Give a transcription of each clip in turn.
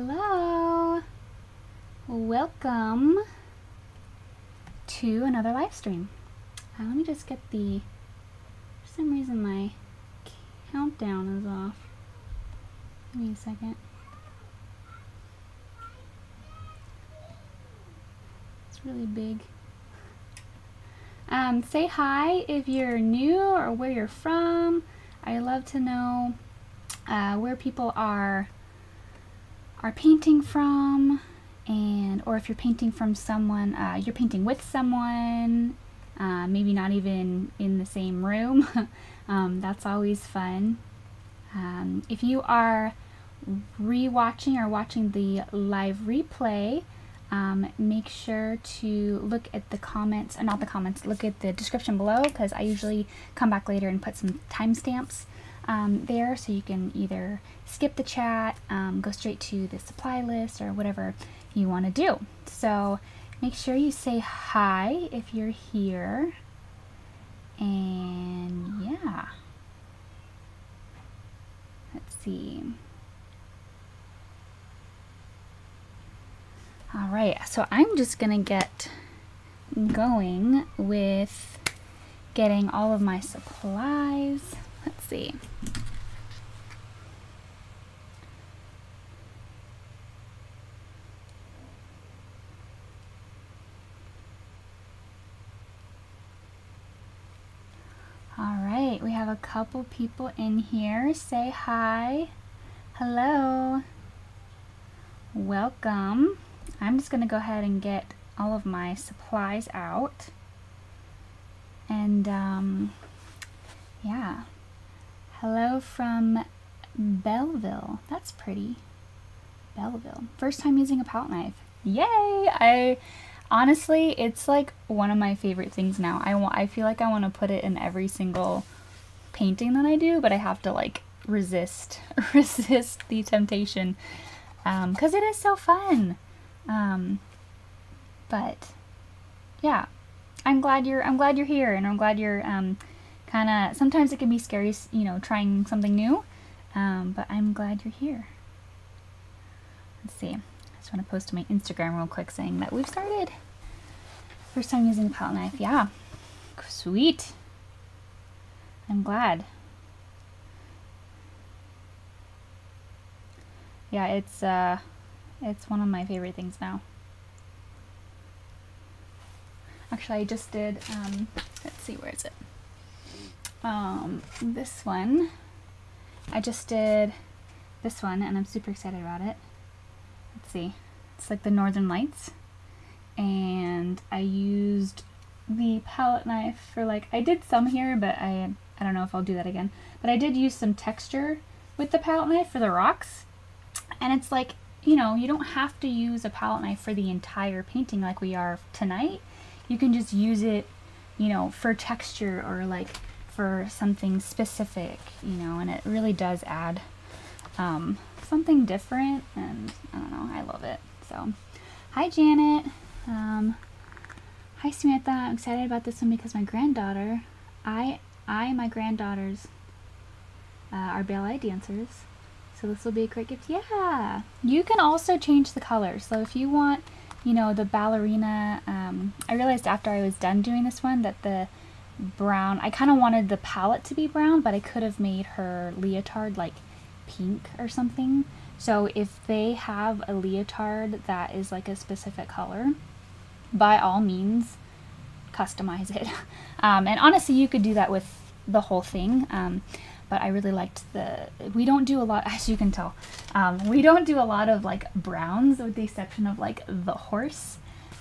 Hello. Welcome to another live stream. Uh, let me just get the. For some reason, my countdown is off. Give me a second. It's really big. Um, say hi if you're new or where you're from. I love to know uh, where people are are painting from and or if you're painting from someone uh, you're painting with someone uh, maybe not even in the same room um, that's always fun. Um, if you are rewatching or watching the live replay um, make sure to look at the comments uh, not the comments look at the description below because I usually come back later and put some timestamps um, there so you can either skip the chat, um, go straight to the supply list or whatever you want to do. So make sure you say hi if you're here. And yeah. Let's see. All right, so I'm just gonna get going with getting all of my supplies. Let's see. All right, we have a couple people in here. Say hi. Hello. Welcome. I'm just going to go ahead and get all of my supplies out. And, um, yeah. Hello from Belleville. That's pretty. Belleville. First time using a palette knife. Yay! I honestly, it's like one of my favorite things now. I want I feel like I want to put it in every single painting that I do, but I have to like resist resist the temptation um cuz it is so fun. Um but yeah. I'm glad you're I'm glad you're here and I'm glad you're um kind of sometimes it can be scary, you know, trying something new. Um, but I'm glad you're here. Let's see. I just want to post to my Instagram real quick saying that we've started. First time using a palette knife. Yeah. Sweet. I'm glad. Yeah, it's uh it's one of my favorite things now. Actually, I just did um let's see where is it? Um, this one. I just did this one and I'm super excited about it. Let's see. It's like the Northern Lights. And I used the palette knife for like, I did some here, but I, I don't know if I'll do that again. But I did use some texture with the palette knife for the rocks. And it's like, you know, you don't have to use a palette knife for the entire painting like we are tonight. You can just use it, you know, for texture or like for something specific, you know, and it really does add um, something different, and I don't know, I love it. So, hi Janet. Um, hi Samantha. I'm excited about this one because my granddaughter, I, I my granddaughters uh, are ballet dancers. So this will be a great gift. Yeah. You can also change the color. So if you want, you know, the ballerina, um, I realized after I was done doing this one that the brown. I kind of wanted the palette to be brown, but I could have made her leotard like pink or something. So if they have a leotard that is like a specific color, by all means, customize it. Um, and honestly, you could do that with the whole thing. Um, but I really liked the, we don't do a lot, as you can tell, um, we don't do a lot of like browns with the exception of like the horse.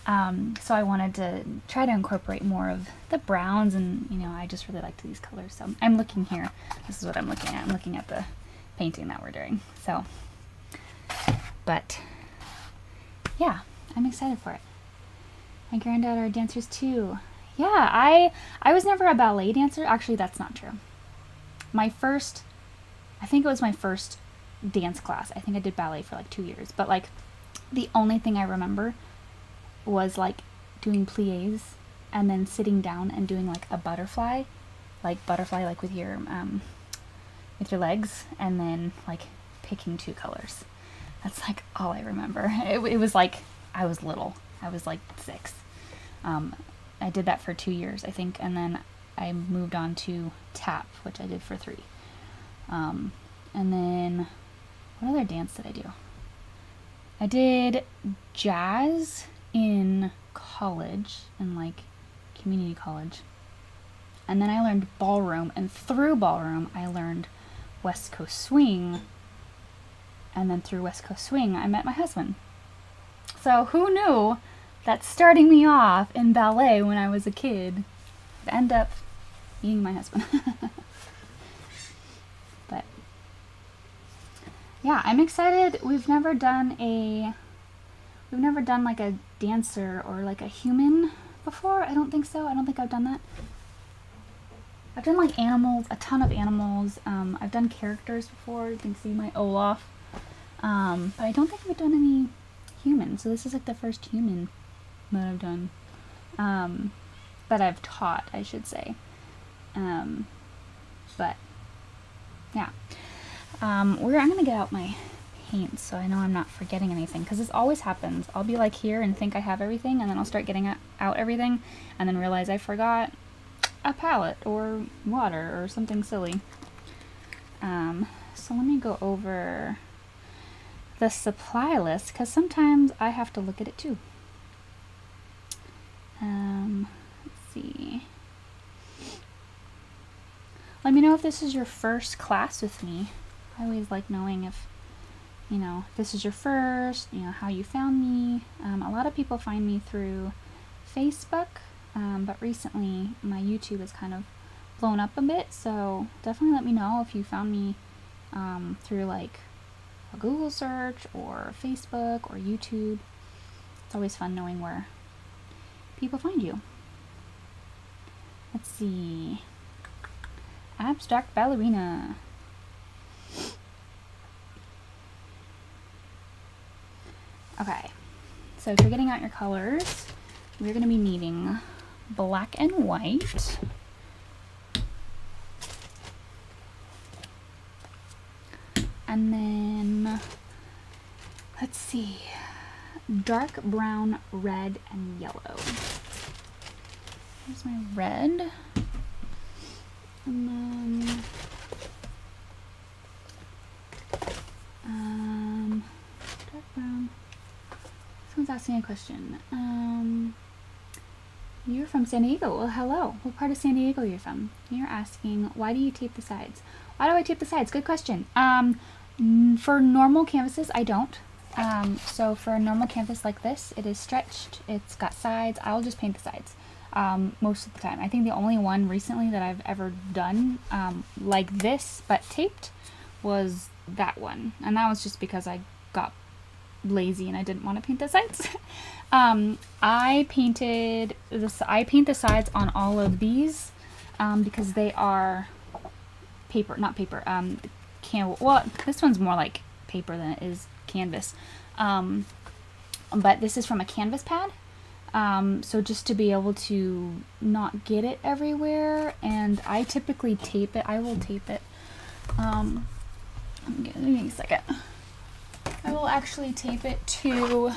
Um, so I wanted to try to incorporate more of the browns and, you know, I just really liked these colors. So I'm looking here. This is what I'm looking at. I'm looking at the painting that we're doing. So, but yeah, I'm excited for it. My granddaughter are dancers too. Yeah, I I was never a ballet dancer. Actually, that's not true. My first, I think it was my first dance class. I think I did ballet for like two years. But like, the only thing I remember was like doing plies and then sitting down and doing like a butterfly, like butterfly like with your um, with your legs, and then like picking two colors. That's like all I remember. It, it was like I was little. I was like six. Um, I did that for two years, I think, and then I moved on to tap, which I did for three. Um, and then what other dance did I do? I did jazz in college, in like community college. And then I learned ballroom, and through ballroom, I learned West Coast swing. And then through West Coast swing, I met my husband. So who knew that starting me off in ballet when I was a kid would end up being my husband? but yeah, I'm excited. We've never done a we've never done like a dancer or like a human before. I don't think so. I don't think I've done that. I've done like animals, a ton of animals. Um, I've done characters before. You can see my Olaf. Um, but I don't think I've done any human. So this is like the first human that I've done. Um, that I've taught, I should say. Um, but yeah. Um, we're, I'm gonna get out my paints so I know I'm not forgetting anything because this always happens. I'll be like here and think I have everything and then I'll start getting out everything and then realize I forgot a palette or water or something silly. Um, so let me go over the supply list because sometimes I have to look at it too. Um, let's see. Let me know if this is your first class with me. I always like knowing if, you know, this is your first, you know, how you found me. Um, a lot of people find me through Facebook um, but recently, my YouTube has kind of blown up a bit, so definitely let me know if you found me um, through like a Google search or Facebook or YouTube. It's always fun knowing where people find you. Let's see. Abstract ballerina. Okay, so if you're getting out your colors, we're going to be needing black and white. And then, let's see, dark brown, red, and yellow. Here's my red. And then, um, dark brown. Someone's asking a question. Um, you're from San Diego. Well, hello. What part of San Diego are you from? You're asking, why do you tape the sides? Why do I tape the sides? Good question. Um, for normal canvases, I don't. Um, so for a normal canvas like this, it is stretched. It's got sides. I'll just paint the sides um, most of the time. I think the only one recently that I've ever done um, like this, but taped, was that one. And that was just because I got lazy and I didn't want to paint the sides. Um, I painted this. I paint the sides on all of these um, because they are paper, not paper. Um, can well, this one's more like paper than it is canvas. Um, but this is from a canvas pad. Um, so just to be able to not get it everywhere, and I typically tape it. I will tape it. Um, give me a second. I will actually tape it to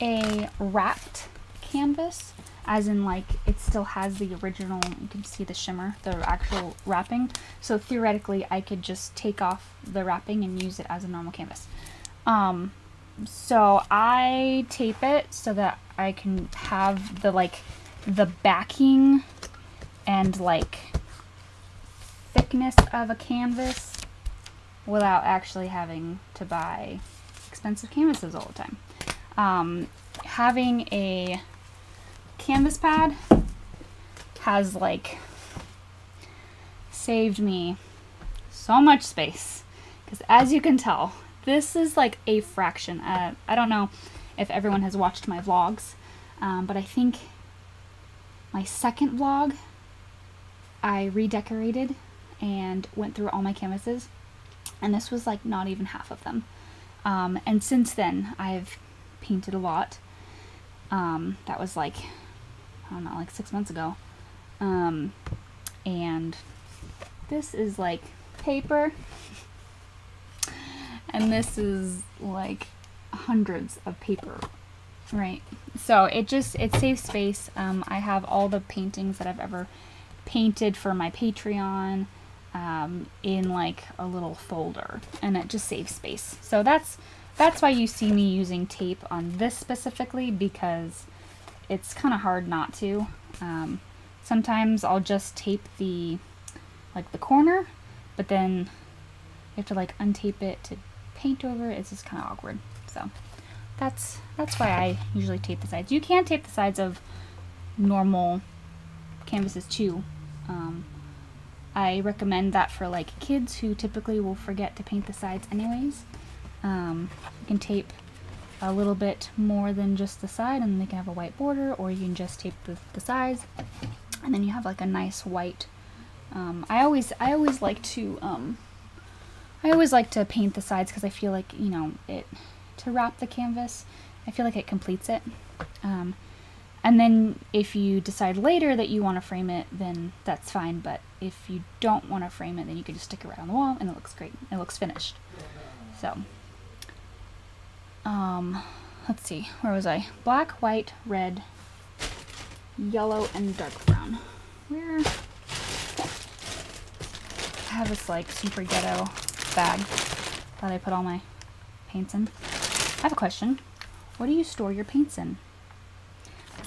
a wrapped canvas as in like it still has the original you can see the shimmer the actual wrapping. So theoretically I could just take off the wrapping and use it as a normal canvas. Um, so I tape it so that I can have the like the backing and like thickness of a canvas without actually having to buy expensive canvases all the time. Um, having a canvas pad has like saved me so much space. Because as you can tell this is like a fraction. Uh, I don't know if everyone has watched my vlogs um, but I think my second vlog I redecorated and went through all my canvases and this was like not even half of them um, and since then I've painted a lot. Um, that was like, I don't know, like six months ago. Um, and this is like paper. and this is like hundreds of paper, right? So it just, it saves space. Um, I have all the paintings that I've ever painted for my Patreon um, in like a little folder and it just saves space. So that's, that's why you see me using tape on this specifically because it's kind of hard not to. Um, sometimes I'll just tape the, like the corner, but then you have to like untape it to paint over it. It's just kind of awkward. So that's that's why I usually tape the sides. You can tape the sides of normal canvases too. Um, I recommend that for like kids who typically will forget to paint the sides anyways. Um, you can tape a little bit more than just the side and they can have a white border or you can just tape the, the sides and then you have like a nice white um, I always I always like to um, I always like to paint the sides because I feel like you know it to wrap the canvas. I feel like it completes it. Um, and then if you decide later that you want to frame it, then that's fine. But if you don't want to frame it, then you can just stick it right on the wall and it looks great. It looks finished. So, um, let's see, where was I? Black, white, red, yellow, and dark brown. Where? I have this like super ghetto bag that I put all my paints in. I have a question. What do you store your paints in?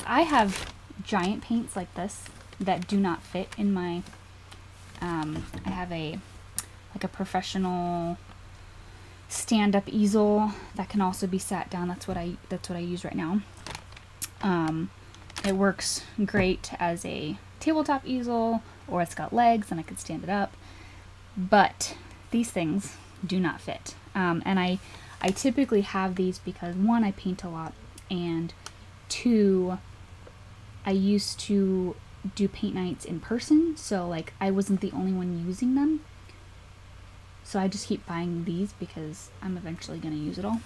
I have giant paints like this that do not fit in my, um, I have a, like a professional stand-up easel that can also be sat down. That's what I, that's what I use right now. Um, it works great as a tabletop easel or it's got legs and I could stand it up. But these things do not fit. Um, and I I typically have these because one, I paint a lot, and two, I used to do paint nights in person, so like I wasn't the only one using them. So I just keep buying these because I'm eventually going to use it all.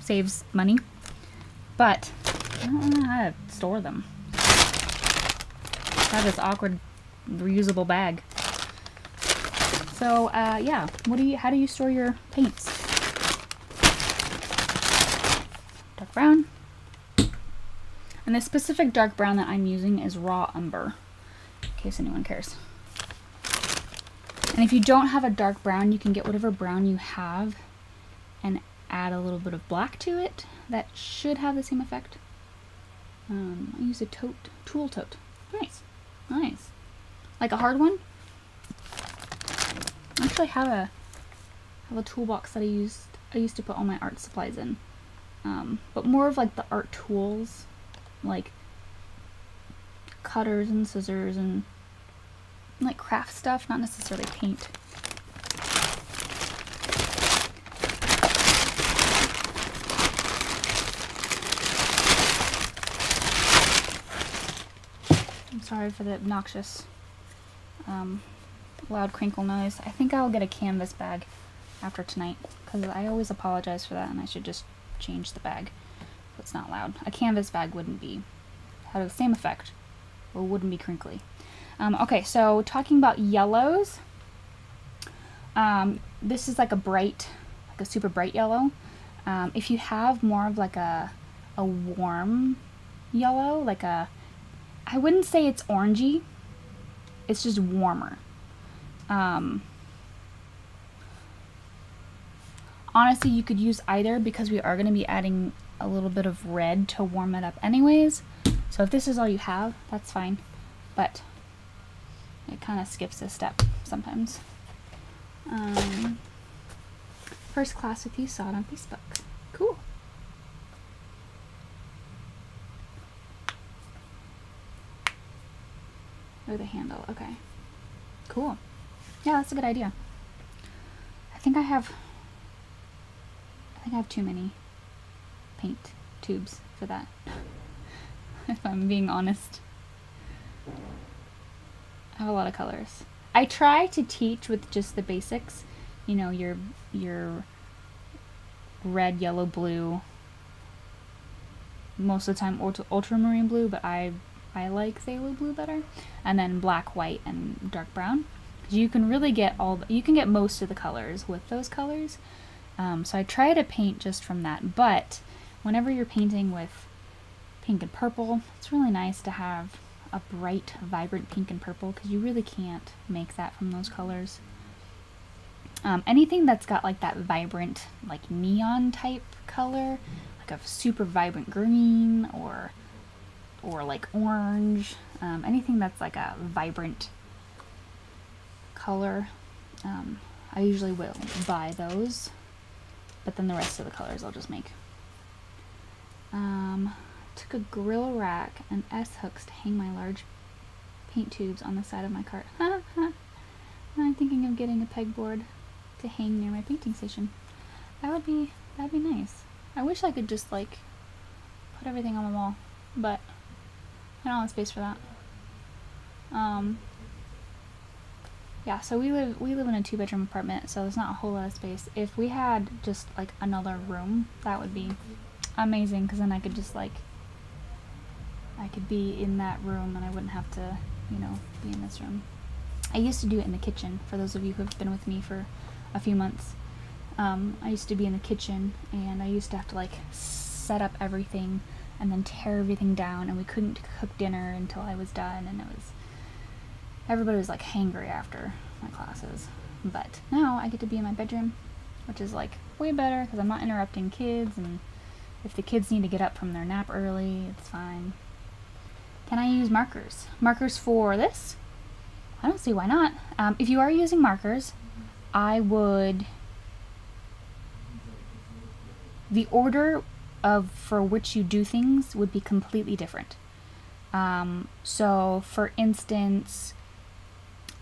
Saves money, but I don't know how to store them. I have this awkward reusable bag. So uh, yeah, what do you? How do you store your paints? dark brown. And the specific dark brown that I'm using is raw umber, in case anyone cares. And if you don't have a dark brown, you can get whatever brown you have and add a little bit of black to it. That should have the same effect. Um, I use a tote, tool tote. Nice, nice. Like a hard one. I actually have a have a toolbox that I used I used to put all my art supplies in um, but more of like the art tools, like cutters and scissors and like craft stuff, not necessarily paint. I'm sorry for the obnoxious um, loud crinkle noise. I think I'll get a canvas bag after tonight because I always apologize for that and I should just change the bag it's not loud. A canvas bag wouldn't be, have the same effect, or wouldn't be crinkly. Um, okay, so talking about yellows, um, this is like a bright, like a super bright yellow. Um, if you have more of like a, a warm yellow, like a, I wouldn't say it's orangey, it's just warmer. Um, Honestly, you could use either because we are going to be adding a little bit of red to warm it up anyways. So if this is all you have, that's fine. But it kind of skips a step sometimes. Um, first class if you saw it on Facebook. Cool. Oh, the handle. Okay. Cool. Yeah, that's a good idea. I think I have I think I have too many paint tubes for that, if I'm being honest. I have a lot of colors. I try to teach with just the basics, you know, your your red, yellow, blue. Most of the time ultra, ultramarine blue, but I I like phthalo blue better. And then black, white, and dark brown. You can really get all, the, you can get most of the colors with those colors. Um, so I try to paint just from that, but whenever you're painting with pink and purple, it's really nice to have a bright, vibrant pink and purple because you really can't make that from those colors. Um, anything that's got like that vibrant, like neon type color, like a super vibrant green or or like orange, um, anything that's like a vibrant color, um, I usually will buy those, but then the rest of the colors I'll just make. Um, took a grill rack and S hooks to hang my large paint tubes on the side of my cart. I'm thinking of getting a pegboard to hang near my painting station. That would be that'd be nice. I wish I could just like put everything on the wall, but I don't have space for that. Um, yeah, so we live we live in a two bedroom apartment, so there's not a whole lot of space. If we had just like another room, that would be amazing because then I could just like I could be in that room and I wouldn't have to, you know, be in this room. I used to do it in the kitchen. For those of you who have been with me for a few months, um, I used to be in the kitchen and I used to have to like set up everything and then tear everything down and we couldn't cook dinner until I was done and it was everybody was like hangry after my classes. But now I get to be in my bedroom, which is like way better because I'm not interrupting kids and if the kids need to get up from their nap early, it's fine. Can I use markers? Markers for this? I don't see why not. Um, if you are using markers, I would the order of for which you do things would be completely different. Um, so, for instance,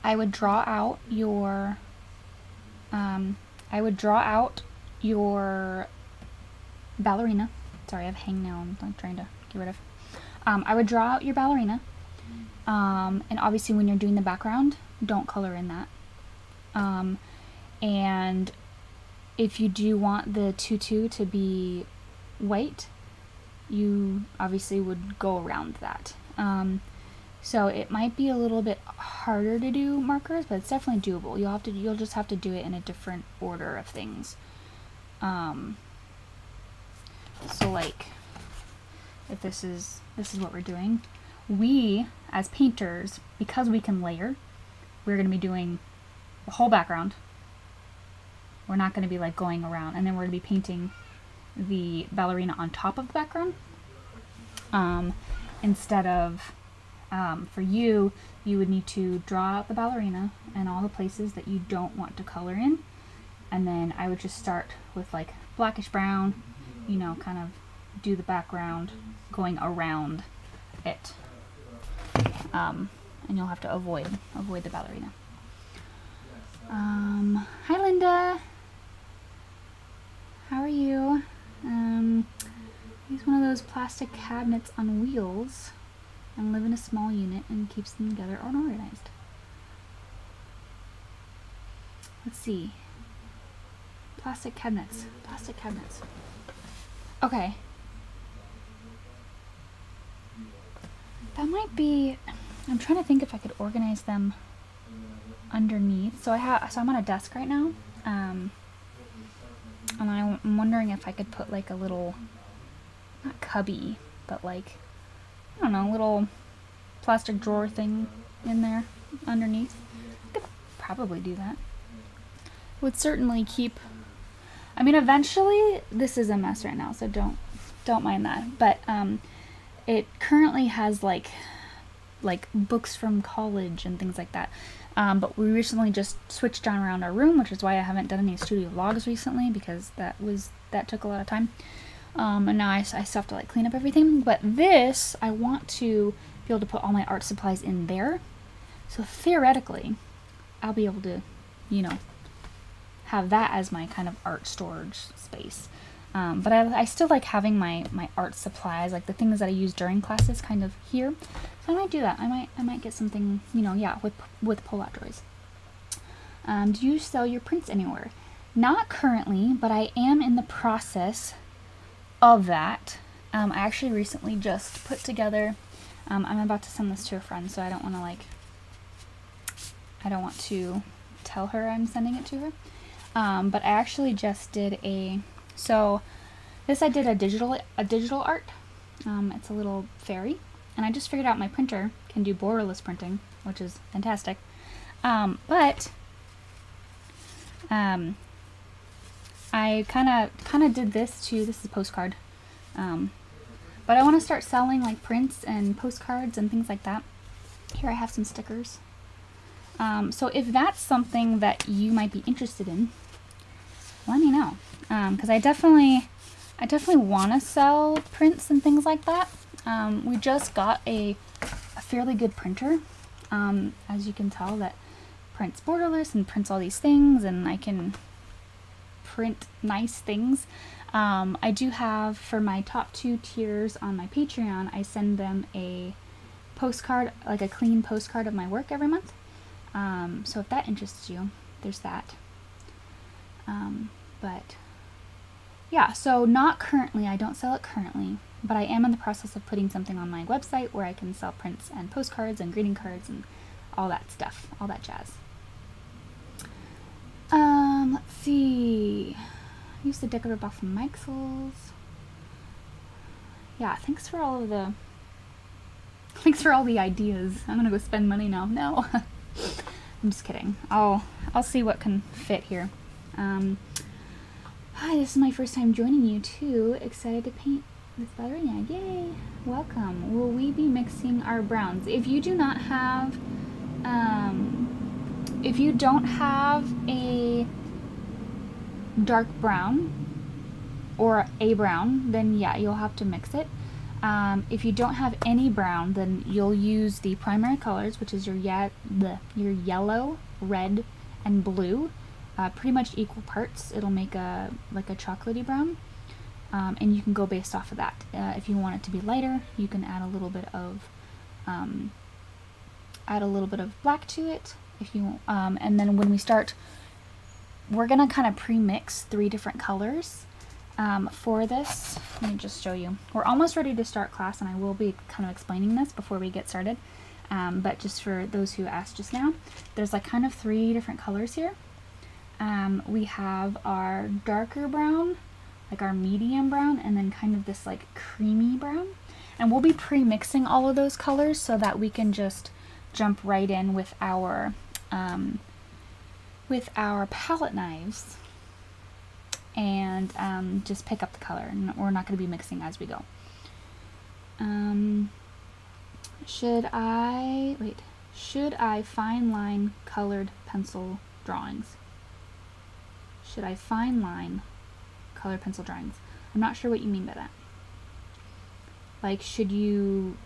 I would draw out your um, I would draw out your ballerina. Sorry, I have hangnail I'm like, trying to get rid of. Um, I would draw out your ballerina. Um, and obviously when you're doing the background, don't color in that. Um, and if you do want the tutu to be white, you obviously would go around that. Um, so it might be a little bit harder to do markers, but it's definitely doable. You'll have to you'll just have to do it in a different order of things. So like if this is this is what we're doing, we as painters, because we can layer, we're going to be doing the whole background. We're not going to be like going around and then we're going to be painting the ballerina on top of the background. Um, instead of, um, for you, you would need to draw out the ballerina and all the places that you don't want to color in. And then I would just start with like blackish brown, you know, kind of do the background going around it. Um, and you'll have to avoid avoid the ballerina. Um, hi Linda. How are you? Um, use one of those plastic cabinets on wheels and live in a small unit and keeps them together unorganized. Let's see. Plastic cabinets. Plastic cabinets. Okay. That might be. I'm trying to think if I could organize them underneath. So I have. So I'm on a desk right now. Um, and I'm wondering if I could put like a little, not cubby, but like, I don't know, a little plastic drawer thing in there underneath. I could probably do that. Would certainly keep. I mean, eventually, this is a mess right now, so don't don't mind that. But um, it currently has like like books from college and things like that. Um, but we recently just switched on around our room, which is why I haven't done any studio vlogs recently because that was that took a lot of time. Um, and now I, I still have to like clean up everything. But this, I want to be able to put all my art supplies in there. So theoretically, I'll be able to, you know, have that as my kind of art storage space. Um, but I, I, still like having my, my art supplies, like the things that I use during classes, kind of here. So I might do that. I might I might get something, you know, yeah, with with pull-out drawers. Um, do you sell your prints anywhere? Not currently, but I am in the process of that. Um, I actually recently just put together. Um, I'm about to send this to a friend, so I don't want to like. I don't want to tell her I'm sending it to her. Um, but I actually just did a so this I did a digital a digital art. Um, it's a little fairy, and I just figured out my printer can do borderless printing, which is fantastic. Um, but um, I kind of kind of did this too. This is a postcard, um, but I want to start selling like prints and postcards and things like that. Here I have some stickers. Um, so if that's something that you might be interested in, let me know. Because um, I definitely, I definitely want to sell prints and things like that. Um, we just got a, a fairly good printer. Um, as you can tell that prints borderless and prints all these things and I can print nice things. Um, I do have for my top two tiers on my Patreon, I send them a postcard, like a clean postcard of my work every month. Um, so if that interests you, there's that. Um, but yeah, so not currently, I don't sell it currently, but I am in the process of putting something on my website where I can sell prints and postcards and greeting cards and all that stuff, all that jazz. Um, let's see. I used the decorative box from Michaels. Yeah, thanks for all of the thanks for all the ideas. I'm gonna go spend money now. No. I'm just kidding. I'll I'll see what can fit here. Um, hi, this is my first time joining you too. Excited to paint with ballerina. Yay! Welcome. Will we be mixing our browns? If you do not have, um, if you don't have a dark brown or a brown, then yeah, you'll have to mix it. Um, if you don't have any brown, then you'll use the primary colors, which is your, ye the, your yellow, red, and blue, uh, pretty much equal parts. It'll make a like a chocolatey brown, um, and you can go based off of that. Uh, if you want it to be lighter, you can add a little bit of um, add a little bit of black to it. If you um, and then when we start, we're gonna kind of pre-mix three different colors um, for this, let me just show you. We're almost ready to start class and I will be kind of explaining this before we get started. Um, but just for those who asked just now, there's like kind of three different colors here. Um, we have our darker brown, like our medium brown, and then kind of this like creamy brown. And we'll be pre-mixing all of those colors so that we can just jump right in with our um, with our palette knives and um, just pick up the color. And we're not going to be mixing as we go. Um, should I, wait, should I fine line colored pencil drawings? Should I fine line colored pencil drawings? I'm not sure what you mean by that. Like, should you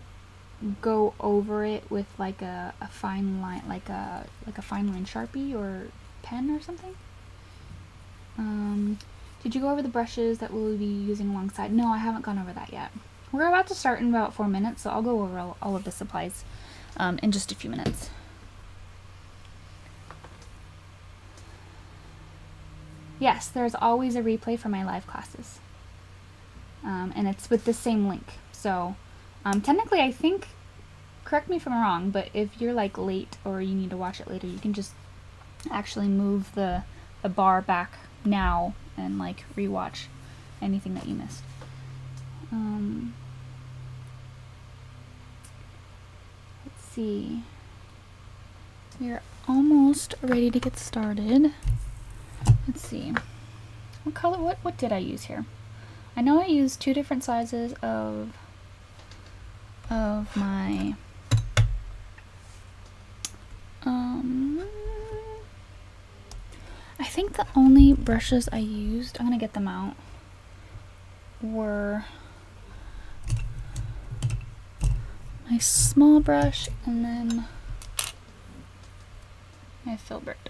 go over it with like a, a fine line, like a like a fine line sharpie or pen or something? Um, did you go over the brushes that we'll be using alongside? No, I haven't gone over that yet. We're about to start in about four minutes, so I'll go over all, all of the supplies um, in just a few minutes. Yes, there's always a replay for my live classes. Um, and it's with the same link. So um, technically, I think, correct me if I'm wrong, but if you're like late or you need to watch it later, you can just actually move the, the bar back now and like rewatch anything that you missed. Um, let's see. We're almost ready to get started. Let's see. What color, what, what did I use here? I know I used two different sizes of, of my, um, I think the only brushes I used, I'm going to get them out, were my small brush and then my filbert.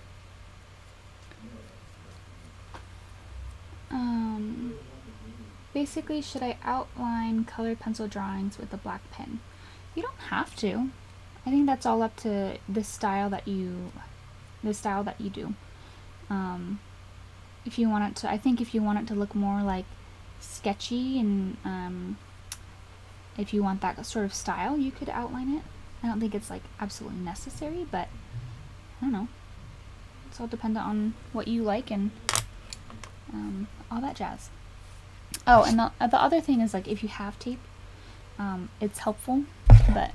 Um, basically, should I outline colored pencil drawings with a black pen? You don't have to. I think that's all up to the style that you, the style that you do. Um, if you want it to, I think if you want it to look more like sketchy and um, if you want that sort of style, you could outline it. I don't think it's like absolutely necessary, but I don't know. It's all dependent on what you like and um, all that jazz. Oh, and the, the other thing is like if you have tape, um, it's helpful, but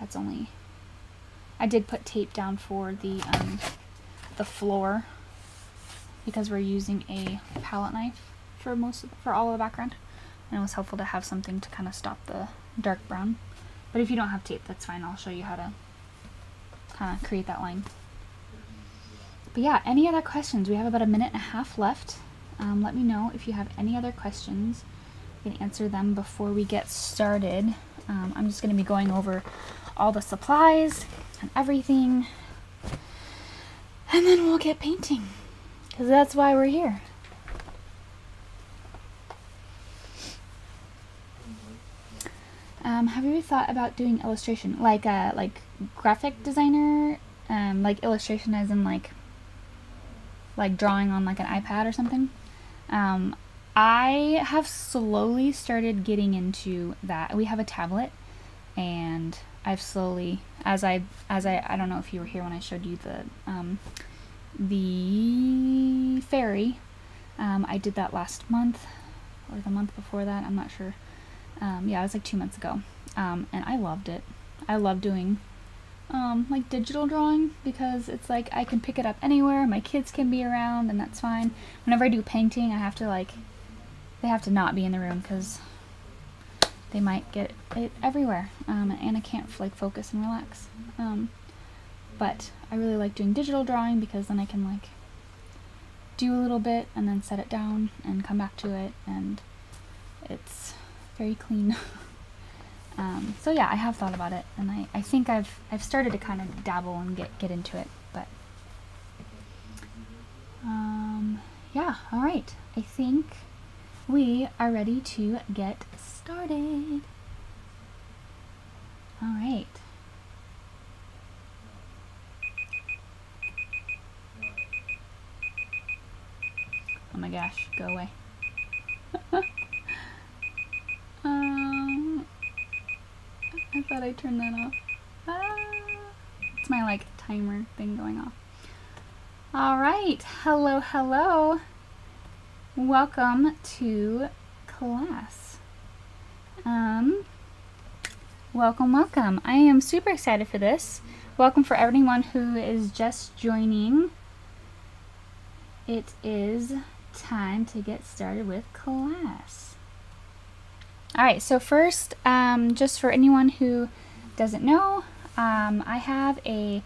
that's only. I did put tape down for the um, the floor because we're using a palette knife for most of, for all of the background, and it was helpful to have something to kind of stop the dark brown. But if you don't have tape, that's fine. I'll show you how to kind of create that line. But yeah, any other questions? We have about a minute and a half left. Um, let me know if you have any other questions. I can answer them before we get started. Um, I'm just going to be going over all the supplies and everything. And then we'll get painting. Because that's why we're here. Um, have you ever thought about doing illustration? Like a like graphic designer? Um, like illustration as in like like drawing on like an iPad or something? Um, I have slowly started getting into that. We have a tablet, and I've slowly, as I, as I, I don't know if you were here when I showed you the, um, the fairy. Um, I did that last month, or the month before that. I'm not sure. Um, yeah, it was like two months ago, um, and I loved it. I love doing um, like digital drawing because it's like I can pick it up anywhere. My kids can be around, and that's fine. Whenever I do painting, I have to like they have to not be in the room because they might get it everywhere, um, and Anna can't like focus and relax. Um, but I really like doing digital drawing because then I can like do a little bit and then set it down and come back to it, and it's very clean. Um, so yeah, I have thought about it, and I, I think I've I've started to kind of dabble and get get into it, but um, yeah, all right. I think we are ready to get started. All right. Oh my gosh, go away. um, I thought I turned that off. Ah, it's my like timer thing going off. All right, hello, hello. Welcome to class. Um, welcome, welcome. I am super excited for this. Welcome for everyone who is just joining. It is time to get started with class. All right, so first, um, just for anyone who doesn't know, um, I have a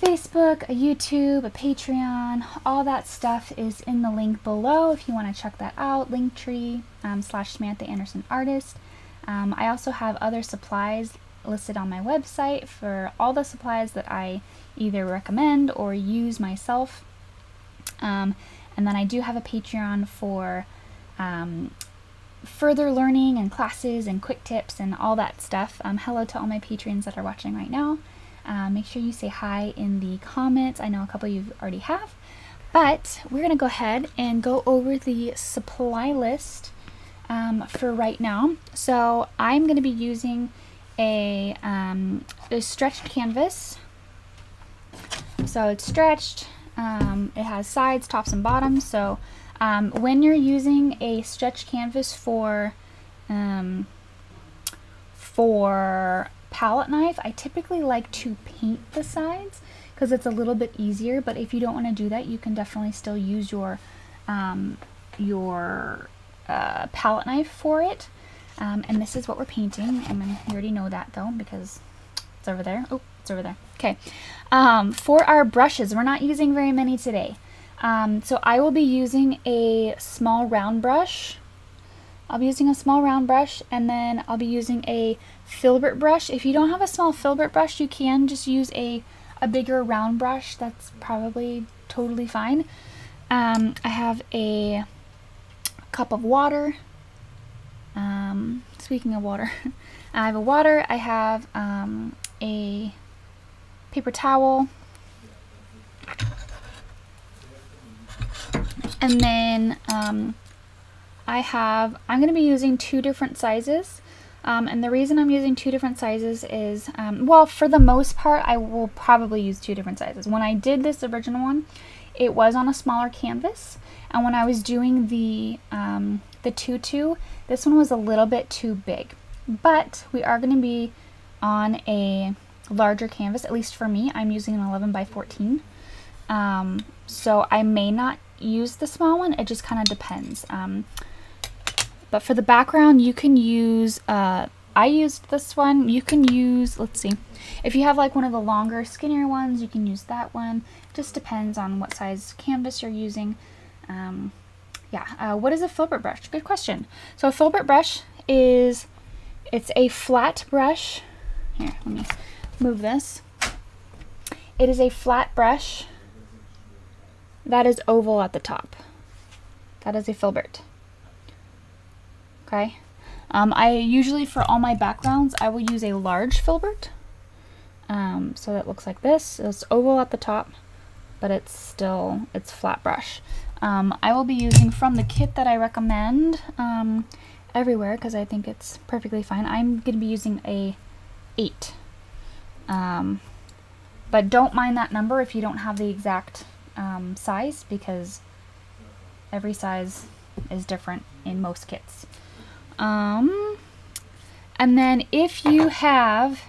Facebook, a YouTube, a Patreon, all that stuff is in the link below if you want to check that out, linktree um, slash Samantha Anderson Artist. Um, I also have other supplies listed on my website for all the supplies that I either recommend or use myself. Um, and then I do have a Patreon for um, further learning and classes and quick tips and all that stuff. Um, hello to all my patrons that are watching right now. Uh, make sure you say hi in the comments. I know a couple you already have. But we're going to go ahead and go over the supply list um, for right now. So I'm going to be using a, um, a stretched canvas. So it's stretched. Um, it has sides, tops, and bottoms. So um, when you're using a stretch canvas for um, for palette knife, I typically like to paint the sides because it's a little bit easier. But if you don't want to do that, you can definitely still use your um, your uh, palette knife for it. Um, and this is what we're painting. I mean, you already know that though because it's over there. Oh, it's over there. Okay. Um, for our brushes, we're not using very many today. Um, so I will be using a small round brush. I'll be using a small round brush and then I'll be using a filbert brush. If you don't have a small filbert brush, you can just use a, a bigger round brush. That's probably totally fine. Um, I have a cup of water. Um, speaking of water, I have a water. I have um, a paper towel. And then um, I have, I'm going to be using two different sizes. Um, and the reason I'm using two different sizes is, um, well, for the most part, I will probably use two different sizes. When I did this original one, it was on a smaller canvas. And when I was doing the, um, the tutu, this one was a little bit too big. But we are going to be on a larger canvas, at least for me. I'm using an 11 by 14. Um, so I may not use the small one. It just kind of depends. Um, but for the background, you can use, uh, I used this one. You can use, let's see, if you have like one of the longer, skinnier ones, you can use that one. Just depends on what size canvas you're using. Um, yeah, uh, what is a filbert brush? Good question. So a filbert brush is, it's a flat brush. Here, let me move this. It is a flat brush that is oval at the top. That is a filbert. Okay. Um, I usually, for all my backgrounds, I will use a large filbert. Um, so that looks like this. It's oval at the top, but it's still, it's flat brush. Um, I will be using from the kit that I recommend um, everywhere because I think it's perfectly fine. I'm going to be using a 8. Um, but don't mind that number if you don't have the exact um, size because every size is different in most kits. Um, and then if you have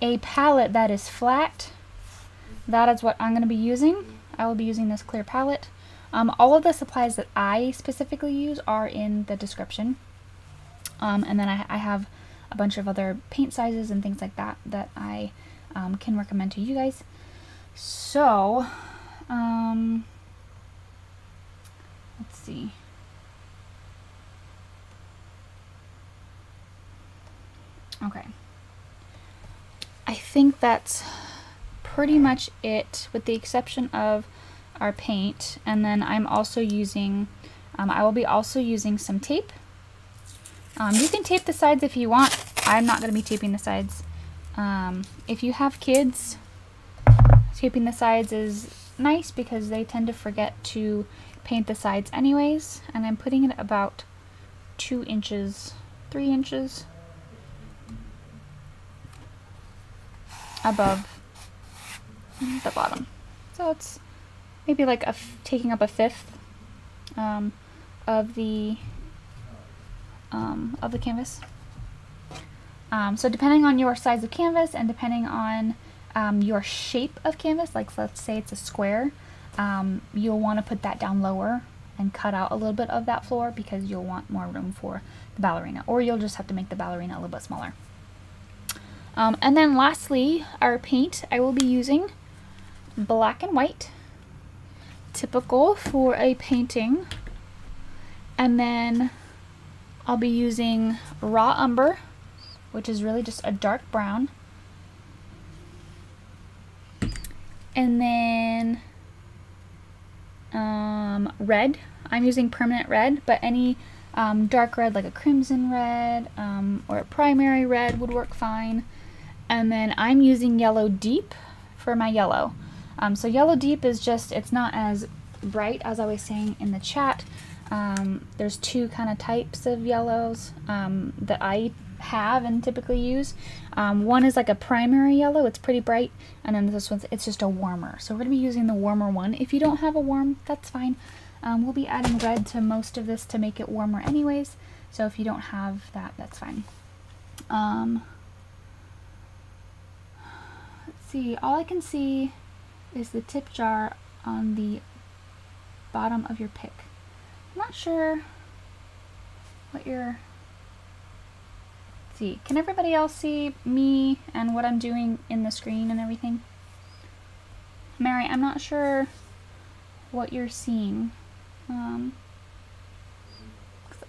a palette that is flat, that is what I'm going to be using. I will be using this clear palette. Um, all of the supplies that I specifically use are in the description. Um, and then I, I, have a bunch of other paint sizes and things like that that I um, can recommend to you guys. So, um, let's see. Okay. I think that's pretty much it with the exception of our paint and then I'm also using um, I will be also using some tape um, you can tape the sides if you want I'm not going to be taping the sides um, if you have kids taping the sides is nice because they tend to forget to paint the sides anyways and I'm putting it about two inches three inches above the bottom. So it's maybe like a taking up a fifth um, of the um, of the canvas. Um, so depending on your size of canvas and depending on um, your shape of canvas, like let's say it's a square, um, you'll want to put that down lower and cut out a little bit of that floor because you'll want more room for the ballerina or you'll just have to make the ballerina a little bit smaller. Um, and then lastly, our paint, I will be using black and white, typical for a painting. And then I'll be using raw umber, which is really just a dark brown. And then um, red. I'm using permanent red, but any um, dark red like a crimson red um, or a primary red would work fine. And then I'm using yellow deep for my yellow. Um, so yellow deep is just, it's not as bright as I was saying in the chat. Um, there's two kind of types of yellows um, that I have and typically use. Um, one is like a primary yellow, it's pretty bright, and then this one's, it's just a warmer. So we're to be using the warmer one. If you don't have a warm, that's fine. Um, we'll be adding red to most of this to make it warmer anyways, so if you don't have that, that's fine. Um, let's see, all I can see is the tip jar on the bottom of your pick. I'm not sure what your see. Can everybody else see me and what I'm doing in the screen and everything? Mary, I'm not sure what you're seeing. Um,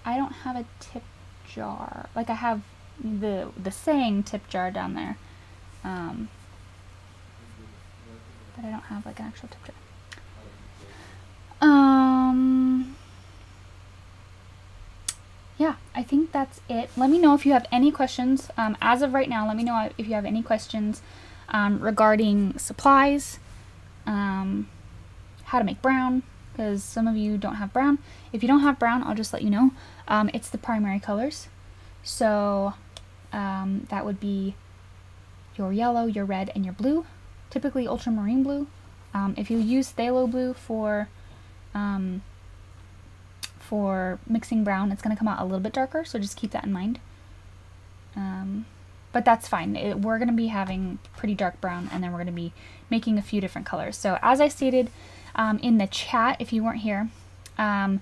I don't have a tip jar. Like I have the the saying tip jar down there. Um, but I don't have like an actual tip jar. Um, yeah, I think that's it. Let me know if you have any questions. Um, as of right now, let me know if you have any questions um, regarding supplies, um, how to make brown, because some of you don't have brown. If you don't have brown, I'll just let you know. Um, it's the primary colors. So um, that would be your yellow, your red, and your blue, typically ultramarine blue. Um, if you use phthalo blue for um, for mixing brown, it's going to come out a little bit darker, so just keep that in mind. Um, but that's fine. It, we're going to be having pretty dark brown, and then we're going to be making a few different colors. So as I stated um, in the chat, if you weren't here, um,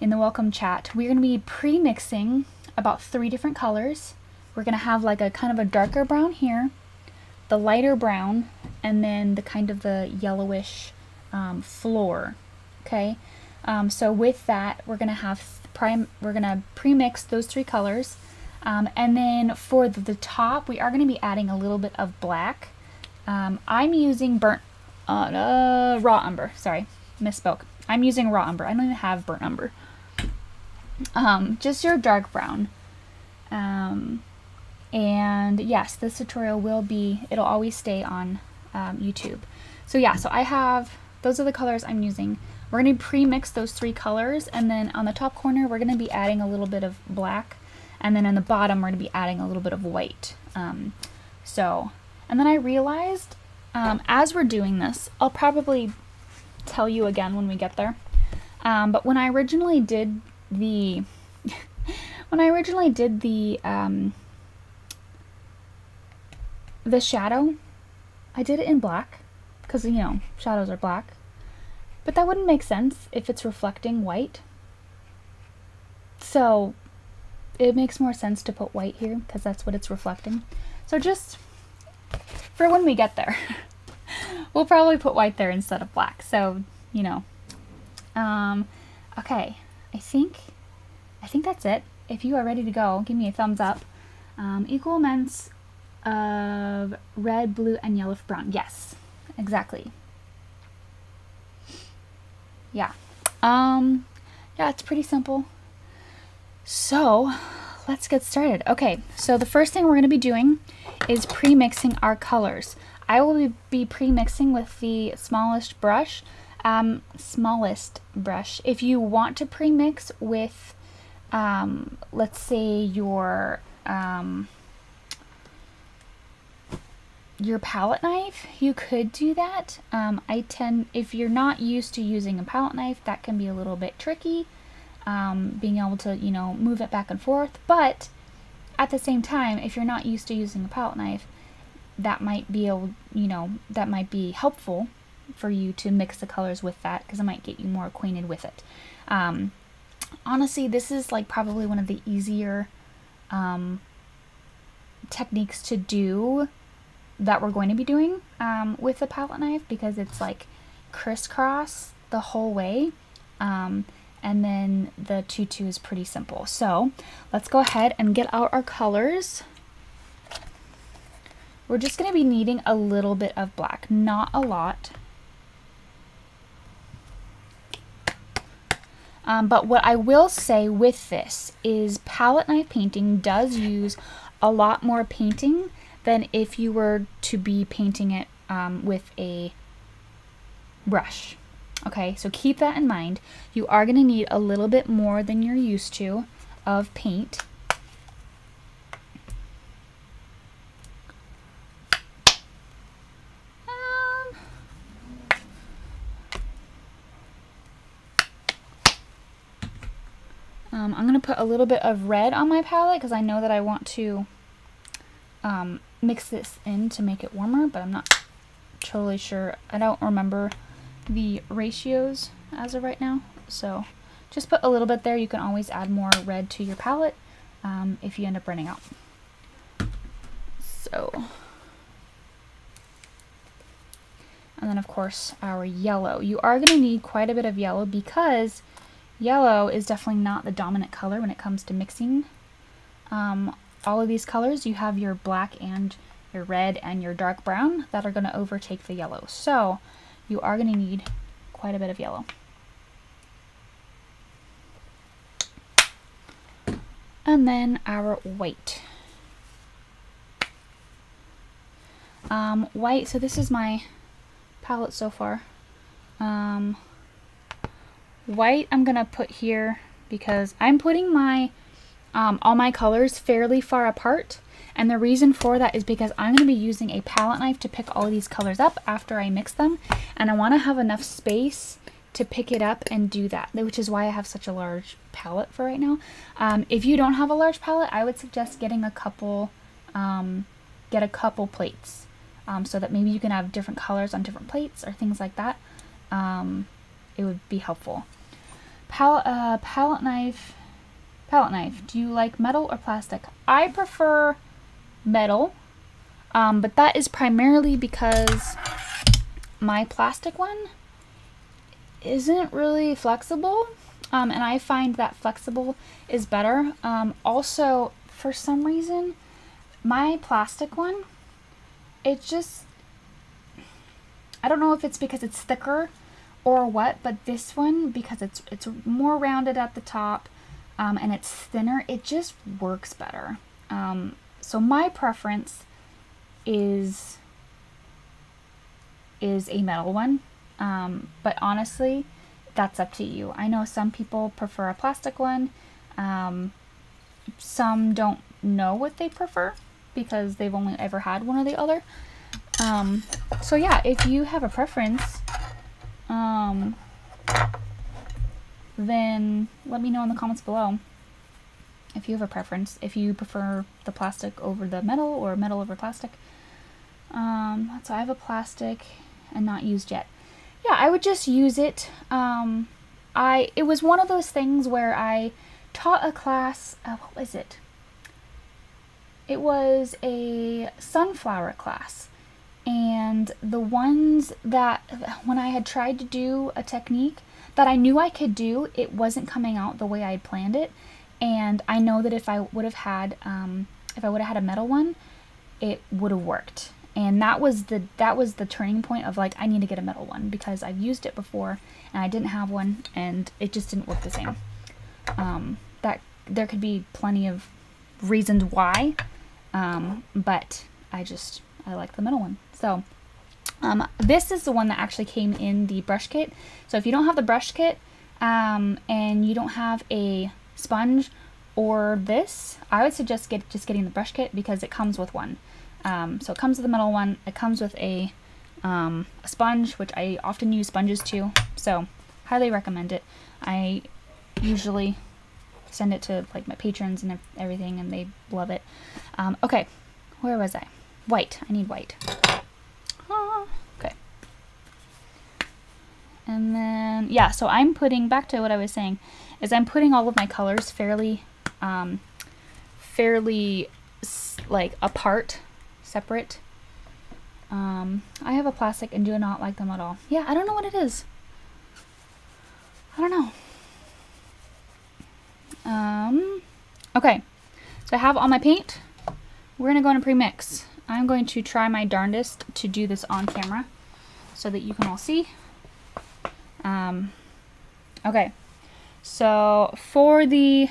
in the welcome chat, we're going to be pre-mixing about three different colors. We're going to have like a kind of a darker brown here, the lighter brown, and then the kind of the yellowish um, floor. Okay, um, so with that, we're going to have prime. We're going to pre-mix those three colors, um, and then for the, top, we are going to be adding a little bit of black. Um, I'm using burnt uh, uh, raw umber. Sorry, misspoke. I'm using raw umber. I don't even have burnt umber. Um, just your dark brown. Um, and yes, this tutorial will be, it'll always stay on um, YouTube. So yeah, so I have, those are the colors I'm using. We're going to pre-mix those three colors and then on the top corner we're going to be adding a little bit of black and then in the bottom we're going to be adding a little bit of white. Um, so, and then I realized um, as we're doing this, I'll probably tell you again when we get there. Um, but when I originally did the, when I originally did the, um, the shadow, I did it in black because, you know, shadows are black. But that wouldn't make sense if it's reflecting white. So it makes more sense to put white here because that's what it's reflecting. So just for when we get there, we'll probably put white there instead of black. So, you know. Um, okay, I think, I think that's it. If you are ready to go, give me a thumbs up. Um, equal amounts of red, blue, and yellow for brown. Yes, exactly. Yeah. Um, yeah, it's pretty simple. So, let's get started. Okay, so the first thing we're going to be doing is pre-mixing our colors. I will be pre-mixing with the smallest brush, um, smallest brush. If you want to pre-mix with, um, let's say your, um, your palette knife, you could do that. Um, I tend, if you're not used to using a palette knife, that can be a little bit tricky, um, being able to, you know, move it back and forth. But at the same time, if you're not used to using a palette knife, that might be able, you know, that might be helpful for you to mix the colors with that because it might get you more acquainted with it. Um, honestly, this is like probably one of the easier um, techniques to do that we're going to be doing um, with the palette knife because it's like crisscross the whole way. Um, and then the tutu is pretty simple. So let's go ahead and get out our colors. We're just going to be needing a little bit of black, not a lot. Um, but what I will say with this is palette knife painting does use a lot more painting than if you were to be painting it um, with a brush. Okay, so keep that in mind. You are going to need a little bit more than you're used to of paint. Um, um, I'm going to put a little bit of red on my palette because I know that I want to um, mix this in to make it warmer, but I'm not totally sure. I don't remember the ratios as of right now, so just put a little bit there. You can always add more red to your palette um, if you end up running out. So, and then of course our yellow. You are going to need quite a bit of yellow because yellow is definitely not the dominant color when it comes to mixing um, all of these colors, you have your black and your red and your dark brown that are going to overtake the yellow. So you are going to need quite a bit of yellow. And then our white. Um, white, so this is my palette so far. Um, white I'm going to put here because I'm putting my um, all my colors fairly far apart. And the reason for that is because I'm going to be using a palette knife to pick all these colors up after I mix them. And I want to have enough space to pick it up and do that, which is why I have such a large palette for right now. Um, if you don't have a large palette, I would suggest getting a couple, um, get a couple plates um, so that maybe you can have different colors on different plates or things like that. Um, it would be helpful. Palette, uh, palette knife, palette knife. Do you like metal or plastic? I prefer metal, um, but that is primarily because my plastic one isn't really flexible, um, and I find that flexible is better. Um, also, for some reason, my plastic one, it just, I don't know if it's because it's thicker or what, but this one, because it's, it's more rounded at the top um, and it's thinner, it just works better. Um, so my preference is is a metal one, um, but honestly, that's up to you. I know some people prefer a plastic one. Um, some don't know what they prefer because they've only ever had one or the other. Um, so yeah, if you have a preference, um, then let me know in the comments below if you have a preference, if you prefer the plastic over the metal or metal over plastic. Um, so I have a plastic and not used yet. Yeah, I would just use it. Um, I It was one of those things where I taught a class, uh, what was it? It was a sunflower class. And the ones that, when I had tried to do a technique that I knew I could do, it wasn't coming out the way I had planned it and I know that if I would have had um, if I would have had a metal one, it would have worked. And that was the that was the turning point of like I need to get a metal one because I've used it before and I didn't have one and it just didn't work the same. Um, that there could be plenty of reasons why, um, but I just I like the metal one. So um, this is the one that actually came in the brush kit. So if you don't have the brush kit um, and you don't have a sponge or this, I would suggest get just getting the brush kit because it comes with one. Um, so it comes with a metal one. It comes with a, um, a sponge, which I often use sponges too. So highly recommend it. I usually send it to like my patrons and everything, and they love it. Um, okay, where was I? White. I need white. Ah, okay. And then yeah, so I'm putting back to what I was saying is I'm putting all of my colors fairly, um, fairly like apart, separate. Um, I have a plastic and do not like them at all. Yeah, I don't know what it is. I don't know. Um, okay, so I have all my paint. We're going to go into pre-mix. I'm going to try my darndest to do this on camera so that you can all see. Um, okay, so for the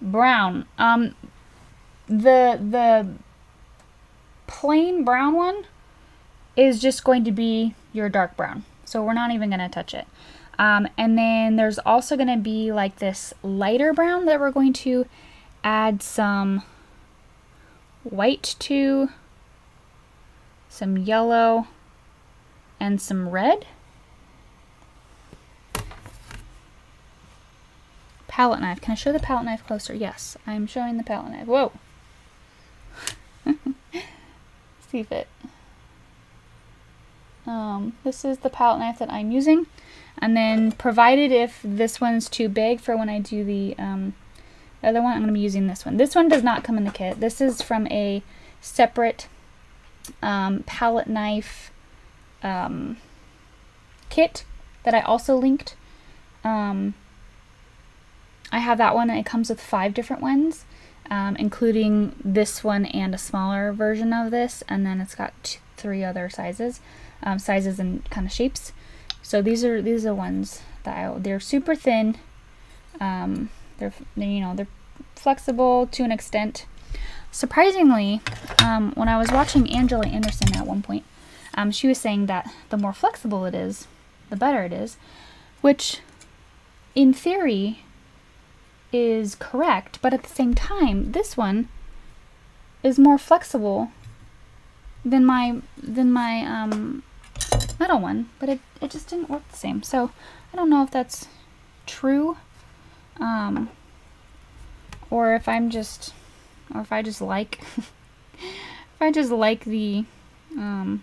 brown, um, the the plain brown one is just going to be your dark brown. So we're not even going to touch it. Um, and then there's also going to be like this lighter brown that we're going to add some white to, some yellow, and some red. Palette knife. Can I show the palette knife closer? Yes, I'm showing the palette knife. Whoa! See if it... Um, this is the palette knife that I'm using. And then, provided if this one's too big for when I do the um, other one, I'm going to be using this one. This one does not come in the kit. This is from a separate um, palette knife um, kit that I also linked. Um, I have that one and it comes with five different ones, um, including this one and a smaller version of this, and then it's got two, three other sizes, um, sizes and kind of shapes. So these are these are ones that I, they're super thin. Um, they're, you know they're flexible to an extent. Surprisingly, um, when I was watching Angela Anderson at one point, um, she was saying that the more flexible it is, the better it is, which in theory is correct, but at the same time, this one is more flexible than my than my um, metal one, but it, it just didn't work the same. So I don't know if that's true, um, or if I'm just, or if I just like, if I just like the, um,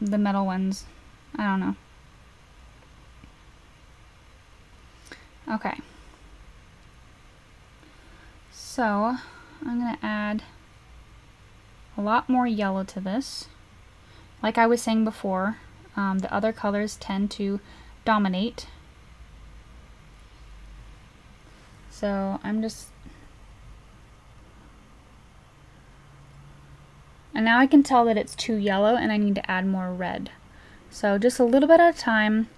the metal ones. I don't know. Okay. So I'm going to add a lot more yellow to this. Like I was saying before, um, the other colors tend to dominate. So I'm just... And now I can tell that it's too yellow and I need to add more red. So just a little bit at a time.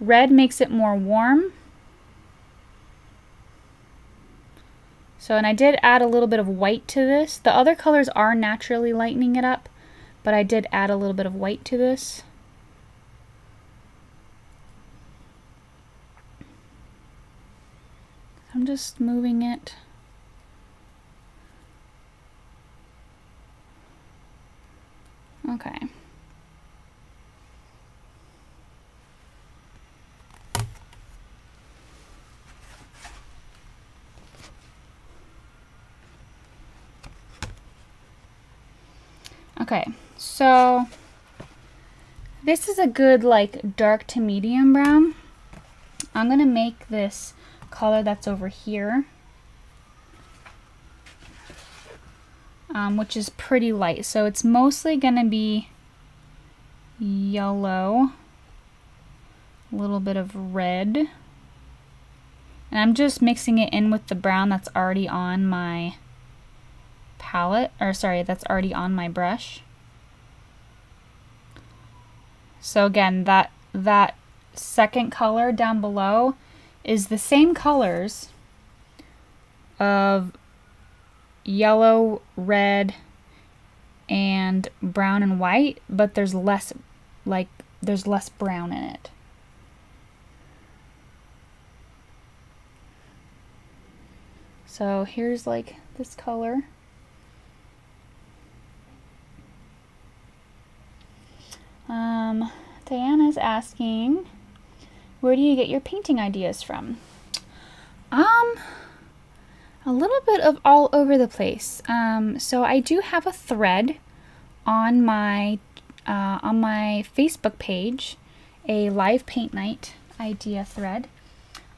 Red makes it more warm. So, and I did add a little bit of white to this. The other colors are naturally lightening it up, but I did add a little bit of white to this. I'm just moving it. Okay. Okay, so this is a good like dark to medium brown. I'm going to make this color that's over here, um, which is pretty light. So it's mostly going to be yellow, a little bit of red. And I'm just mixing it in with the brown that's already on my palette, or sorry, that's already on my brush. So again, that, that second color down below is the same colors of yellow, red, and brown and white, but there's less, like, there's less brown in it. So here's like this color. Um, Diana's asking, where do you get your painting ideas from? Um, a little bit of all over the place. Um, so I do have a thread on my uh, on my Facebook page, a live paint night idea thread,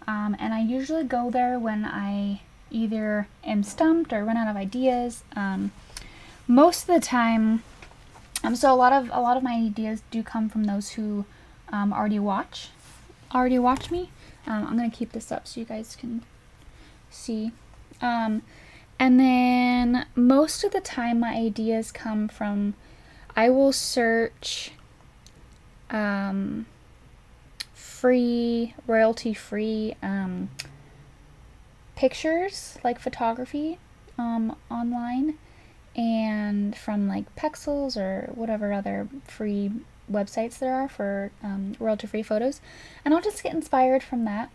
um, and I usually go there when I either am stumped or run out of ideas. Um, most of the time, um, so a lot of a lot of my ideas do come from those who um, already watch, already watch me. Um, I'm gonna keep this up so you guys can see. Um, and then most of the time, my ideas come from. I will search um, free, royalty free um, pictures, like photography, online and from like Pexels or whatever other free websites there are for um, royalty free photos. And I'll just get inspired from that.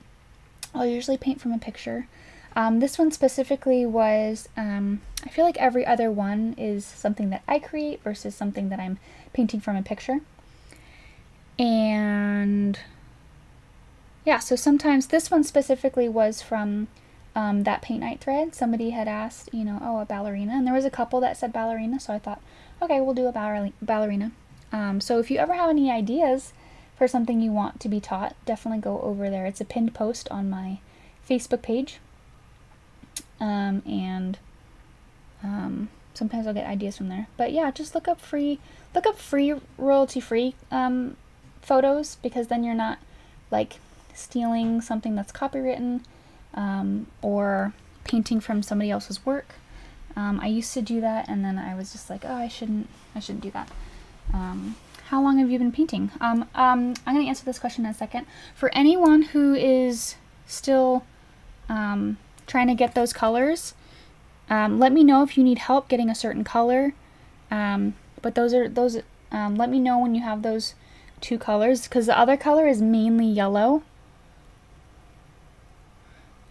I'll usually paint from a picture. Um, this one specifically was, um, I feel like every other one is something that I create versus something that I'm painting from a picture. And yeah, so sometimes this one specifically was from um, that paint night thread, somebody had asked, you know, oh, a ballerina. And there was a couple that said ballerina, so I thought, okay, we'll do a ballerina. Um, so if you ever have any ideas for something you want to be taught, definitely go over there. It's a pinned post on my Facebook page. Um, and um, sometimes I'll get ideas from there. But yeah, just look up free, look up free royalty free um, photos because then you're not like stealing something that's copywritten um, or painting from somebody else's work. Um, I used to do that, and then I was just like, oh, I shouldn't, I shouldn't do that. Um, how long have you been painting? Um, um, I'm going to answer this question in a second. For anyone who is still um, trying to get those colors, let me know if you need help getting a certain color. but those are those. let me know when you have those two colors, because the other color is mainly yellow.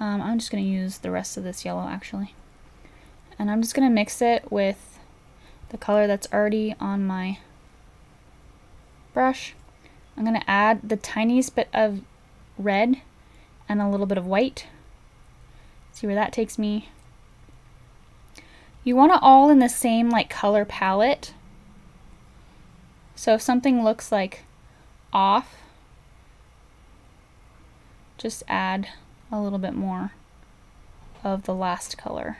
Um, I'm just going to use the rest of this yellow actually. And I'm just going to mix it with the color that's already on my brush. I'm going to add the tiniest bit of red and a little bit of white. See where that takes me. You want it all in the same like color palette. So if something looks like off, just add a little bit more of the last color.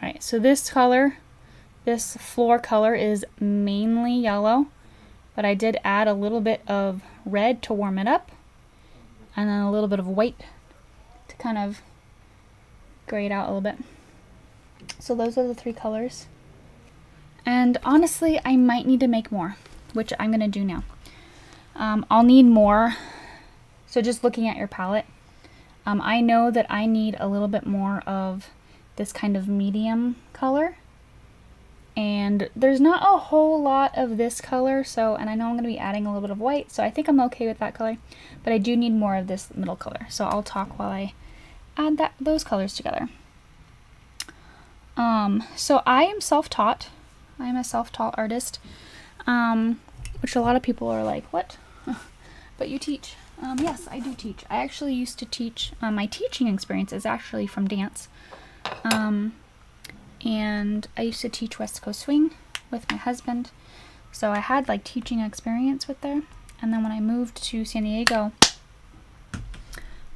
Alright, so this color, this floor color is mainly yellow, but I did add a little bit of red to warm it up, and then a little bit of white kind of grayed out a little bit. So those are the three colors. And honestly, I might need to make more, which I'm going to do now. Um, I'll need more. So just looking at your palette, um, I know that I need a little bit more of this kind of medium color. And there's not a whole lot of this color, so, and I know I'm going to be adding a little bit of white, so I think I'm okay with that color. But I do need more of this middle color, so I'll talk while I add that those colors together. Um, so I am self-taught. I am a self-taught artist, um, which a lot of people are like, what? but you teach. Um, yes, I do teach. I actually used to teach, uh, my teaching experience is actually from dance. Um, and I used to teach West Coast Swing with my husband. So I had like teaching experience with there. And then when I moved to San Diego,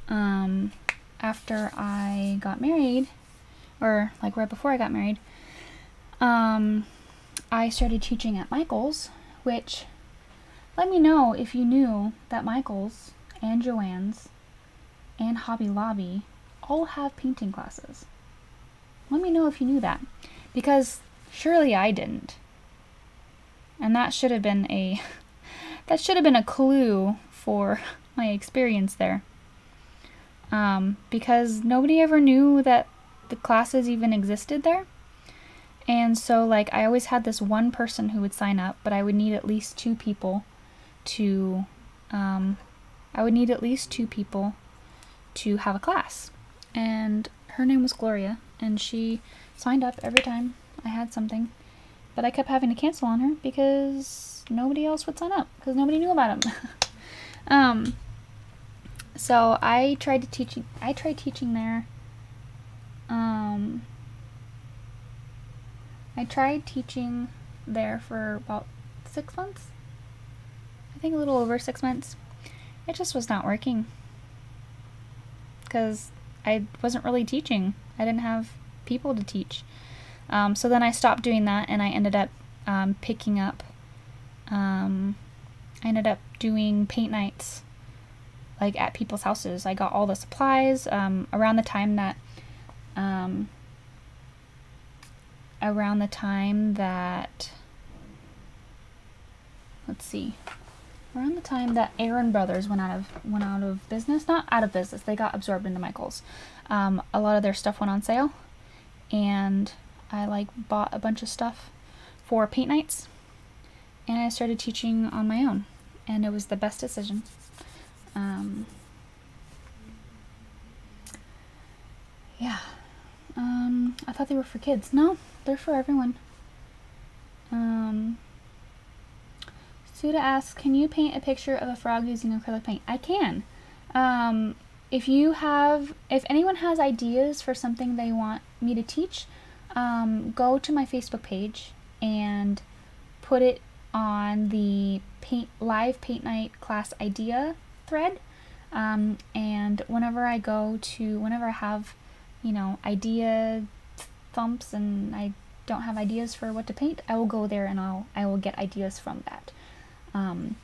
um, after I got married, or like right before I got married, um, I started teaching at Michaels, which let me know if you knew that Michaels and Joann's and Hobby Lobby all have painting classes. Let me know if you knew that. Because surely I didn't. And that should have been a that should have been a clue for my experience there. Um, because nobody ever knew that the classes even existed there. And so like I always had this one person who would sign up, but I would need at least two people to um, I would need at least two people to have a class. And her name was Gloria, and she signed up every time I had something. But I kept having to cancel on her because nobody else would sign up because nobody knew about them. um, so I tried to teach. I tried teaching there. Um, I tried teaching there for about six months. I think a little over six months. It just was not working because I wasn't really teaching. I didn't have people to teach. Um, so then I stopped doing that and I ended up um, picking up, um, I ended up doing paint nights like at people's houses. I got all the supplies um, around the time that, um, around the time that, let's see, around the time that Aaron Brothers went out of went out of business, not out of business, they got absorbed into Michaels. Um, a lot of their stuff went on sale, and I like bought a bunch of stuff for paint nights, and I started teaching on my own, and it was the best decision. Um, yeah, um, I thought they were for kids. No, they're for everyone. Um, Suda asks, can you paint a picture of a frog using acrylic paint? I can. Um, if you have, if anyone has ideas for something they want me to teach, um, go to my Facebook page and put it on the paint live paint night class idea thread. Um, and whenever I go to, whenever I have, you know, idea thumps and I don't have ideas for what to paint, I will go there and I'll I will get ideas from that. Um,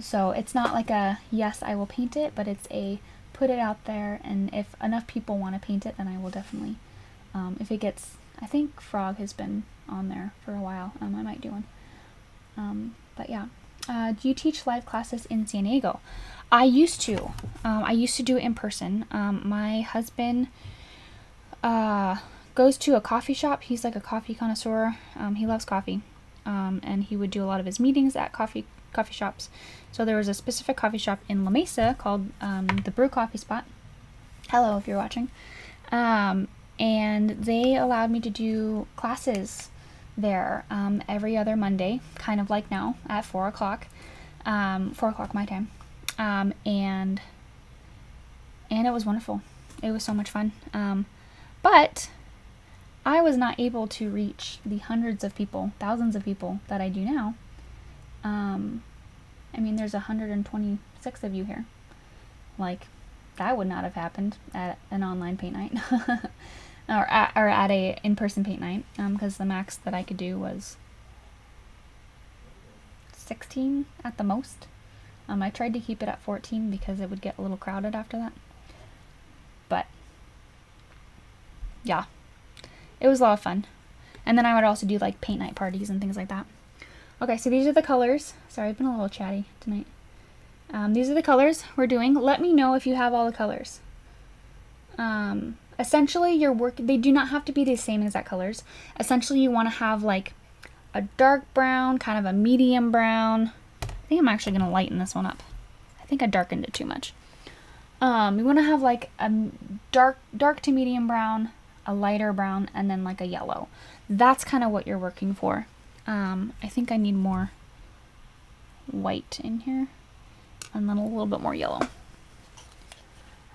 so it's not like a yes, I will paint it, but it's a put it out there, and if enough people want to paint it, then I will definitely. Um, if it gets, I think Frog has been on there for a while. Um, I might do one. Um, but yeah, uh, do you teach live classes in San Diego? I used to. Um, I used to do it in person. Um, my husband uh, goes to a coffee shop. He's like a coffee connoisseur. Um, he loves coffee, um, and he would do a lot of his meetings at coffee coffee shops. So there was a specific coffee shop in La Mesa called um, the Brew Coffee Spot. Hello, if you're watching. Um, and they allowed me to do classes there um, every other Monday, kind of like now at four o'clock, um, four o'clock my time, um, and and it was wonderful. It was so much fun. Um, but I was not able to reach the hundreds of people, thousands of people that I do now. Um, I mean, there's 126 of you here. Like, that would not have happened at an online paint night. or at, or at a in-person paint night because um, the max that I could do was 16 at the most. Um, I tried to keep it at 14 because it would get a little crowded after that. But yeah, it was a lot of fun. And then I would also do like paint night parties and things like that. Okay, so these are the colors. Sorry, I've been a little chatty tonight. Um, these are the colors we're doing. Let me know if you have all the colors. Um, essentially your work they do not have to be the same exact colors. Essentially you want to have like a dark brown kind of a medium brown. I think i'm actually going to lighten this one up. I think i darkened it too much. Um, you want to have like a dark dark to medium brown a lighter brown and then like a yellow. That's kind of what you're working for. Um, i think i need more white in here and then a little bit more yellow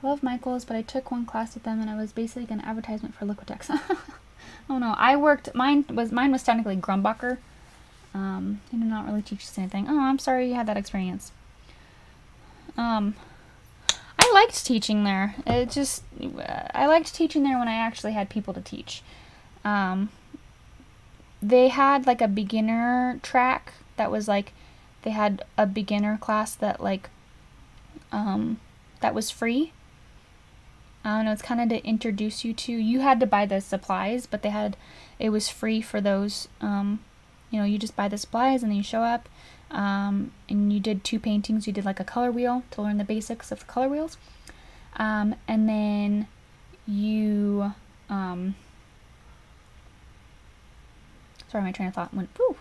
love Michaels, but I took one class with them and I was basically an advertisement for Liquitex. oh no, I worked, mine was mine was technically Grumbacher. Um, they did not really teach us anything. Oh, I'm sorry you had that experience. Um, I liked teaching there. It just, I liked teaching there when I actually had people to teach. Um, they had like a beginner track that was like, they had a beginner class that like, um, that was free I don't know, it's kind of to introduce you to. You had to buy the supplies, but they had, it was free for those. Um, you know, you just buy the supplies and then you show up. Um, and you did two paintings. You did like a color wheel to learn the basics of color wheels. Um, and then you, um, sorry, my train of thought went, whew.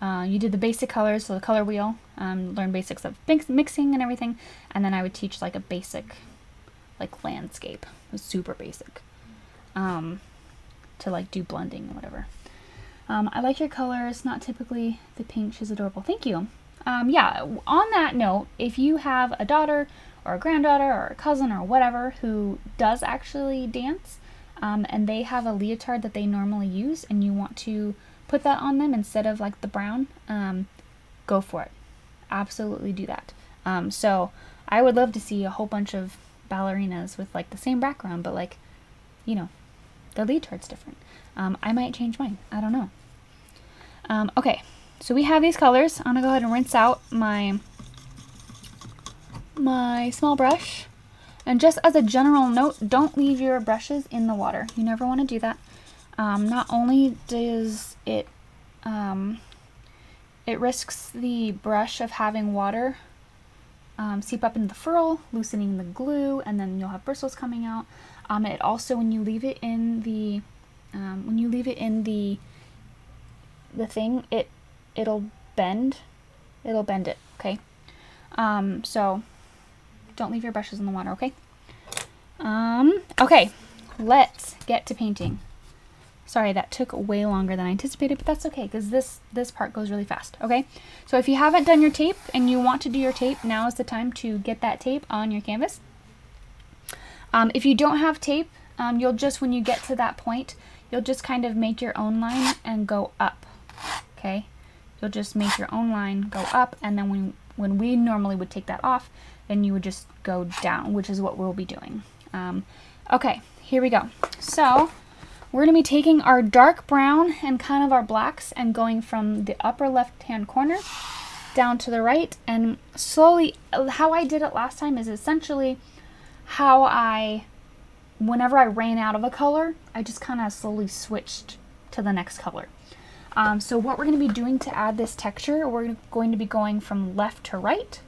Uh, you did the basic colors, so the color wheel, um, learn basics of mix mixing and everything, and then I would teach like a basic like landscape. It was super basic. Um, to like do blending or whatever. Um, I like your colors, not typically the pink. She's adorable. Thank you. Um, yeah, on that note, if you have a daughter or a granddaughter or a cousin or whatever who does actually dance um, and they have a leotard that they normally use and you want to put that on them instead of like the brown, um, go for it. Absolutely do that. Um, so I would love to see a whole bunch of ballerinas with like the same background, but like, you know, the leotard's different. Um, I might change mine. I don't know. Um, okay, so we have these colors. I'm gonna go ahead and rinse out my my small brush. And just as a general note, don't leave your brushes in the water. You never want to do that. Um, not only does it um, it risks the brush of having water um, seep up into the ferrule, loosening the glue, and then you'll have bristles coming out. Um, it also, when you leave it in the, um, when you leave it in the, the thing, it, it'll bend, it'll bend it, okay? Um, so, don't leave your brushes in the water, okay? Um, okay, let's get to painting. Sorry, that took way longer than I anticipated, but that's okay because this, this part goes really fast, okay? So if you haven't done your tape and you want to do your tape, now is the time to get that tape on your canvas. Um, if you don't have tape, um, you'll just, when you get to that point, you'll just kind of make your own line and go up, okay? You'll just make your own line, go up, and then when, when we normally would take that off, then you would just go down, which is what we'll be doing. Um, okay, here we go. So we're going to be taking our dark brown and kind of our blacks and going from the upper left hand corner down to the right and slowly how I did it last time is essentially how I whenever I ran out of a color I just kind of slowly switched to the next color um, so what we're going to be doing to add this texture we're going to be going from left to right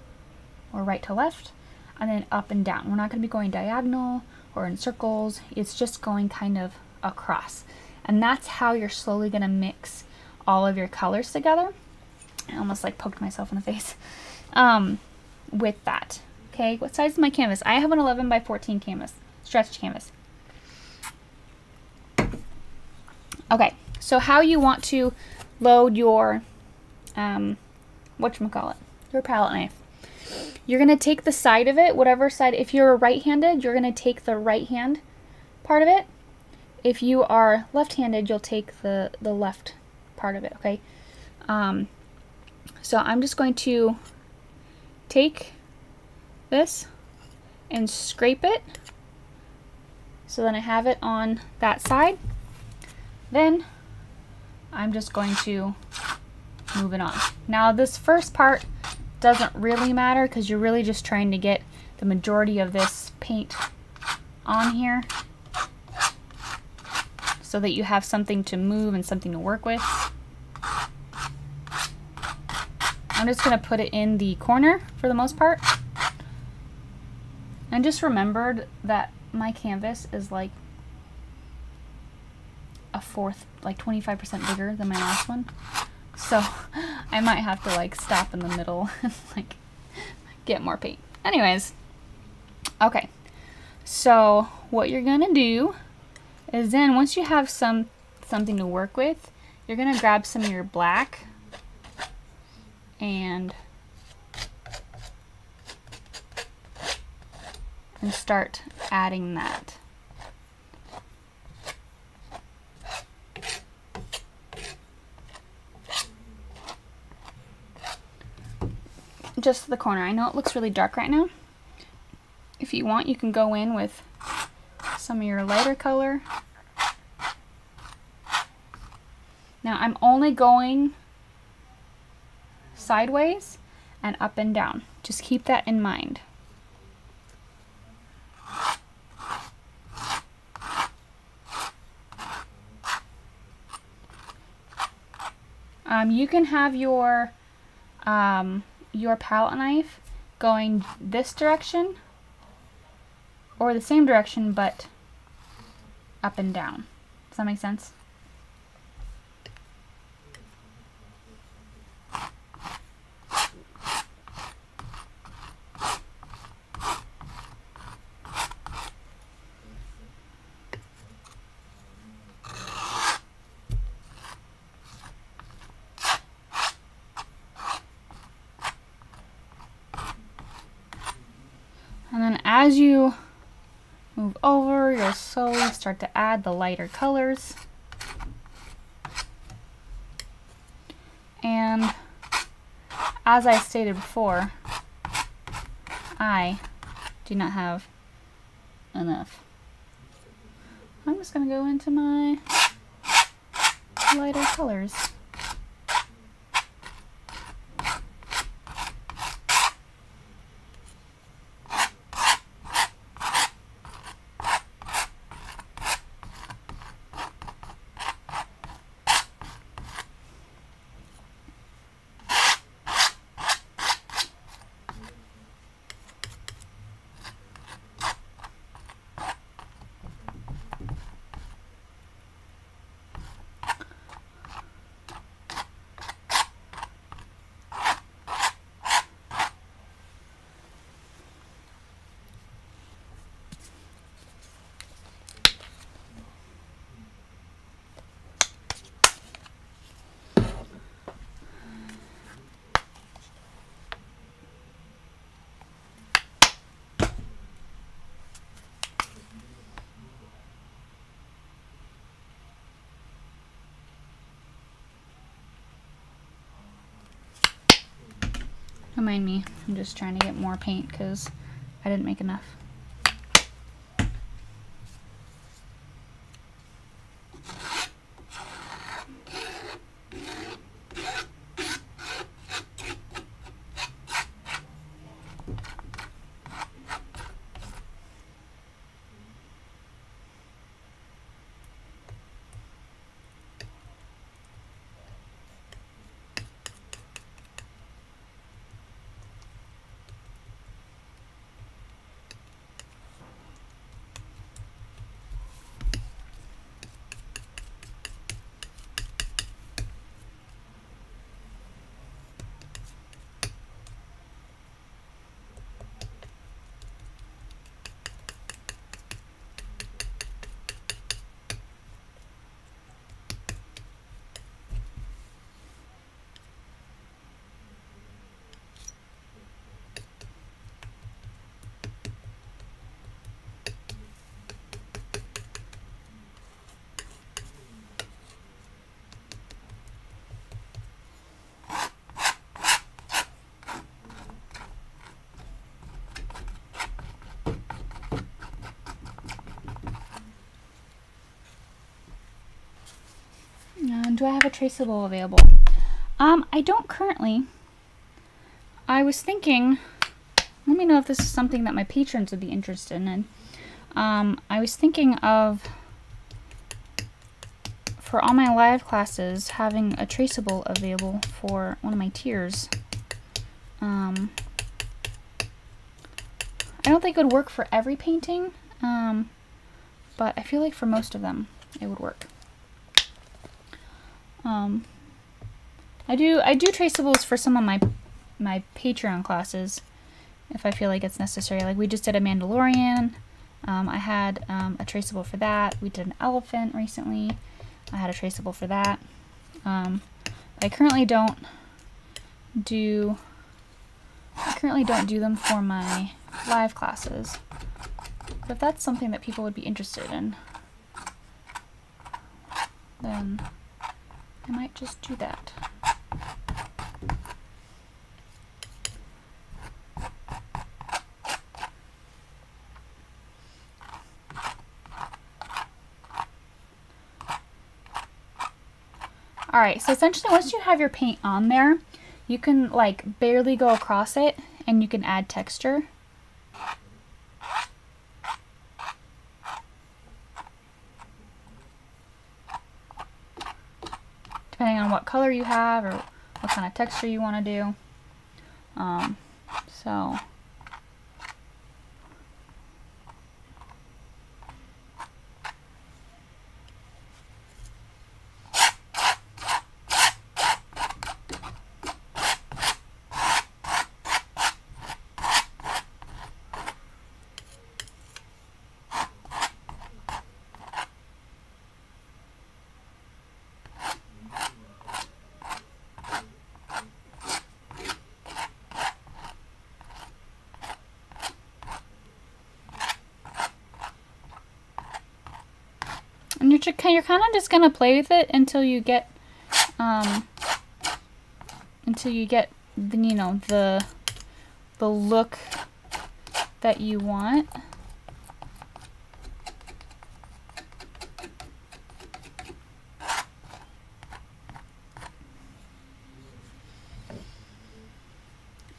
or right to left and then up and down. We're not going to be going diagonal or in circles. It's just going kind of across. And that's how you're slowly going to mix all of your colors together. I almost like poked myself in the face um, with that. Okay, what size is my canvas? I have an 11 by 14 canvas, stretched canvas. Okay, so how you want to load your, um, whatchamacallit, your palette knife. You're going to take the side of it, whatever side, if you're right-handed, you're going to take the right hand part of it. If you are left-handed, you'll take the, the left part of it, okay? Um, so I'm just going to take this and scrape it so then I have it on that side. Then I'm just going to move it on. Now this first part doesn't really matter because you're really just trying to get the majority of this paint on here so that you have something to move and something to work with. I'm just going to put it in the corner for the most part. And just remembered that my canvas is like a fourth, like 25% bigger than my last one. So I might have to like stop in the middle and like get more paint. Anyways, okay. So what you're gonna do is then once you have some something to work with, you're gonna grab some of your black and and start adding that. just the corner. I know it looks really dark right now. If you want, you can go in with some of your lighter color. Now I'm only going sideways and up and down. Just keep that in mind. Um, you can have your um, your palette knife going this direction or the same direction but up and down. Does that make sense? And then as you move over, you'll slowly start to add the lighter colors. And as I stated before, I do not have enough. I'm just going to go into my lighter colors. Remind me, I'm just trying to get more paint because I didn't make enough. Do I have a traceable available? Um, I don't currently. I was thinking, let me know if this is something that my patrons would be interested in. Um, I was thinking of, for all my live classes, having a traceable available for one of my tiers. Um, I don't think it would work for every painting, um, but I feel like for most of them it would work. Um, I do I do traceables for some of my my Patreon classes if I feel like it's necessary. Like we just did a Mandalorian. Um, I had um, a traceable for that. We did an elephant recently. I had a traceable for that. Um, I currently don't do I currently don't do them for my live classes. But if that's something that people would be interested in, then I might just do that. Alright, so essentially once you have your paint on there, you can like barely go across it and you can add texture. Depending on what color you have or what kind of texture you want to do. Um, so And you're, you're kind of just going to play with it until you get, um, until you get, the, you know, the, the look that you want.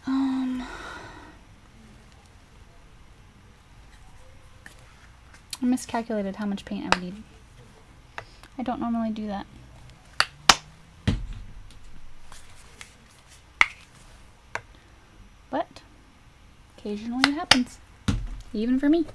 Um, I miscalculated how much paint I would need. I don't normally do that. But occasionally it happens, even for me.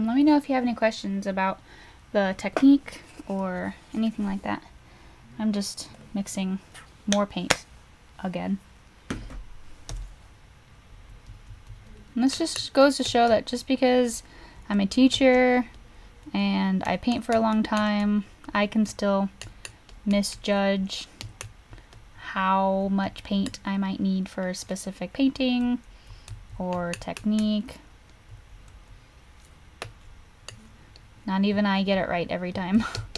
Um, let me know if you have any questions about the technique or anything like that. I'm just mixing more paint again. And this just goes to show that just because I'm a teacher and I paint for a long time, I can still misjudge how much paint I might need for a specific painting or technique. Not even I get it right every time.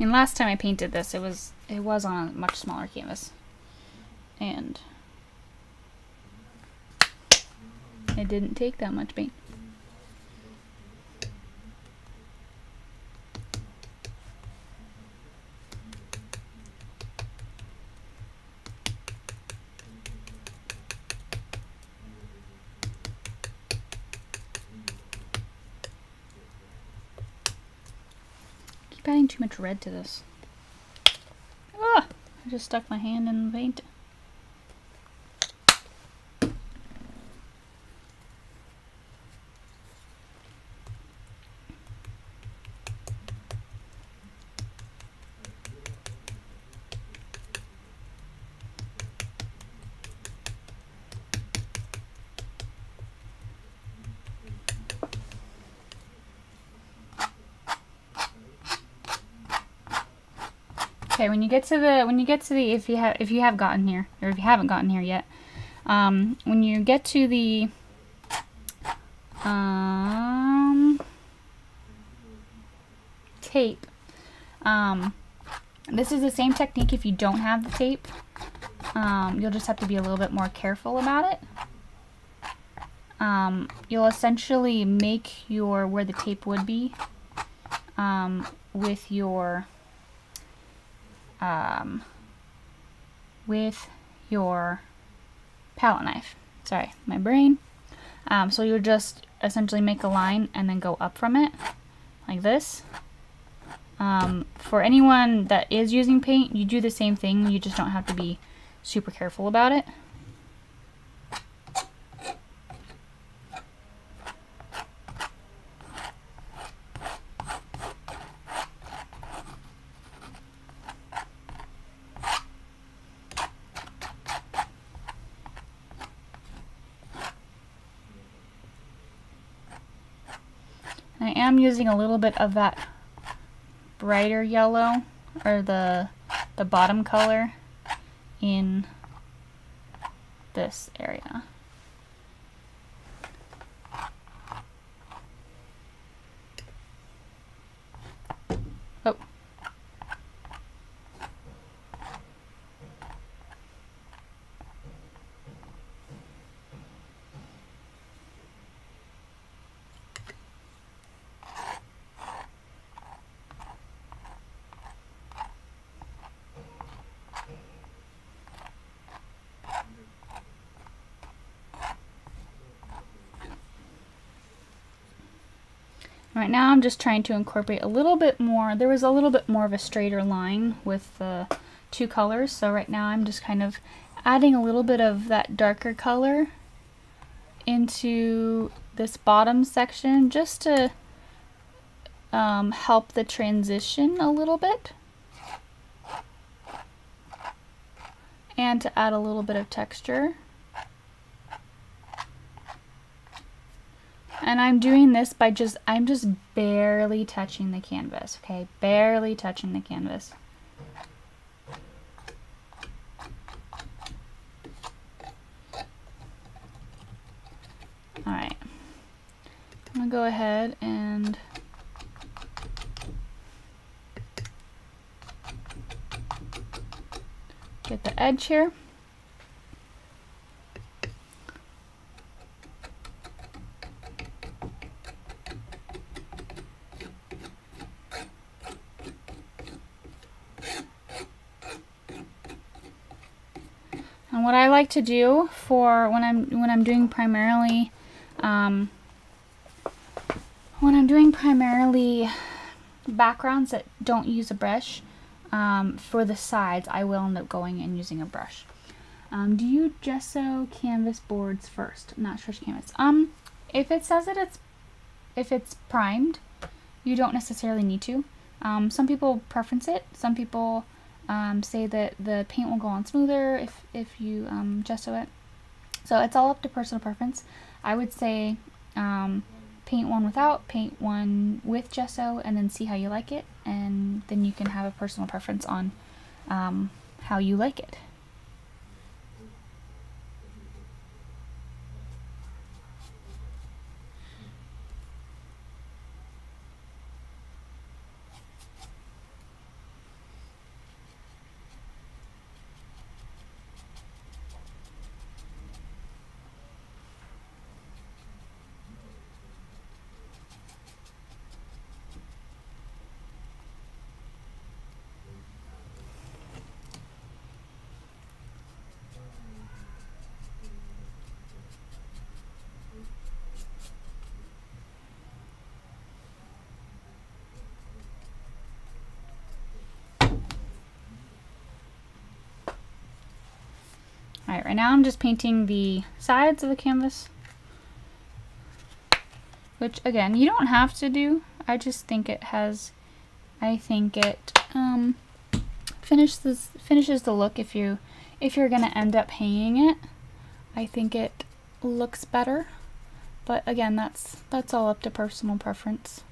And last time I painted this, it was it was on a much smaller canvas. And it didn't take that much paint. adding too much red to this. Ah! I just stuck my hand in the paint. You get to the when you get to the if you have if you have gotten here or if you haven't gotten here yet, um, when you get to the um, tape, um, this is the same technique if you don't have the tape. Um, you'll just have to be a little bit more careful about it. Um, you'll essentially make your where the tape would be um, with your um, with your palette knife. Sorry, my brain. Um, so you just essentially make a line and then go up from it like this. Um, for anyone that is using paint, you do the same thing. You just don't have to be super careful about it. I am using a little bit of that brighter yellow or the the bottom color in this area. Oh. Right now I'm just trying to incorporate a little bit more. There was a little bit more of a straighter line with the two colors. So right now I'm just kind of adding a little bit of that darker color into this bottom section just to um, help the transition a little bit. And to add a little bit of texture. And I'm doing this by just, I'm just barely touching the canvas, okay? Barely touching the canvas. Alright. I'm going to go ahead and get the edge here. What I like to do for when I'm when I'm doing primarily um, when I'm doing primarily backgrounds that don't use a brush um, for the sides I will end up going and using a brush. Um, do you gesso canvas boards first? Not sure canvas. Um, if it says that it's if it's primed, you don't necessarily need to. Um, some people preference it. Some people um, say that the paint will go on smoother if, if you um, gesso it. So it's all up to personal preference. I would say um, paint one without, paint one with gesso, and then see how you like it. And then you can have a personal preference on um, how you like it. Alright, right now I'm just painting the sides of the canvas. Which, again, you don't have to do. I just think it has, I think it um, finishes, finishes the look if, you, if you're to end up hanging it. I think it looks better. But again, that's, that's all up to personal preference.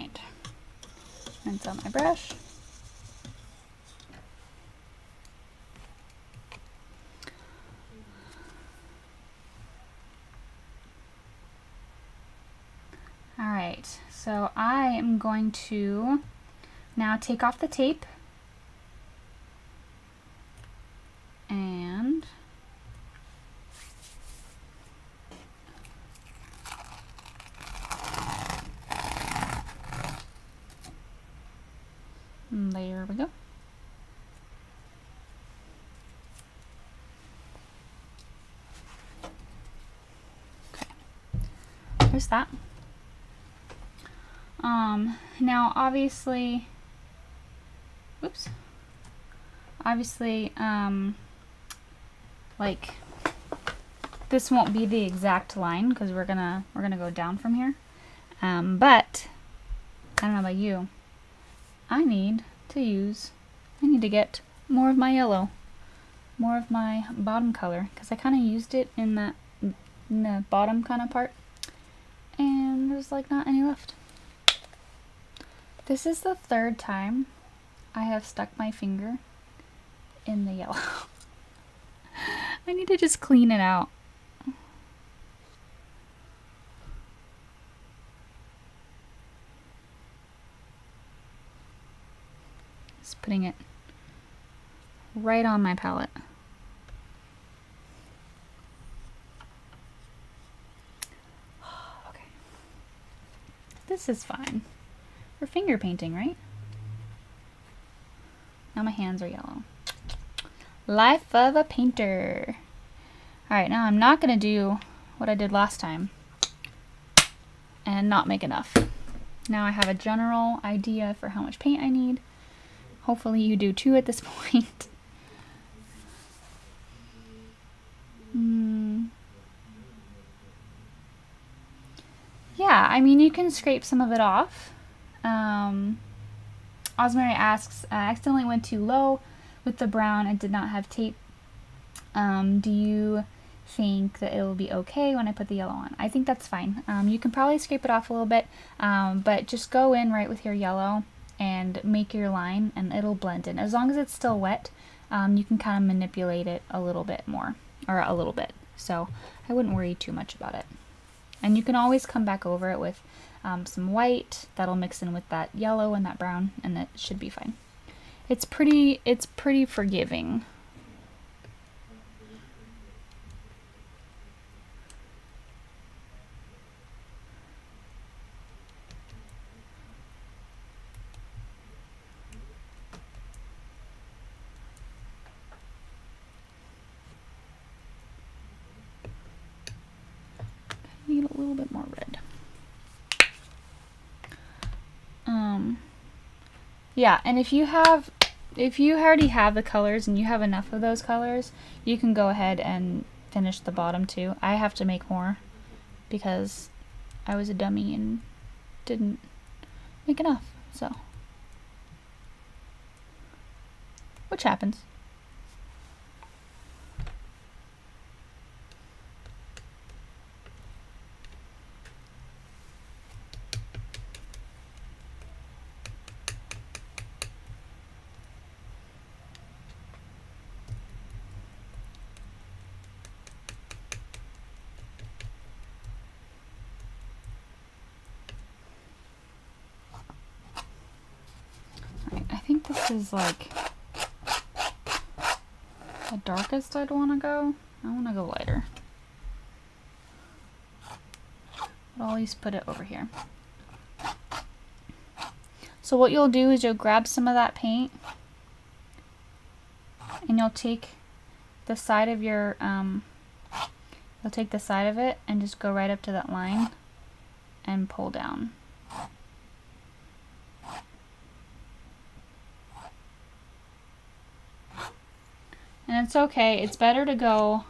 Alright. Rinse out my brush. Alright, so I am going to now take off the tape and there we go. Okay, there's that. Um, now obviously, oops, obviously, um, like, this won't be the exact line because we're gonna, we're gonna go down from here. Um, but, I don't know about you, I need to use, I need to get more of my yellow, more of my bottom color because I kind of used it in that, in the bottom kind of part like not any left. This is the third time I have stuck my finger in the yellow. I need to just clean it out. Just putting it right on my palette. This is fine. We're finger painting, right? Now my hands are yellow. Life of a painter. Alright, now I'm not going to do what I did last time and not make enough. Now I have a general idea for how much paint I need. Hopefully you do too at this point. mm. Yeah, I mean you can scrape some of it off. Um, Osmary asks, I accidentally went too low with the brown and did not have tape. Um, do you think that it will be okay when I put the yellow on? I think that's fine. Um, you can probably scrape it off a little bit, um, but just go in right with your yellow and make your line and it'll blend in. As long as it's still wet, um, you can kind of manipulate it a little bit more, or a little bit. So I wouldn't worry too much about it. And you can always come back over it with um, some white that'll mix in with that yellow and that brown and it should be fine. It's pretty, it's pretty forgiving. need a little bit more red. Um, yeah, and if you have, if you already have the colors and you have enough of those colors, you can go ahead and finish the bottom too. I have to make more because I was a dummy and didn't make enough, so. Which happens. Is like the darkest I'd want to go. I want to go lighter. But I'll at least put it over here. So what you'll do is you'll grab some of that paint and you'll take the side of your, um, you'll take the side of it and just go right up to that line and pull down. It's okay. It's better to go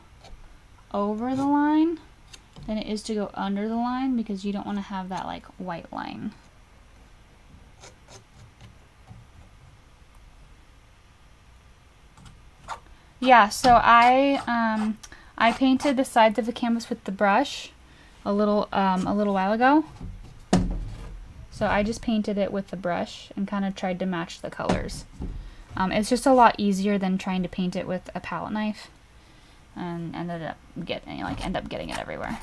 over the line than it is to go under the line because you don't want to have that like white line. Yeah, so I um, I painted the sides of the canvas with the brush a little um, a little while ago. So I just painted it with the brush and kind of tried to match the colors. Um, it's just a lot easier than trying to paint it with a palette knife and ended up getting like end up getting it everywhere.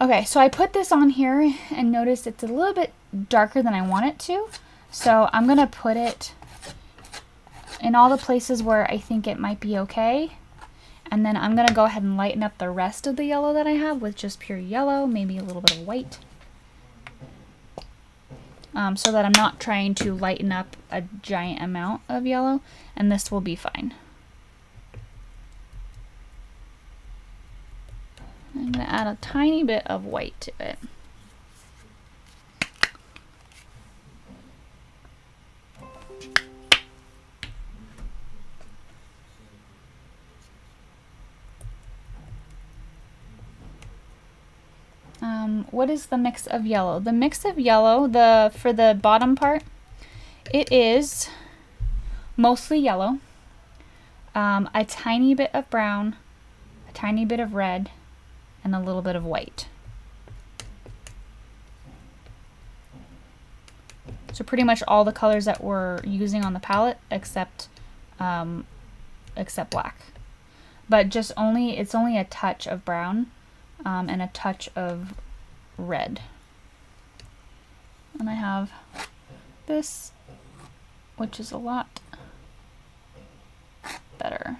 Okay, so I put this on here and notice it's a little bit darker than I want it to. So I'm going to put it in all the places where I think it might be okay. And then I'm going to go ahead and lighten up the rest of the yellow that I have with just pure yellow, maybe a little bit of white. Um, so that I'm not trying to lighten up a giant amount of yellow, and this will be fine. I'm going to add a tiny bit of white to it. Um, what is the mix of yellow? The mix of yellow, the for the bottom part, it is mostly yellow, um, a tiny bit of brown, a tiny bit of red, and a little bit of white. So pretty much all the colors that we're using on the palette except um, except black. But just only, it's only a touch of brown um, and a touch of red. And I have this, which is a lot better.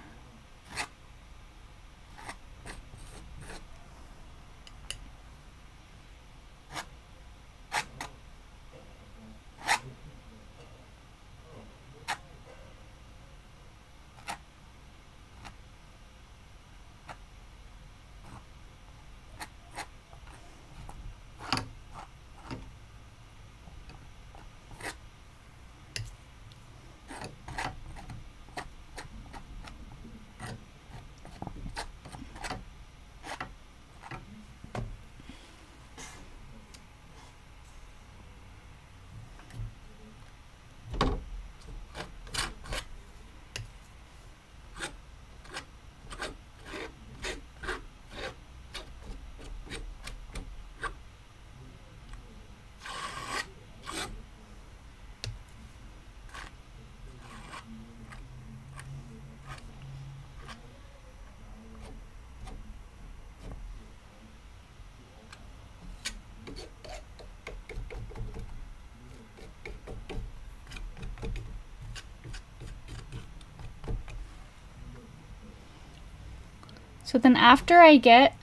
So then after I get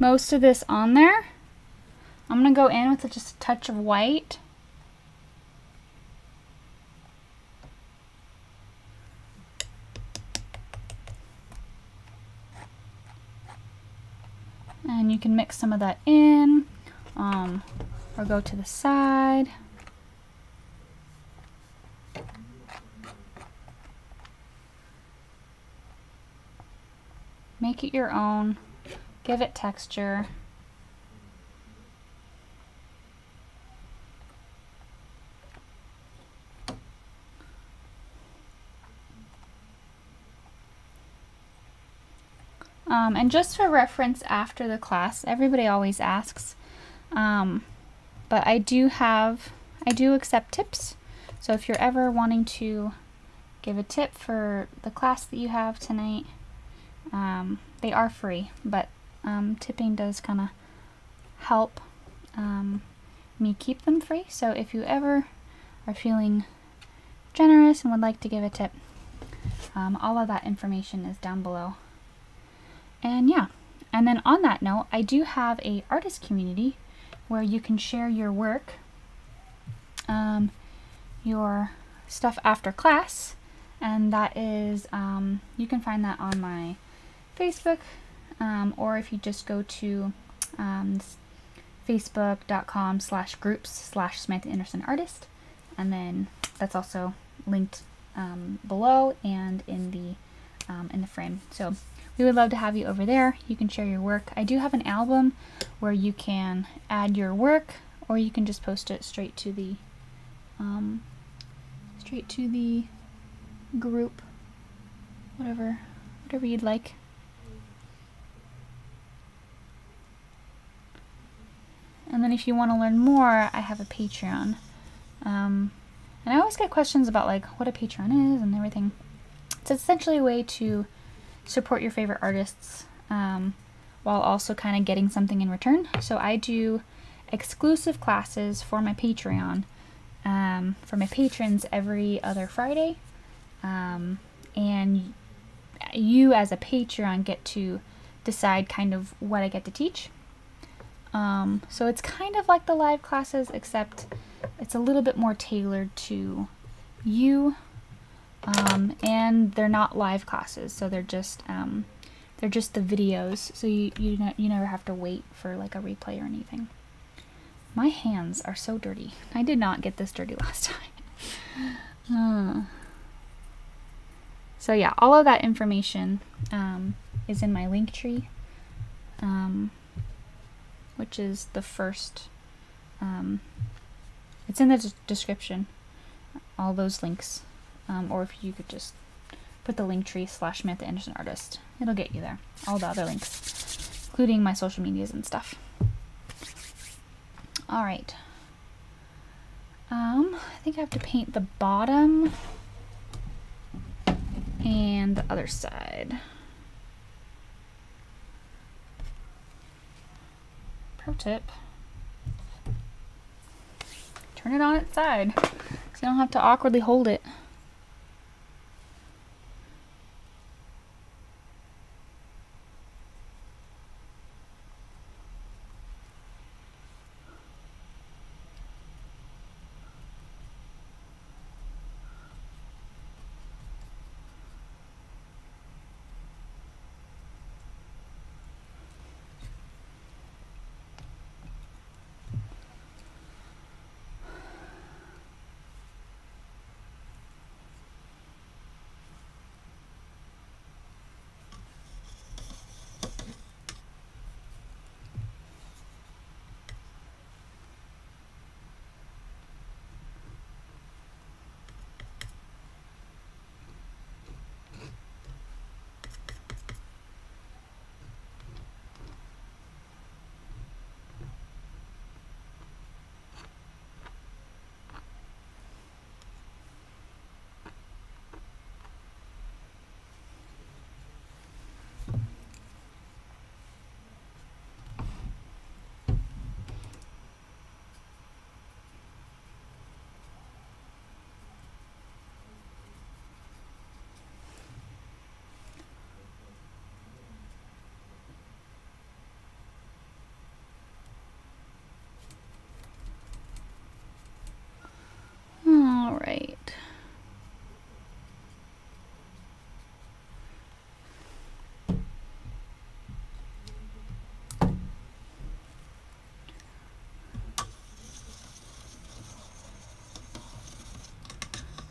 most of this on there, I'm going to go in with just a touch of white. And you can mix some of that in um, or go to the side. Make it your own. Give it texture. Um, and just for reference after the class, everybody always asks, um, but I do have, I do accept tips. So if you're ever wanting to give a tip for the class that you have tonight, um, they are free, but um, tipping does kind of help um, me keep them free. So if you ever are feeling generous and would like to give a tip, um, all of that information is down below. And yeah, and then on that note, I do have a artist community where you can share your work, um, your stuff after class, and that is, um, you can find that on my Facebook, um, or if you just go to um, facebook.com slash groups slash Samantha Anderson Artist, and then that's also linked um, below and in the um, in the frame. So we would love to have you over there. You can share your work. I do have an album where you can add your work, or you can just post it straight to the um, straight to the group, whatever whatever you'd like. Then if you want to learn more, I have a Patreon. Um, and I always get questions about like what a Patreon is and everything. It's essentially a way to support your favorite artists um, while also kind of getting something in return. So I do exclusive classes for my Patreon um, for my patrons every other Friday. Um, and you as a Patreon get to decide kind of what I get to teach. Um, so it's kind of like the live classes, except it's a little bit more tailored to you. Um, and they're not live classes, so they're just um, they're just the videos. So you you you never have to wait for like a replay or anything. My hands are so dirty. I did not get this dirty last time. uh. So yeah, all of that information um, is in my Linktree, um, which is the first. Um, it's in the description. All those links, um, or if you could just put the Linktree slash Samantha Anderson artist, it'll get you there. All the other links, including my social medias and stuff. All right. Um, I think I have to paint the bottom and the other side. Pro tip. Turn it on its side so you don't have to awkwardly hold it.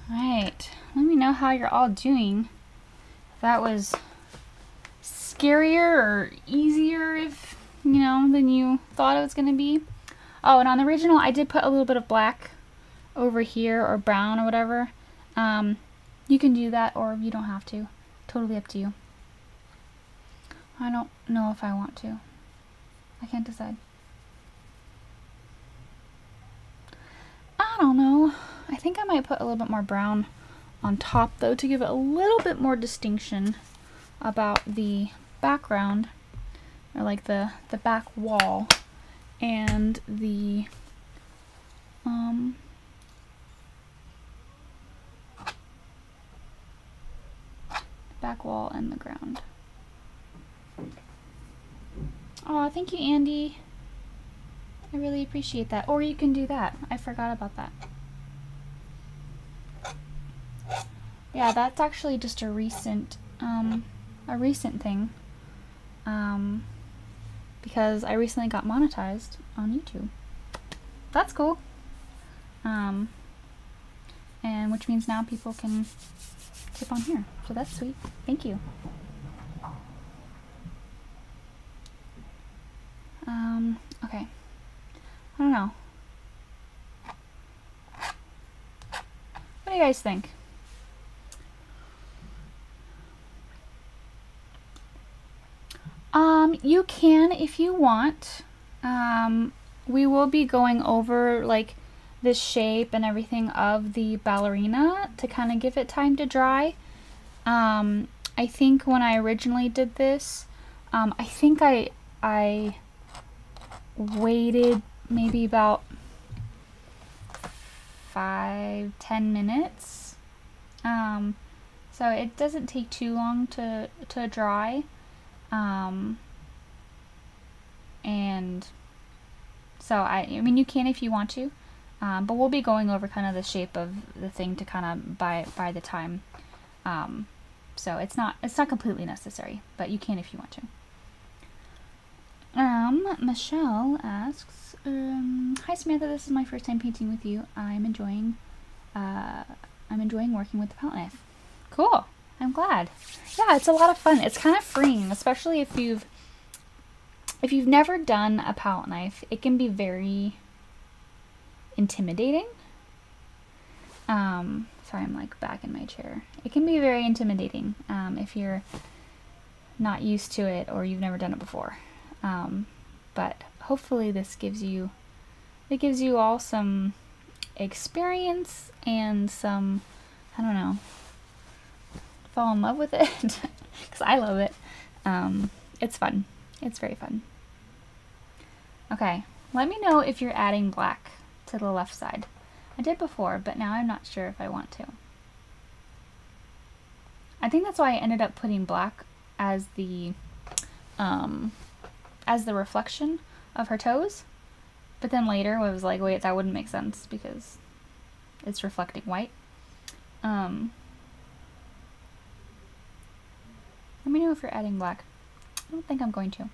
Alright, let me know how you're all doing. That was scarier or easier if, you know, than you thought it was going to be. Oh, and on the original, I did put a little bit of black over here or brown or whatever. Um, you can do that or you don't have to. Totally up to you. I don't know if I want to. I can't decide. I don't know. I think I might put a little bit more brown on top though to give it a little bit more distinction about the background or like the the back wall and the um back wall and the ground. Oh, thank you, Andy. I really appreciate that. Or you can do that. I forgot about that. Yeah, that's actually just a recent, um, a recent thing. Um, because I recently got monetized on YouTube. That's cool. Um, and which means now people can click on here. So that's sweet. Thank you. Um, okay. I don't know. What do you guys think? Um, you can if you want. Um, we will be going over like the shape and everything of the ballerina to kind of give it time to dry. Um, I think when I originally did this, um, I think I I waited maybe about five ten minutes. Um, so it doesn't take too long to to dry. Um, and so I, I mean, you can if you want to, um, but we'll be going over kind of the shape of the thing to kind of by by the time. Um, so it's not it's not completely necessary, but you can if you want to. Um, Michelle asks, um, "Hi Samantha, this is my first time painting with you. I'm enjoying, uh, I'm enjoying working with the palette knife. Cool. I'm glad. Yeah, it's a lot of fun. It's kind of freeing, especially if you've if you've never done a palette knife, it can be very intimidating. Um, sorry, I'm like back in my chair. It can be very intimidating um, if you're not used to it or you've never done it before. Um, but hopefully this gives you it gives you all some experience and some I don't know fall in love with it because I love it. Um, it's fun. It's very fun. Okay, let me know if you're adding black to the left side. I did before, but now I'm not sure if I want to. I think that's why I ended up putting black as the um, as the reflection of her toes. But then later I was like, wait, that wouldn't make sense because it's reflecting white. Um, let me know if you're adding black. I don't think I'm going to.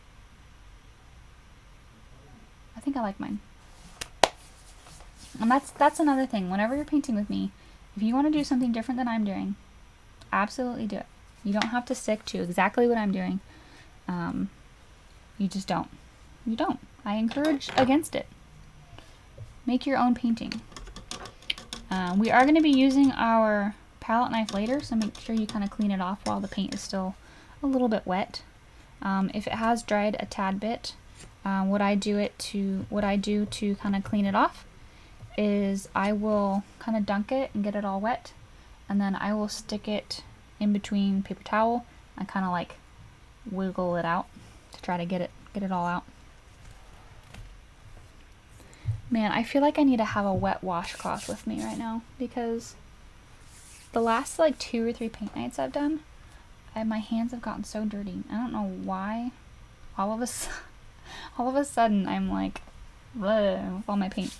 I think I like mine. And that's that's another thing. Whenever you're painting with me, if you want to do something different than I'm doing, absolutely do it. You don't have to stick to exactly what I'm doing. Um, you just don't. You don't. I encourage against it. Make your own painting. Um, we are going to be using our palette knife later, so make sure you kind of clean it off while the paint is still a little bit wet. Um, if it has dried a tad bit, uh, what I do it to what I do to kind of clean it off is I will kind of dunk it and get it all wet, and then I will stick it in between paper towel and kind of like wiggle it out to try to get it get it all out. Man, I feel like I need to have a wet washcloth with me right now because the last like two or three paint nights I've done, I, my hands have gotten so dirty. I don't know why. All of a all of a sudden I'm like, with all my paint.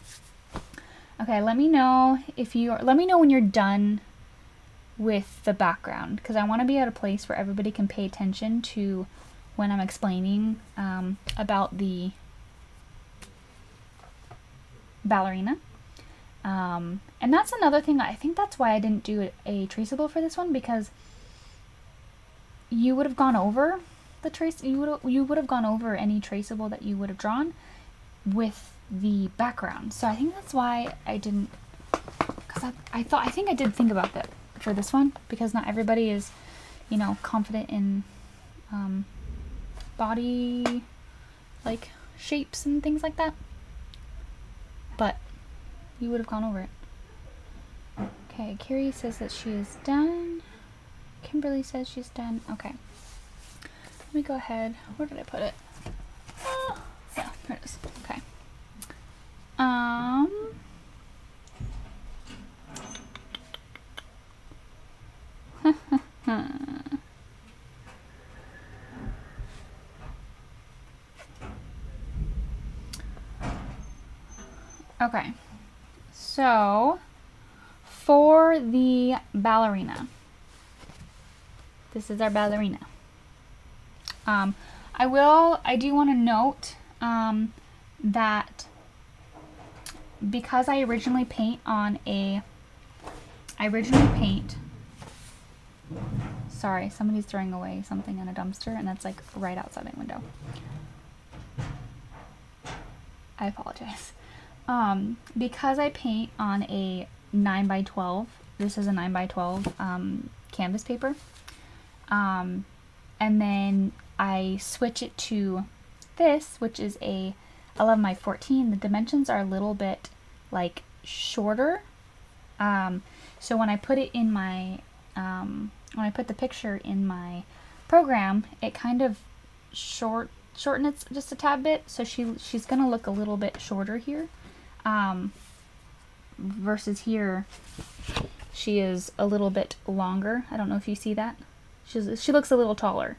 Okay, let me know if you are, let me know when you're done with the background because I want to be at a place where everybody can pay attention to when I'm explaining um, about the ballerina. Um, and that's another thing, I think that's why I didn't do a traceable for this one because you would have gone over the trace, you would you would have gone over any traceable that you would have drawn with the background. So I think that's why I didn't, because I, I thought, I think I did think about that for this one because not everybody is, you know, confident in um, body like shapes and things like that. But you would have gone over it. Okay, Carrie says that she is done. Kimberly says she's done. Okay. Let me go ahead. Where did I put it? Oh, yeah, there it is. Okay. Um. okay. So, for the ballerina, this is our ballerina. Um, I will, I do want to note um, that because I originally paint on a, I originally paint, sorry, somebody's throwing away something in a dumpster and that's like right outside my window. I apologize. Um, because I paint on a 9 by 12 this is a 9 by 12 um, canvas paper, um, and then I switch it to this, which is a I love my 14. The dimensions are a little bit like shorter. Um, so when I put it in my, um, when I put the picture in my program, it kind of short shorten it just a tad bit. So she she's gonna look a little bit shorter here. Um, versus here, she is a little bit longer. I don't know if you see that. She's, she looks a little taller.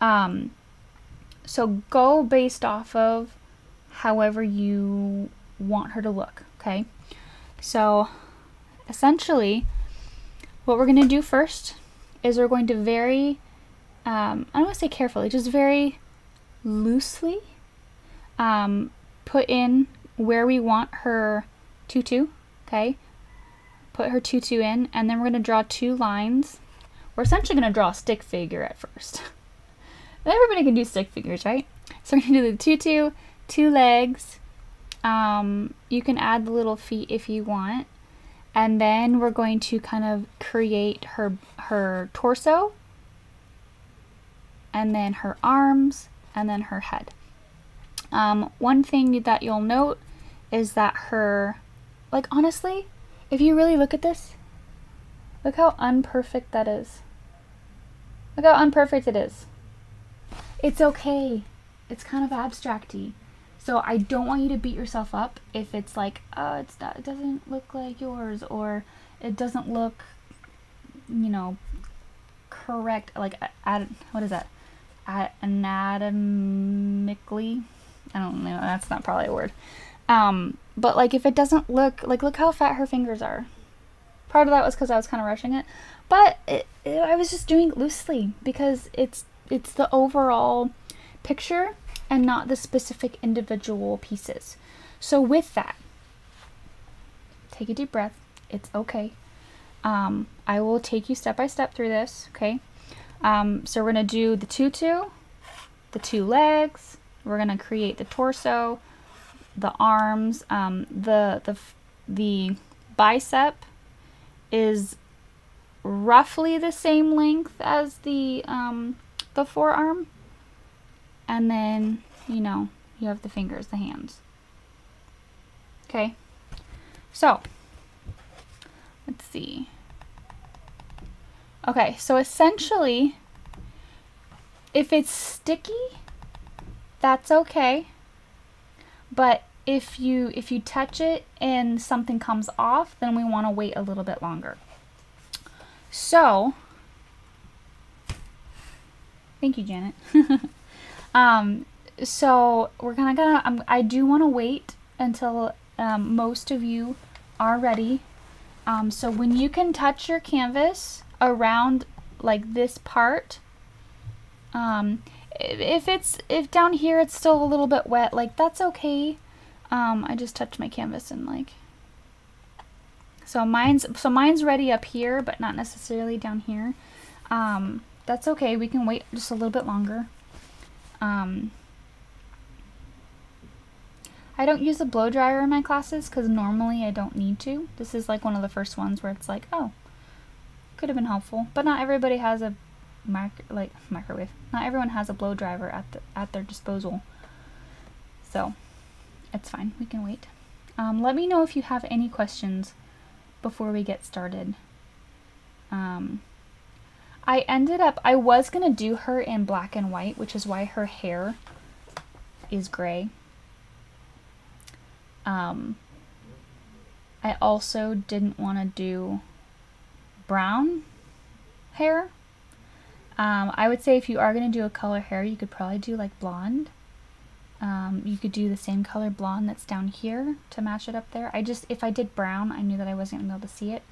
Um, so go based off of however you want her to look, okay? So essentially, what we're going to do first is we're going to very, um, I don't want to say carefully, just very loosely um, put in where we want her tutu, okay? Put her tutu in, and then we're going to draw two lines. We're essentially going to draw a stick figure at first. Everybody can do stick figures, right? So we're going to do the tutu, two legs. Um, you can add the little feet if you want. And then we're going to kind of create her, her torso, and then her arms, and then her head. Um, one thing that you'll note is that her, like honestly, if you really look at this, look how unperfect that is. Look how unperfect it is. It's okay. It's kind of abstracty. So I don't want you to beat yourself up if it's like, oh, it's not, it doesn't look like yours, or it doesn't look, you know, correct. Like, ad, what is that? Ad, anatomically, I don't know. That's not probably a word. Um, but like, if it doesn't look like, look how fat her fingers are. Part of that was because I was kind of rushing it, but it, it, I was just doing it loosely because it's it's the overall picture and not the specific individual pieces. So with that, take a deep breath. It's okay. Um, I will take you step by step through this, okay? Um, so we're going to do the tutu, the two legs, we're going to create the torso, the arms, um, the, the, the bicep is roughly the same length as the, um, the forearm and then, you know, you have the fingers, the hands. Okay, so let's see. Okay, so essentially, if it's sticky, that's okay. But if you if you touch it and something comes off, then we want to wait a little bit longer. So, thank you, Janet. Um, so we're of gonna, um, I do want to wait until um, most of you are ready. Um, so when you can touch your canvas around like this part, um, if it's, if down here it's still a little bit wet, like that's okay. Um, I just touched my canvas and like, so mine's, so mine's ready up here, but not necessarily down here. Um, that's okay. We can wait just a little bit longer. Um, I don't use a blow dryer in my classes because normally I don't need to. This is like one of the first ones where it's like, oh, could have been helpful. But not everybody has a micro like microwave. Not everyone has a blow dryer at the, at their disposal. So it's fine. We can wait. Um, let me know if you have any questions before we get started. Um, I ended up, I was going to do her in black and white, which is why her hair is gray. Um, I also didn't want to do brown hair. Um, I would say if you are going to do a color hair, you could probably do like blonde. Um, you could do the same color blonde that's down here to match it up there. I just, if I did brown, I knew that I wasn't going to be able to see it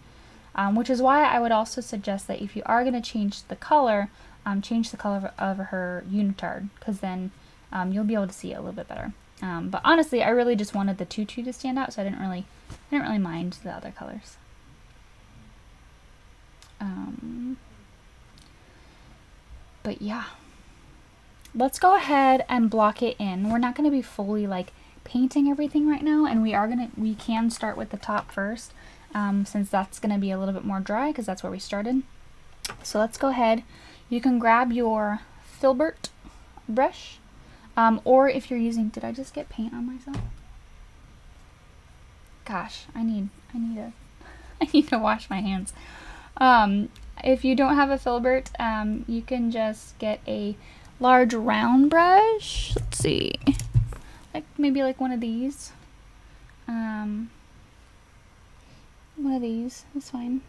um, which is why I would also suggest that if you are going to change the color, um, change the color of, of her unitard, because then um, you'll be able to see it a little bit better. Um, but honestly, I really just wanted the tutu to stand out, so I didn't really, I didn't really mind the other colors. Um, but yeah, let's go ahead and block it in. We're not going to be fully like painting everything right now, and we are gonna, we can start with the top first um, since that's going to be a little bit more dry because that's where we started. So let's go ahead. You can grab your filbert brush. Um, or if you're using, did I just get paint on myself? Gosh, I need, I need to, I need to wash my hands. Um, if you don't have a filbert, um, you can just get a large round brush. Let's see, like maybe like one of these. Um, one of these is fine.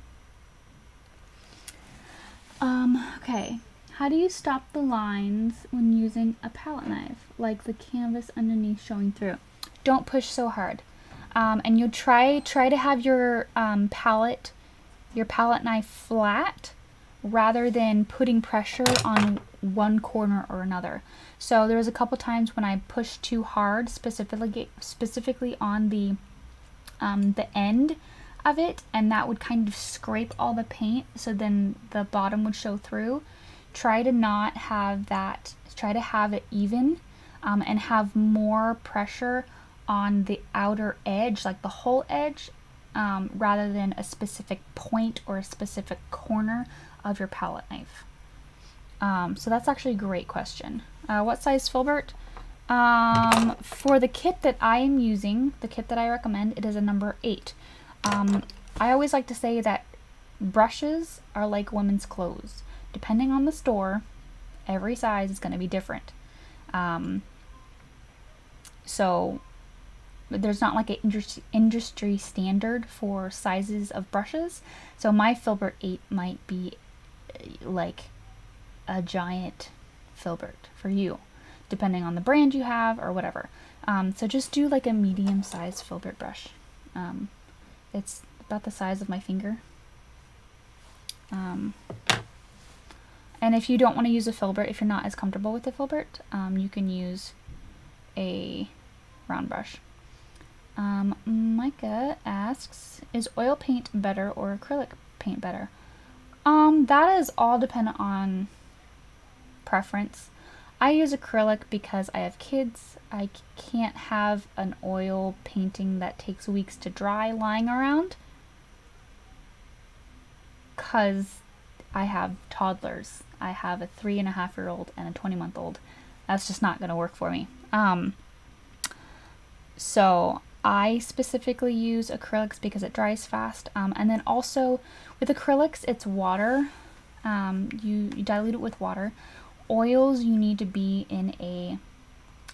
Um, okay. How do you stop the lines when using a palette knife, like the canvas underneath showing through? Don't push so hard. Um, and you try try to have your um, palette your palette knife flat rather than putting pressure on one corner or another. So there was a couple times when I pushed too hard, specifically specifically on the um, the end of it, and that would kind of scrape all the paint, so then the bottom would show through. Try to not have that. Try to have it even, um, and have more pressure on the outer edge, like the whole edge, um, rather than a specific point or a specific corner of your palette knife. Um, so that's actually a great question. Uh, what size filbert? Um, for the kit that I am using, the kit that I recommend, it is a number 8. Um, I always like to say that brushes are like women's clothes. Depending on the store, every size is going to be different. Um, so there's not like an industry standard for sizes of brushes. So my Filbert 8 might be like a giant filbert for you, depending on the brand you have or whatever. Um, so just do like a medium sized filbert brush. Um, it's about the size of my finger. Um, and if you don't want to use a filbert, if you're not as comfortable with the filbert, um, you can use a round brush. Um, Micah asks, is oil paint better or acrylic paint better? Um, that is all dependent on preference. I use acrylic because I have kids. I can't have an oil painting that takes weeks to dry lying around because I have toddlers. I have a three and a half year old and a 20 month old. That's just not going to work for me. Um, so I specifically use acrylics because it dries fast. Um, and then also with acrylics, it's water. Um, you, you dilute it with water. Oils, you need to be in a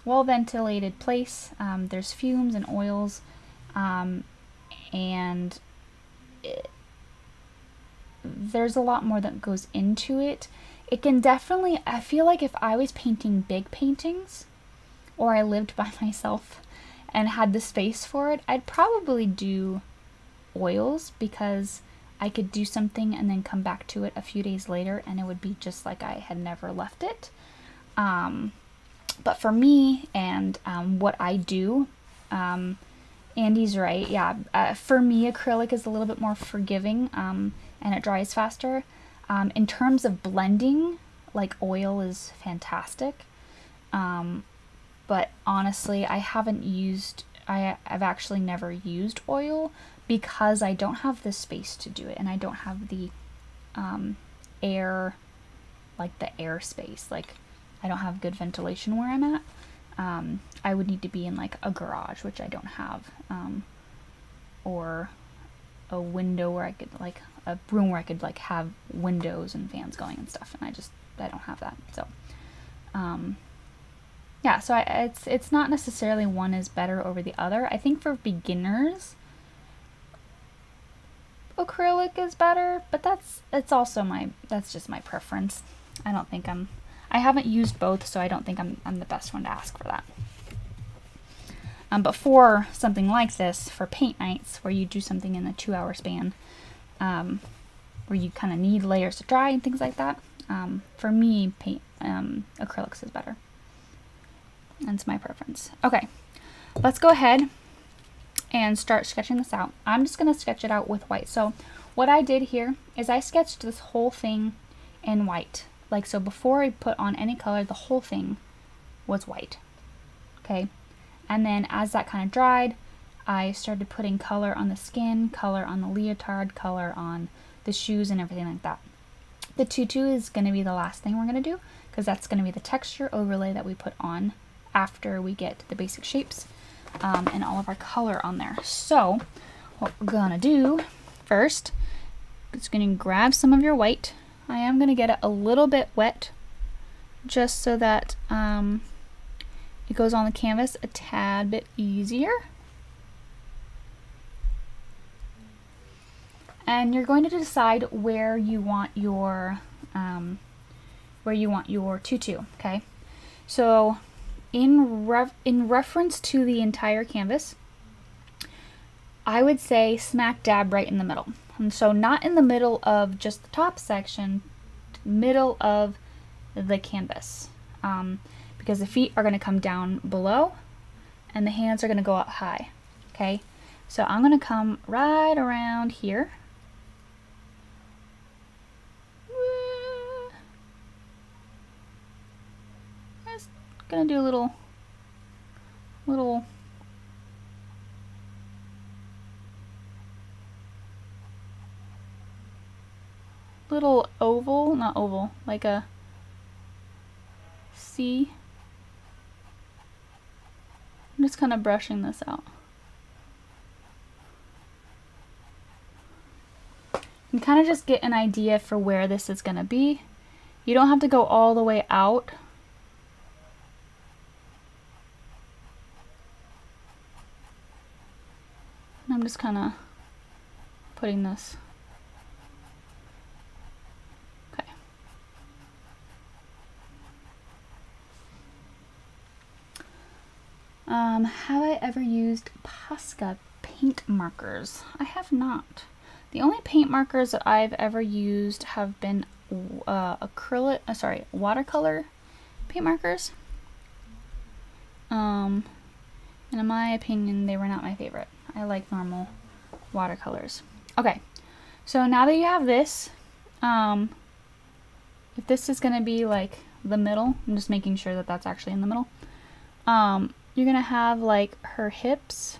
well ventilated place. Um, there's fumes and oils, um, and it, there's a lot more that goes into it. It can definitely, I feel like if I was painting big paintings, or I lived by myself and had the space for it, I'd probably do oils because I could do something and then come back to it a few days later and it would be just like I had never left it. Um, but for me and um, what I do, um, Andy's right. Yeah, uh, for me, acrylic is a little bit more forgiving um, and it dries faster. Um, in terms of blending, like oil is fantastic. Um, but honestly, I haven't used, I, I've actually never used oil because I don't have the space to do it and I don't have the um, air, like the air space. Like, I don't have good ventilation where I'm at. Um, I would need to be in like a garage, which I don't have, um, or a window where I could like a room where I could like have windows and fans going and stuff, and I just I don't have that. So, um, yeah, so I, it's it's not necessarily one is better over the other. I think for beginners, acrylic is better, but that's it's also my that's just my preference. I don't think I'm I haven't used both, so I don't think I'm I'm the best one to ask for that. Um, but for something like this, for paint nights, where you do something in a two-hour span, um, where you kind of need layers to dry and things like that, um, for me, paint um, acrylics is better. That's my preference. Okay, let's go ahead and start sketching this out. I'm just going to sketch it out with white. So what I did here is I sketched this whole thing in white. Like so before I put on any color, the whole thing was white. Okay, and then as that kind of dried, I started putting color on the skin, color on the leotard, color on the shoes and everything like that. The tutu is going to be the last thing we're going to do because that's going to be the texture overlay that we put on after we get the basic shapes um, and all of our color on there. So what we're gonna do first is gonna grab some of your white. I am gonna get it a little bit wet just so that um, it goes on the canvas a tad bit easier. And you're going to decide where you want your um, where you want your tutu, okay? So in, in reference to the entire canvas, I would say smack dab right in the middle. And so not in the middle of just the top section, middle of the canvas. Um, because the feet are going to come down below and the hands are going to go up high. Okay, so I'm going to come right around here. Just going to do a little, little little oval, not oval, like a C I'm just kind of brushing this out. And kind of just get an idea for where this is going to be. You don't have to go all the way out. I'm just kind of putting this Um, have I ever used Posca paint markers? I have not. The only paint markers that I've ever used have been uh, acrylic, uh, sorry, watercolor paint markers. Um, and in my opinion, they were not my favorite. I like normal watercolors. Okay, so now that you have this, um, if this is going to be like the middle, I'm just making sure that that's actually in the middle. Um, you're going to have like her hips.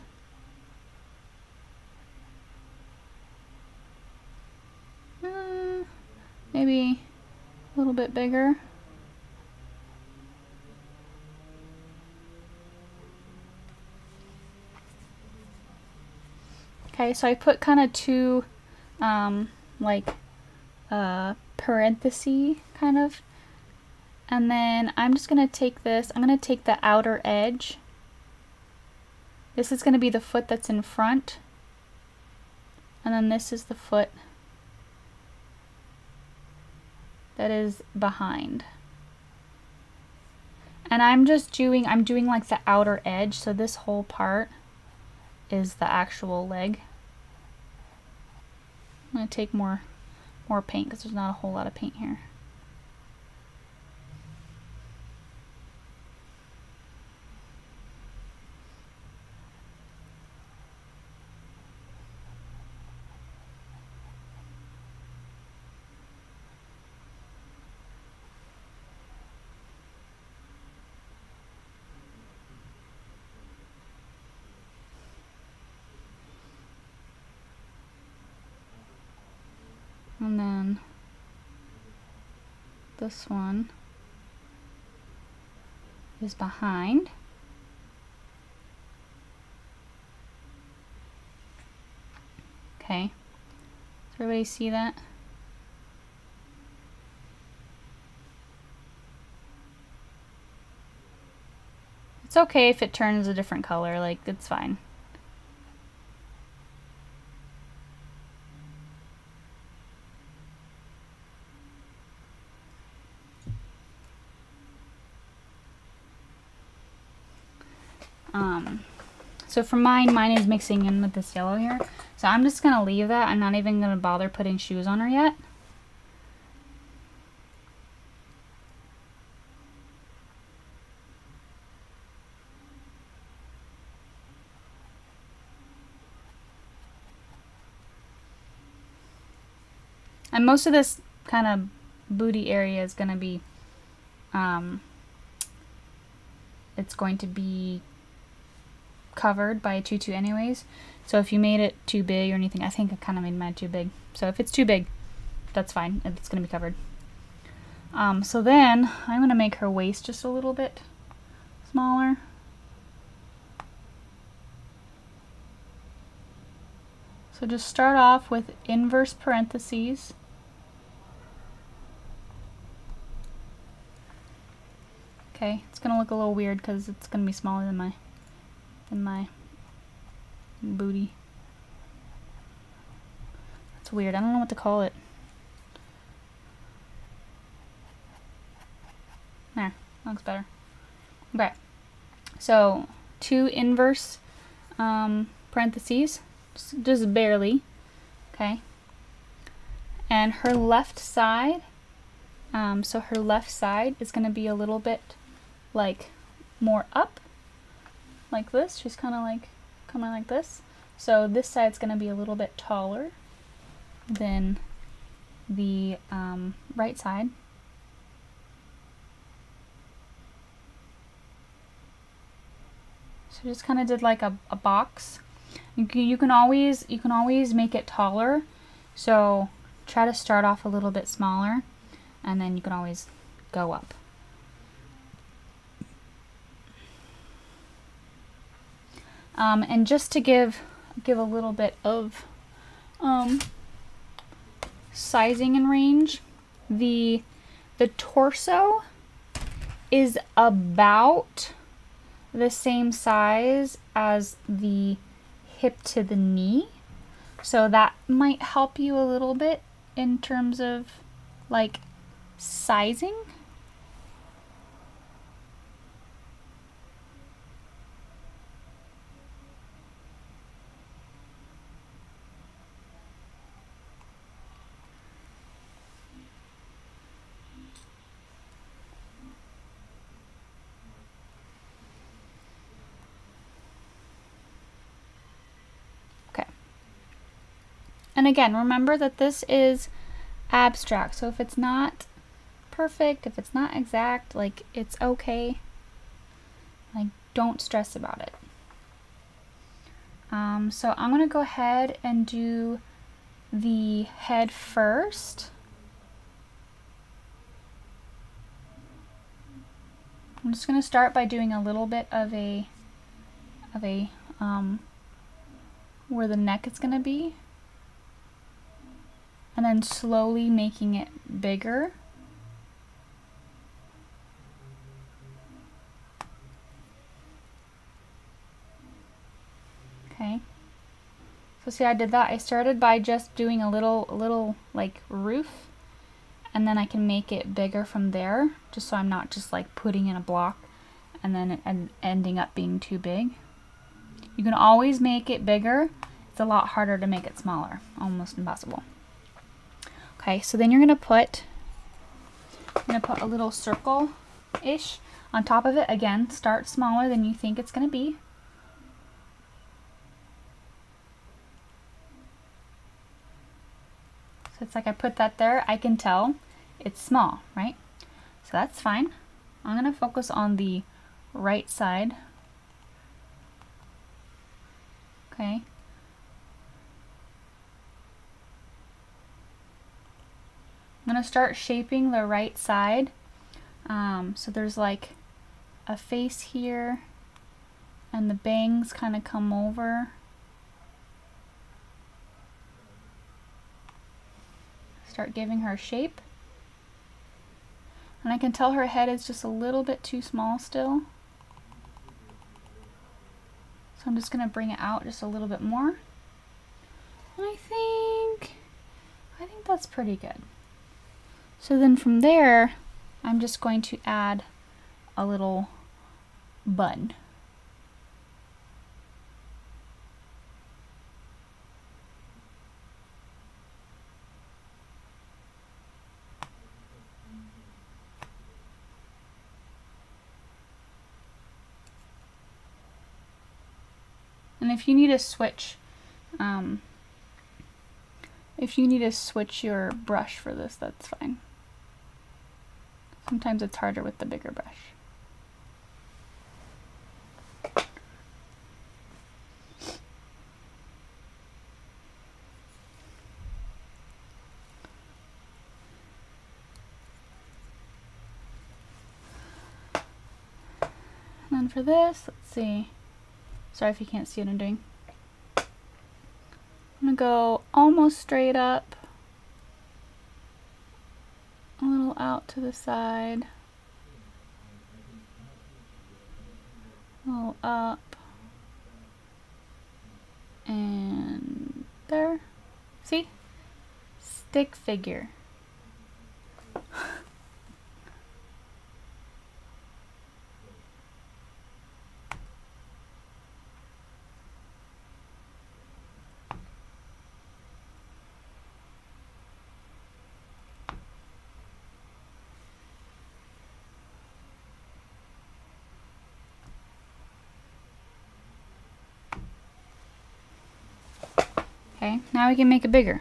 Uh, maybe a little bit bigger. Okay, so I put kind of two, um, like, uh, parenthesis kind of. And then I'm just going to take this, I'm going to take the outer edge this is going to be the foot that's in front. And then this is the foot that is behind. And I'm just doing, I'm doing like the outer edge, so this whole part is the actual leg. I'm going to take more, more paint because there's not a whole lot of paint here. And then this one is behind. Okay. Does everybody see that? It's okay if it turns a different color, like, it's fine. Um, so for mine, mine is mixing in with this yellow here. So I'm just going to leave that. I'm not even going to bother putting shoes on her yet. And most of this kind of booty area is going to be, um, it's going to be covered by a tutu anyways. So if you made it too big or anything, I think I kind of made mine too big. So if it's too big, that's fine. It's going to be covered. Um, so then I'm going to make her waist just a little bit smaller. So just start off with inverse parentheses. Okay, it's gonna look a little weird because it's gonna be smaller than my than my booty. It's weird. I don't know what to call it. There, looks better. Okay, so two inverse um, parentheses, just, just barely. Okay, and her left side. Um, so her left side is going to be a little bit like more up like this. She's kind of like coming like this. So this side's going to be a little bit taller than the um, right side. So just kind of did like a, a box. You you can always you can always make it taller. So try to start off a little bit smaller and then you can always go up. Um, and just to give give a little bit of um, sizing and range, the the torso is about the same size as the hip to the knee. So that might help you a little bit in terms of like sizing. And again, remember that this is abstract. So if it's not perfect, if it's not exact, like it's okay. Like don't stress about it. Um, so I'm going to go ahead and do the head first. I'm just going to start by doing a little bit of a, of a, um, where the neck is going to be and then slowly making it bigger. Okay. So see I did that. I started by just doing a little, little like roof and then I can make it bigger from there just so I'm not just like putting in a block and then and ending up being too big. You can always make it bigger. It's a lot harder to make it smaller. Almost impossible. Okay, so then you're gonna put, I'm gonna put a little circle-ish on top of it. Again, start smaller than you think it's gonna be. So it's like I put that there, I can tell it's small, right? So that's fine. I'm gonna focus on the right side. Okay, I'm going to start shaping the right side. Um, so there's like a face here and the bangs kind of come over. Start giving her shape. And I can tell her head is just a little bit too small still. So I'm just going to bring it out just a little bit more. And I think, I think that's pretty good. So then from there, I'm just going to add a little bun. And if you need to switch um, if you need to switch your brush for this, that's fine. Sometimes it's harder with the bigger brush. And then for this, let's see. Sorry if you can't see what I'm doing. I'm gonna go almost straight up, a out to the side, a up, and there. See? Stick figure. Now we can make it bigger.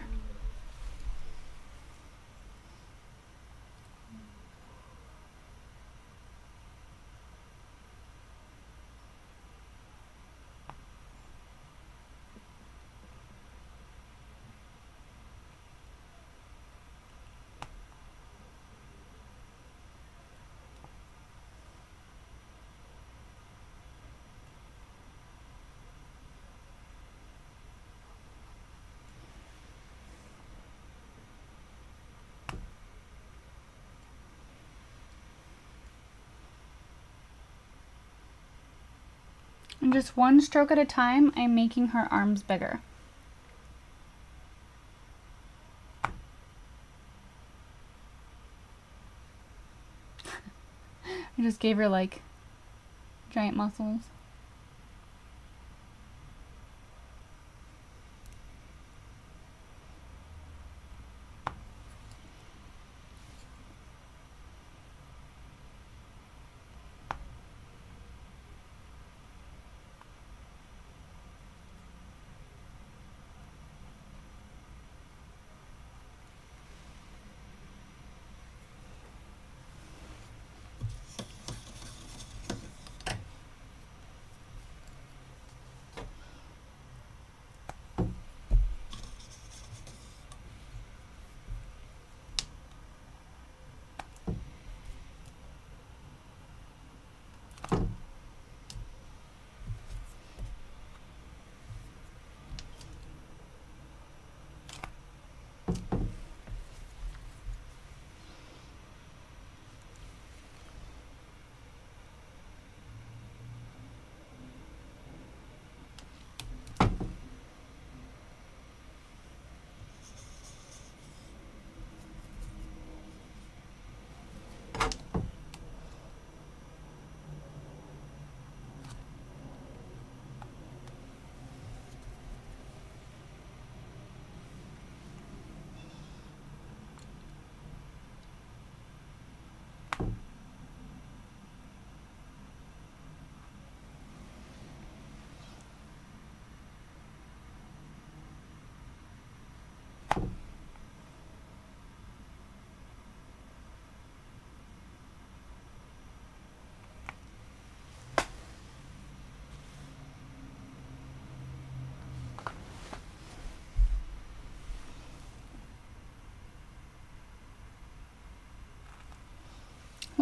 And just one stroke at a time, I'm making her arms bigger. I just gave her like giant muscles.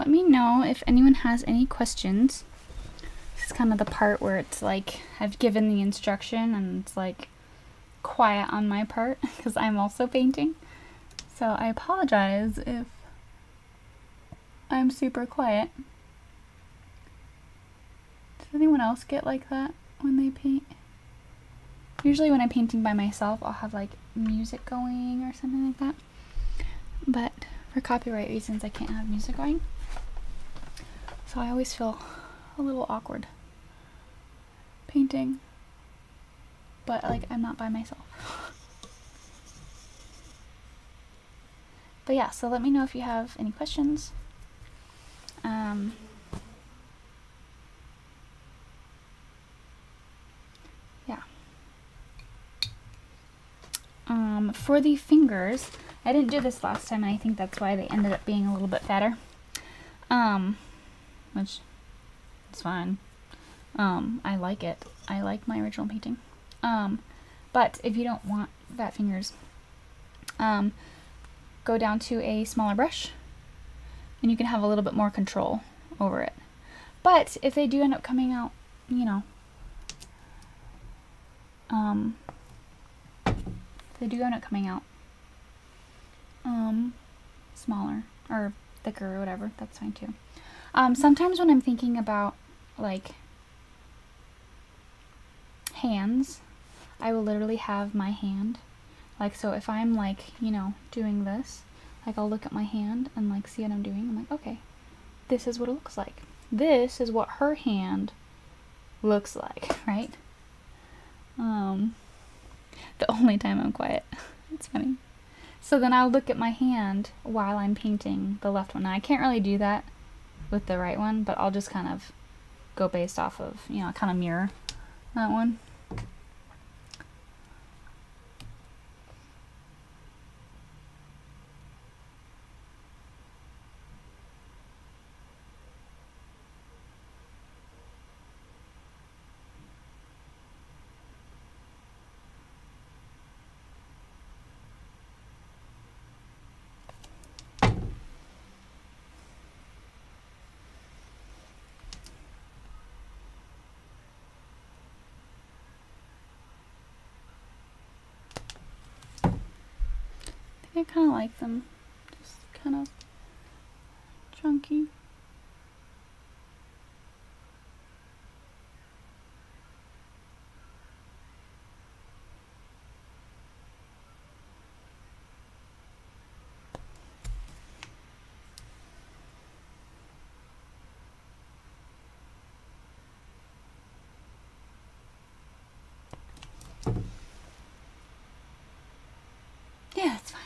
Let me know if anyone has any questions. This is kind of the part where it's like I've given the instruction and it's like quiet on my part because I'm also painting. So I apologize if I'm super quiet. Does anyone else get like that when they paint? Usually when I'm painting by myself, I'll have like music going or something like that. But for copyright reasons, I can't have music going. So I always feel a little awkward painting, but like I'm not by myself. but yeah, so let me know if you have any questions. Um, yeah. Um, for the fingers, I didn't do this last time, and I think that's why they ended up being a little bit fatter. Um, which is fine. Um, I like it. I like my original painting. Um, but if you don't want fat fingers, um, go down to a smaller brush and you can have a little bit more control over it. But if they do end up coming out, you know, um, they do end up coming out um, smaller or thicker or whatever, that's fine too. Um, sometimes when I'm thinking about like hands, I will literally have my hand. Like, so if I'm like, you know, doing this, like I'll look at my hand and like see what I'm doing. I'm like, okay, this is what it looks like. This is what her hand looks like, right? Um, the only time I'm quiet. it's funny. So then I'll look at my hand while I'm painting the left one. Now I can't really do that with the right one, but I'll just kind of go based off of, you know, kind of mirror that one. Kind of like them. Just kind of chunky. Yeah, it's fine.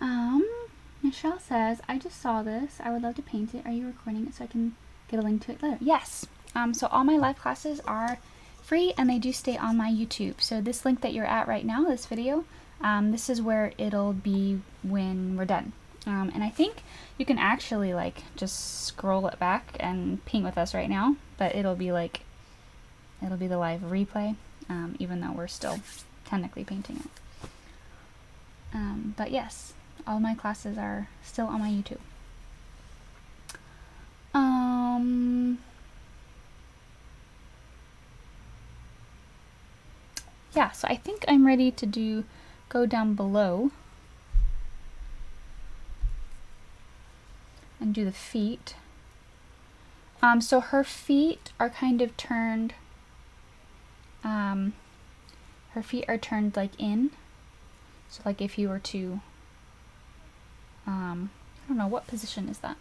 Um, Michelle says, I just saw this. I would love to paint it. Are you recording it so I can get a link to it later? Yes. Um, so all my live classes are free and they do stay on my YouTube. So this link that you're at right now, this video, um, this is where it'll be when we're done. Um, and I think you can actually like just scroll it back and paint with us right now, but it'll be like, it'll be the live replay, um, even though we're still technically painting it. Um, but yes, all my classes are still on my YouTube. Um, yeah, so I think I'm ready to do go down below and do the feet. Um, so her feet are kind of turned, um, her feet are turned like in. So like if you were to, um, I don't know, what position is that?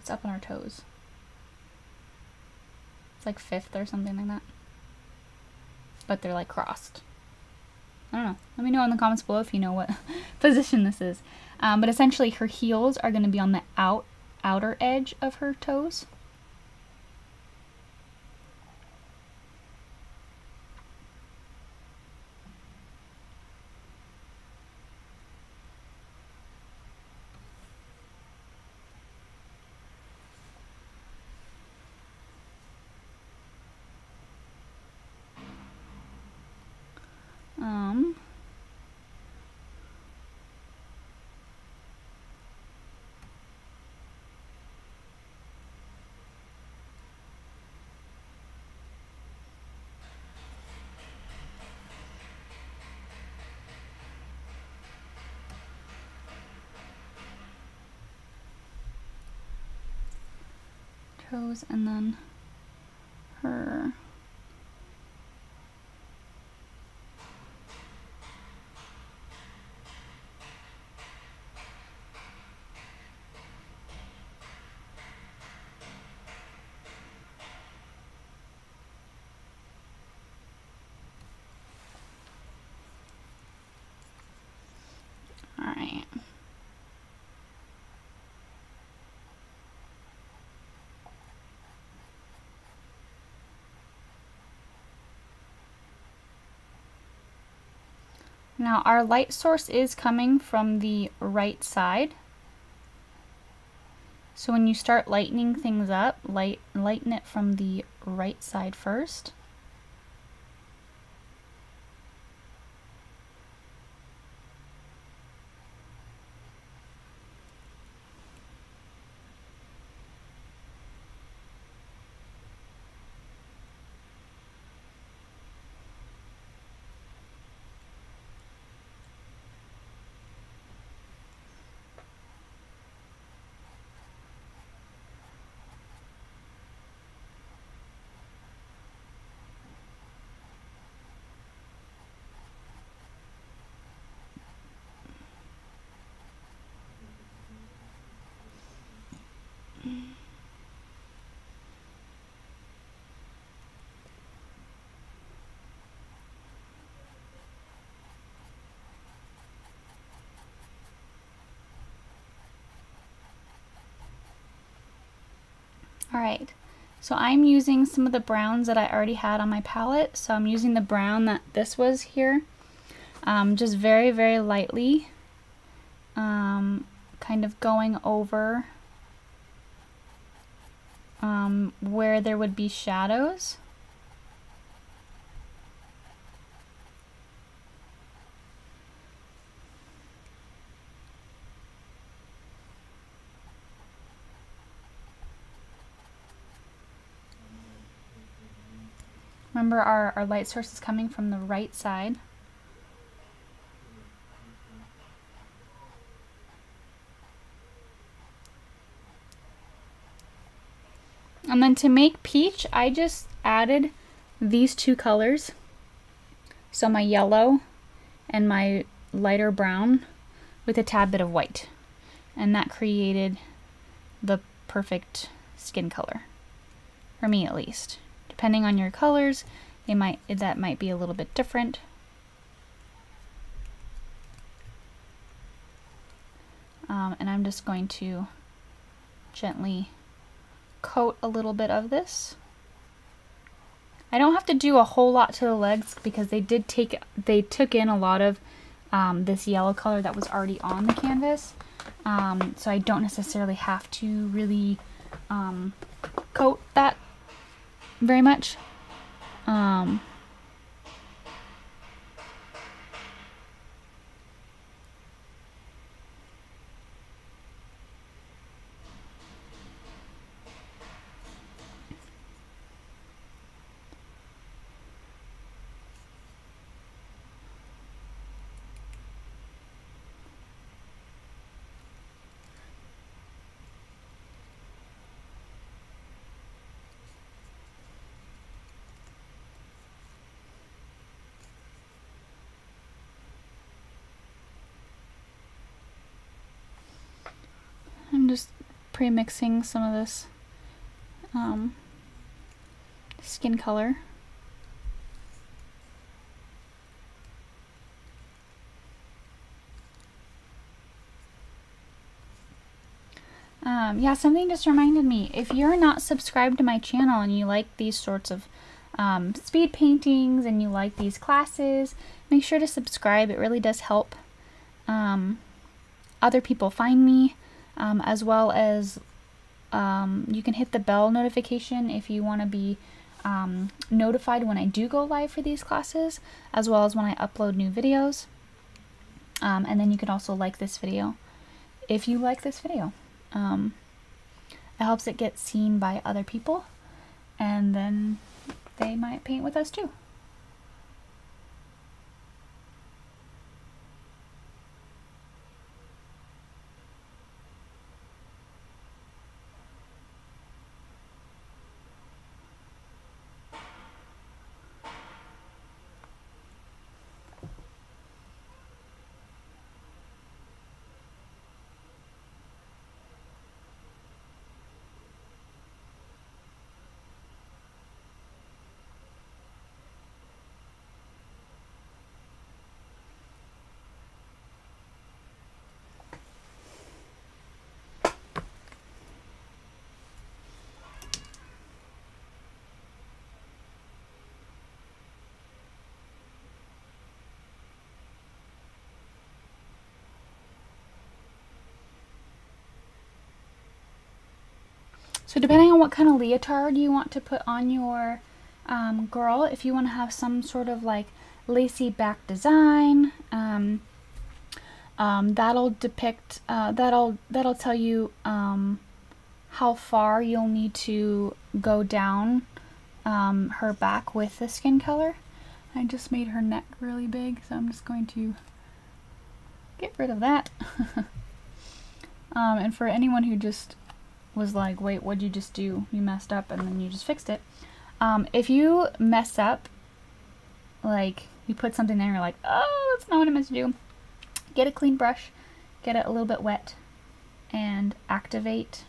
It's up on our toes. It's like fifth or something like that. But they're like crossed. I don't know. Let me know in the comments below if you know what position this is. Um, but essentially her heels are going to be on the out outer edge of her toes. Um, toes and then her All right. Now our light source is coming from the right side. So when you start lightening things up, light lighten it from the right side first. Alright, so I'm using some of the browns that I already had on my palette. So I'm using the brown that this was here. Um, just very, very lightly. Um, kind of going over um, where there would be shadows. Remember our, our light source is coming from the right side. And then to make peach, I just added these two colors. So my yellow and my lighter brown with a tad bit of white. And that created the perfect skin color. For me at least. Depending on your colors, they might that might be a little bit different. Um, and I'm just going to gently coat a little bit of this. I don't have to do a whole lot to the legs because they did take they took in a lot of um, this yellow color that was already on the canvas. Um, so I don't necessarily have to really um, coat that very much. Um, I'm just pre-mixing some of this um, skin color. Um, yeah, something just reminded me. If you're not subscribed to my channel and you like these sorts of um, speed paintings and you like these classes, make sure to subscribe. It really does help um, other people find me um, as well as um, you can hit the bell notification if you want to be um, notified when I do go live for these classes, as well as when I upload new videos. Um, and then you can also like this video if you like this video. Um, it helps it get seen by other people, and then they might paint with us too. So depending on what kind of leotard you want to put on your um, girl, if you want to have some sort of like lacy back design, um, um, that'll depict, uh, that'll, that'll tell you um, how far you'll need to go down um, her back with the skin color. I just made her neck really big, so I'm just going to get rid of that. Um, and for anyone who just was like, wait, what'd you just do? You messed up and then you just fixed it. Um, if you mess up, like you put something there and you're like, oh, that's not what I meant to do, get a clean brush, get it a little bit wet, and activate,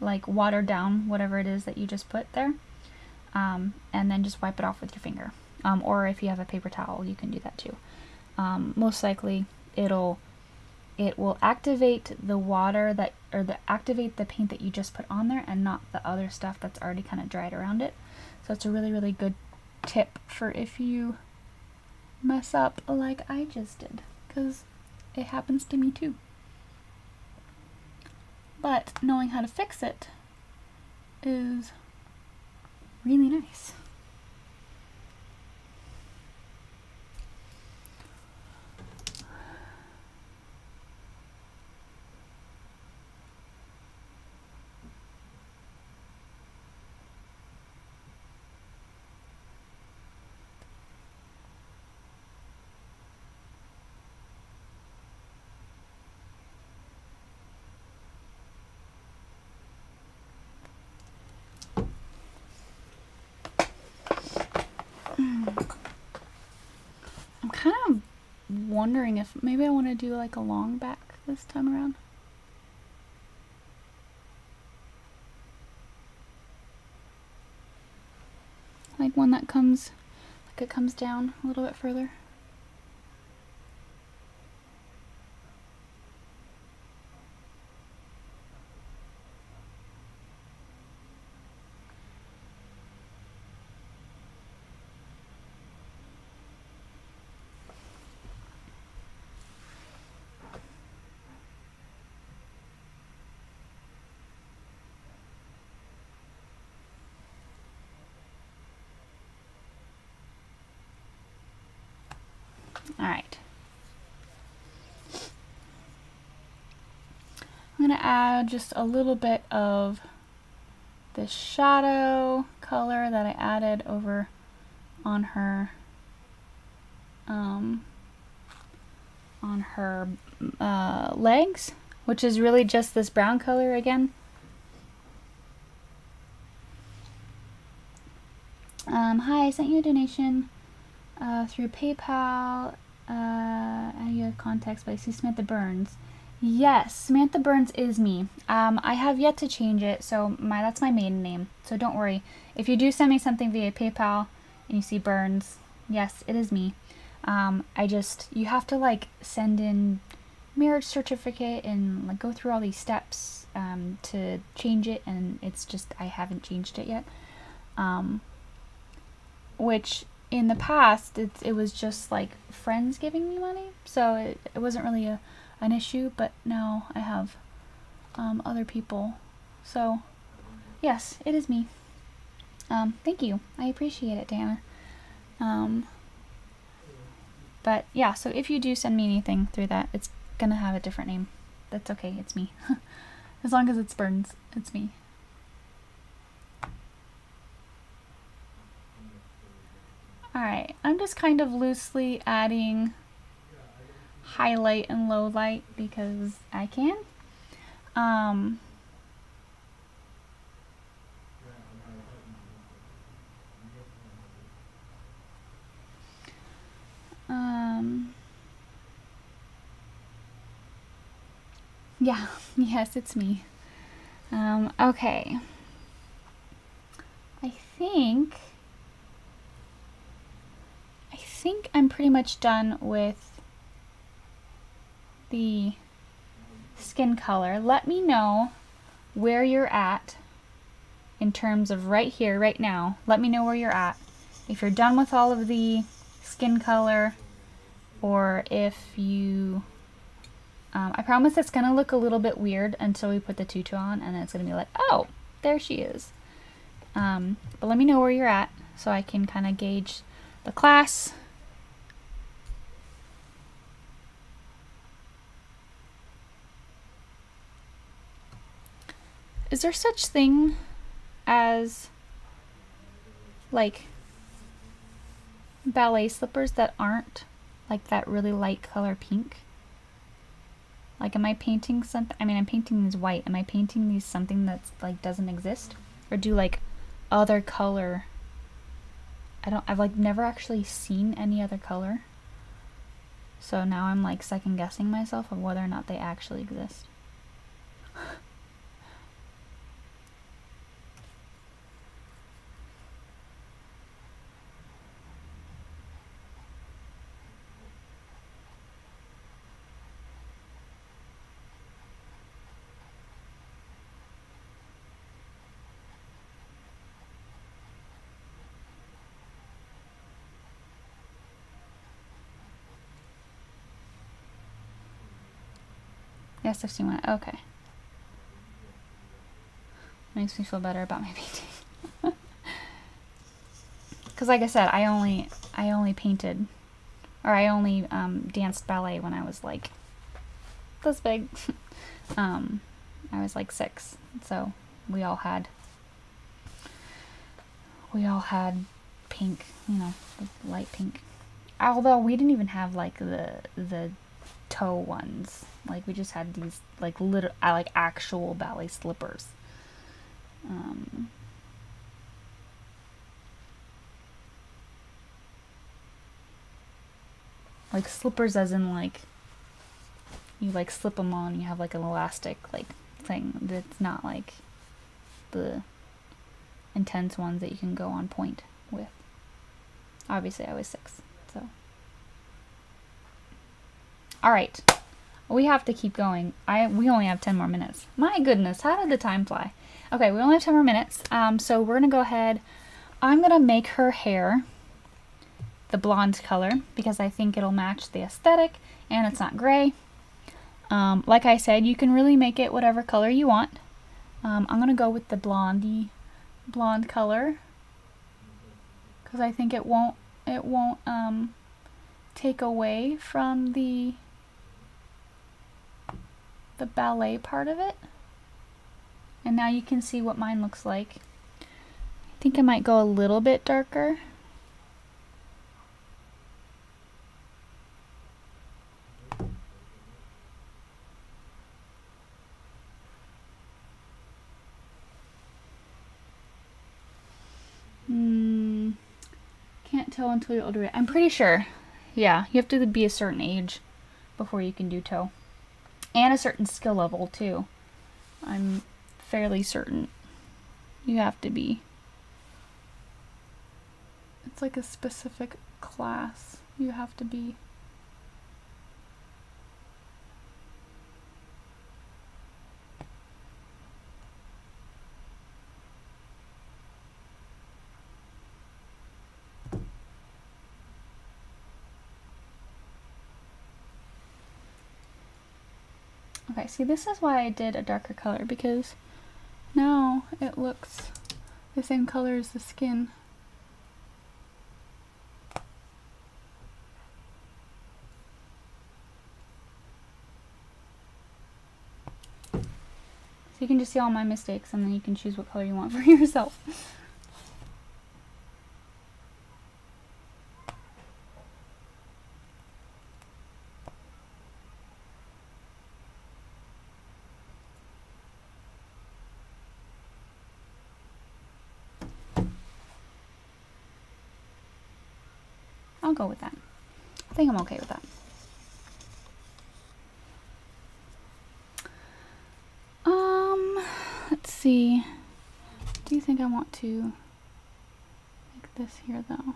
like water down whatever it is that you just put there, um, and then just wipe it off with your finger. Um, or if you have a paper towel, you can do that too. Um, most likely it'll it will activate the water that or the activate the paint that you just put on there and not the other stuff that's already kind of dried around it. So it's a really really good tip for if you mess up like I just did because it happens to me too. But knowing how to fix it is really nice. Wondering if maybe I want to do like a long back this time around. Like one that comes, like it comes down a little bit further. All right. I'm going to add just a little bit of the shadow color that I added over on her um, on her uh, legs, which is really just this brown color again. Um, hi, I sent you a donation uh, through PayPal uh, you have context by Samantha Burns. Yes, Samantha Burns is me. Um, I have yet to change it, so my that's my maiden name. So don't worry. If you do send me something via PayPal and you see Burns, yes, it is me. Um, I just you have to like send in marriage certificate and like go through all these steps um, to change it, and it's just I haven't changed it yet. Um, which in the past, it, it was just like friends giving me money, so it, it wasn't really a, an issue, but now I have um, other people. So, yes, it is me. Um, thank you. I appreciate it, Dana. Um, but yeah, so if you do send me anything through that, it's gonna have a different name. That's okay, it's me. as long as it's Burns, it's me. Alright, I'm just kind of loosely adding highlight and low light because I can. Um, um, yeah, yes, it's me. Um, okay. I think think I'm pretty much done with the skin color. Let me know where you're at in terms of right here, right now. Let me know where you're at. If you're done with all of the skin color or if you... Um, I promise it's going to look a little bit weird until we put the tutu on and then it's going to be like, oh, there she is. Um, but let me know where you're at so I can kind of gauge the class Is there such thing as like ballet slippers that aren't like that really light color pink? Like am I painting something I mean I'm painting these white. Am I painting these something that's like doesn't exist? Or do like other color I don't I've like never actually seen any other color. So now I'm like second guessing myself of whether or not they actually exist. Yes, I've seen one. Okay. Makes me feel better about my painting. Because like I said, I only I only painted, or I only um, danced ballet when I was like this big. um, I was like six, so we all had we all had pink, you know, light pink. Although we didn't even have like the the toe ones. Like we just had these like little uh, like actual ballet slippers. Um, like slippers as in like you like slip them on you have like an elastic like thing that's not like the intense ones that you can go on pointe with obviously i was six so all right. We have to keep going. I we only have 10 more minutes. My goodness how did the time fly? Okay we only have 10 more minutes. Um so we're gonna go ahead. I'm gonna make her hair the blonde color because I think it'll match the aesthetic and it's not gray. Um, like I said, you can really make it whatever color you want. Um, I'm going to go with the blondie blonde color because I think it won't it won't um, take away from the the ballet part of it. And now you can see what mine looks like. I think I might go a little bit darker. Hmm. Can't toe until you're older. I'm pretty sure. Yeah, you have to be a certain age before you can do toe. And a certain skill level, too. I'm fairly certain you have to be. It's like a specific class you have to be. Okay, see this is why I did a darker color because now it looks the same color as the skin. So you can just see all my mistakes and then you can choose what color you want for yourself. Go with that. I think I'm okay with that. Um, let's see. Do you think I want to make this here though?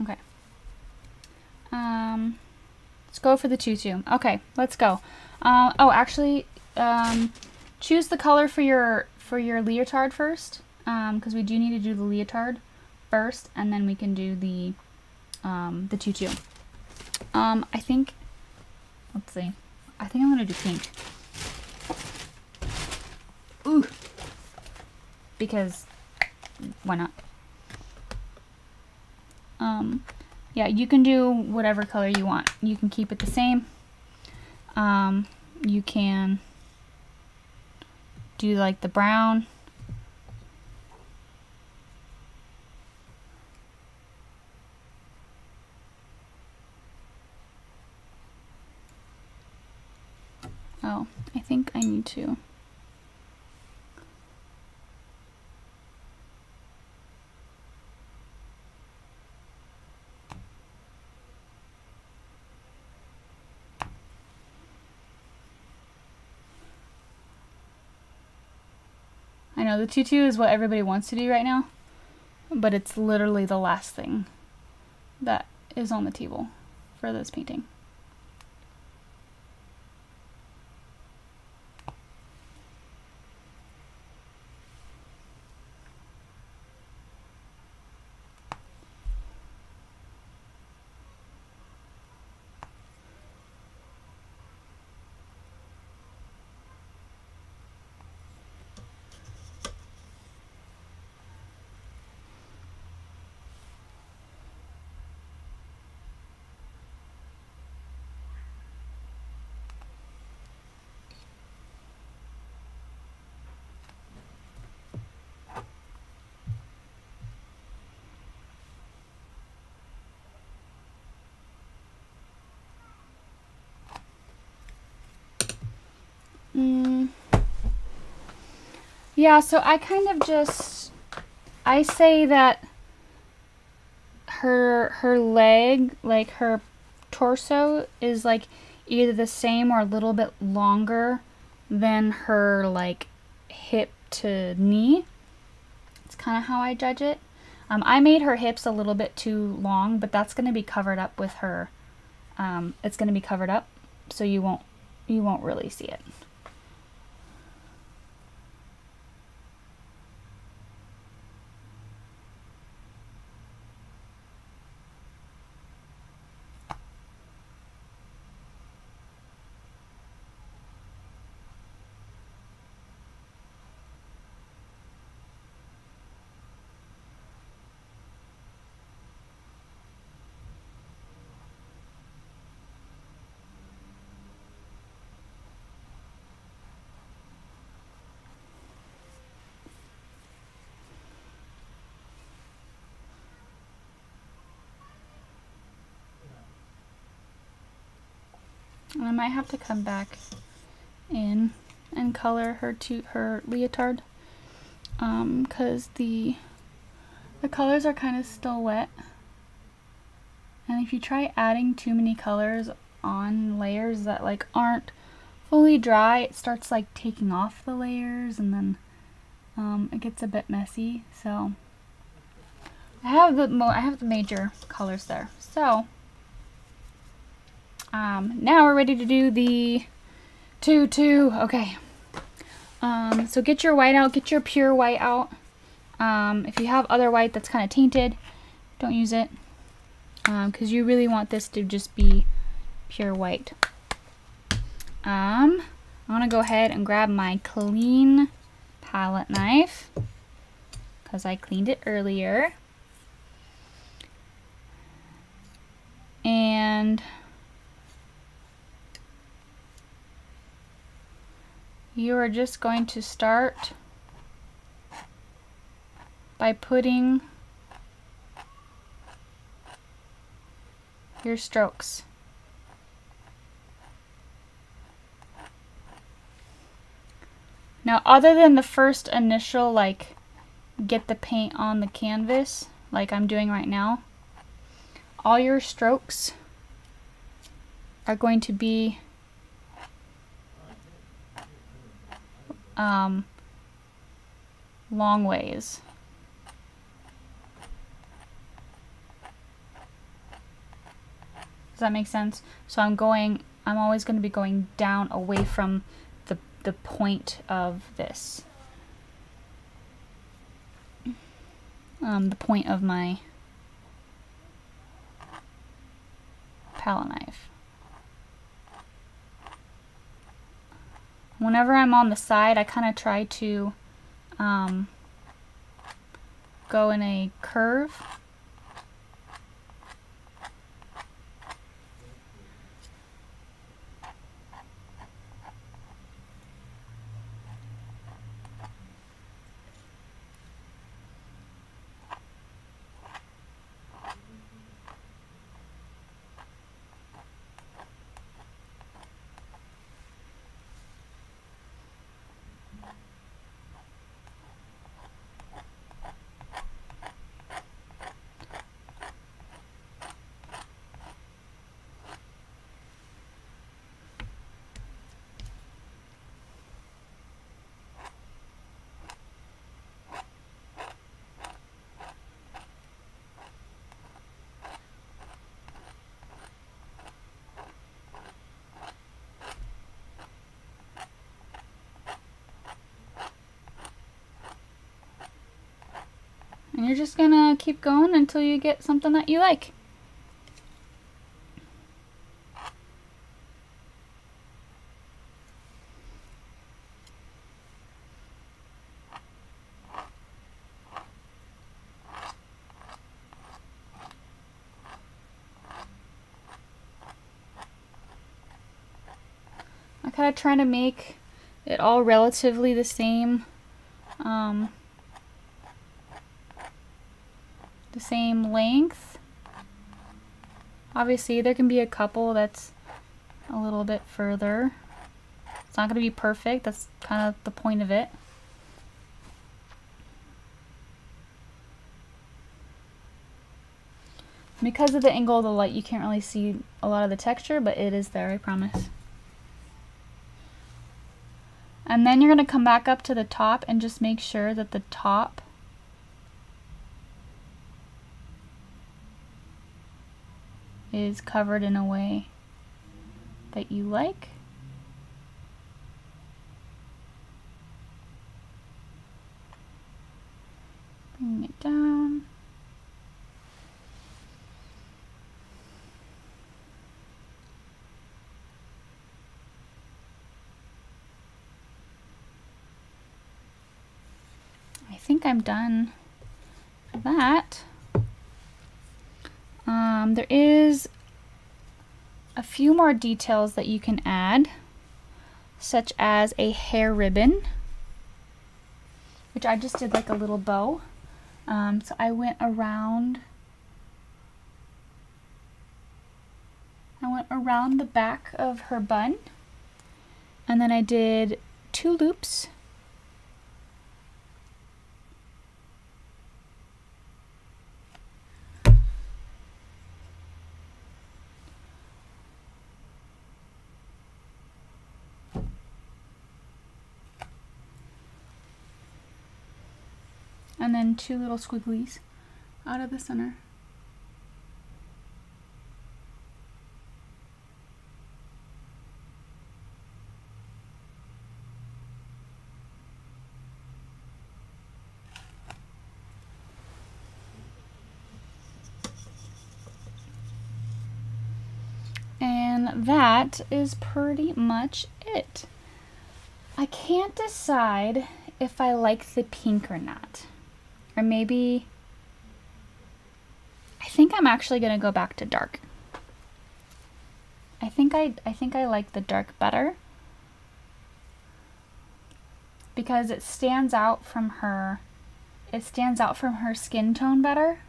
Okay. Um, let's go for the tutu. Okay, let's go. Uh, oh, actually, um, choose the color for your for your leotard first because um, we do need to do the leotard first, and then we can do the um, the tutu. Um, I think, let's see, I think I'm gonna do pink. Ooh, because why not? Um, yeah, you can do whatever color you want. You can keep it the same. Um, you can do like the brown. Oh, I I know the tutu is what everybody wants to do right now, but it's literally the last thing that is on the table for this painting. Yeah, so I kind of just I say that her her leg, like her torso is like either the same or a little bit longer than her like hip to knee. It's kind of how I judge it. Um, I made her hips a little bit too long, but that's going to be covered up with her. Um, it's going to be covered up, so you won't you won't really see it. I might have to come back in and color her to her leotard um because the the colors are kind of still wet. And if you try adding too many colors on layers that like aren't fully dry it starts like taking off the layers and then um, it gets a bit messy. So I have the mo I have the major colors there. So um, now we're ready to do the tutu. Okay. Um, so get your white out. Get your pure white out. Um, if you have other white that's kind of tainted, don't use it. Because um, you really want this to just be pure white. Um, I want to go ahead and grab my clean palette knife. Because I cleaned it earlier. And you are just going to start by putting your strokes. Now other than the first initial like get the paint on the canvas like I'm doing right now, all your strokes are going to be um, long ways. Does that make sense? So I'm going, I'm always going to be going down away from the, the point of this. Um, the point of my palette knife. Whenever I'm on the side, I kind of try to um, go in a curve. And you're just gonna keep going until you get something that you like. I'm kind of try to make it all relatively the same um, the same length. Obviously there can be a couple that's a little bit further. It's not going to be perfect. That's kind of the point of it. Because of the angle of the light, you can't really see a lot of the texture, but it is there, I promise. And then you're going to come back up to the top and just make sure that the top is covered in a way that you like. Bring it down. I think I'm done for that. Um, there is a few more details that you can add, such as a hair ribbon, which I just did like a little bow. Um, so I went around, I went around the back of her bun, and then I did two loops and then two little squigglies out of the center. And that is pretty much it. I can't decide if I like the pink or not. Or maybe, I think I'm actually to go back to dark. I think I, I think I like the dark better because it stands out from her, it stands out from her skin tone better.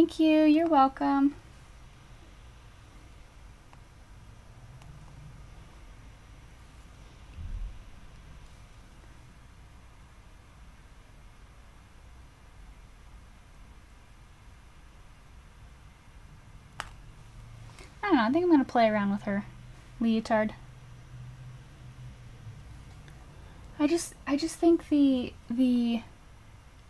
Thank you. You're welcome. I don't know. I think I'm going to play around with her leotard. I just I just think the the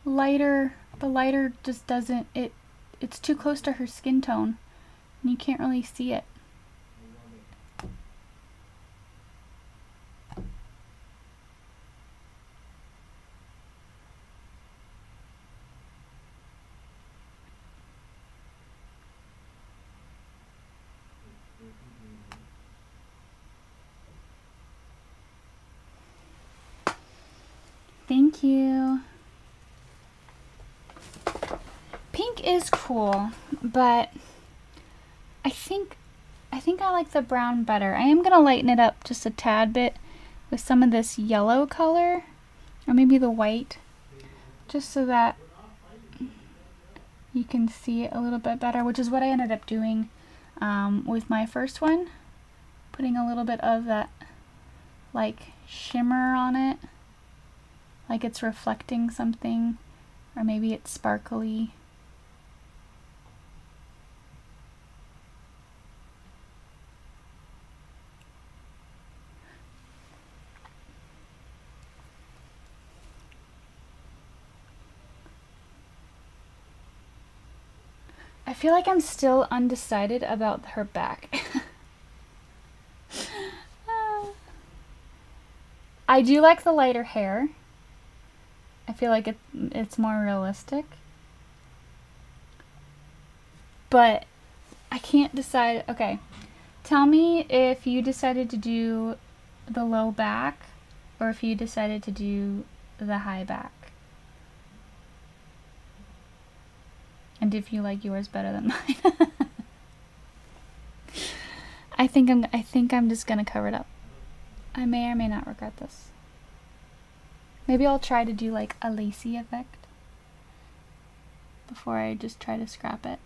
lighter the lighter just doesn't it it's too close to her skin tone and you can't really see it. Thank you. Pink is cool, but I think I think I like the brown better. I am going to lighten it up just a tad bit with some of this yellow color or maybe the white just so that you can see it a little bit better, which is what I ended up doing um, with my first one. Putting a little bit of that like shimmer on it like it's reflecting something or maybe it's sparkly. Feel like I'm still undecided about her back. Uh, I do like the lighter hair. I feel like it, it's more realistic. But I can't decide. Okay, tell me if you decided to do the low back or if you decided to do the high back. And if you like yours better than mine. I think I'm I think I'm just gonna cover it up. I may or may not regret this. Maybe I'll try to do like a lacy effect before I just try to scrap it.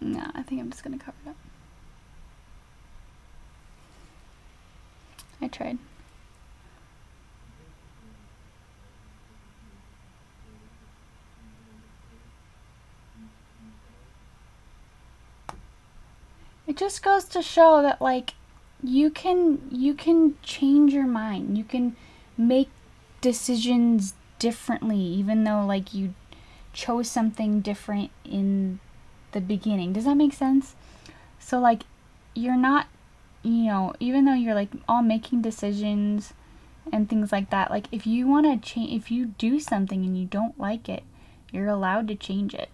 No, I think I'm gonna cover it up. I tried. It just goes to show that like you can you can change your mind. You can make decisions differently even though like you chose something different in the beginning. Does that make sense? So like you're not you know, even though you're like all making decisions and things like that, like if you want to change if you do something and you don't like it, you're allowed to change it.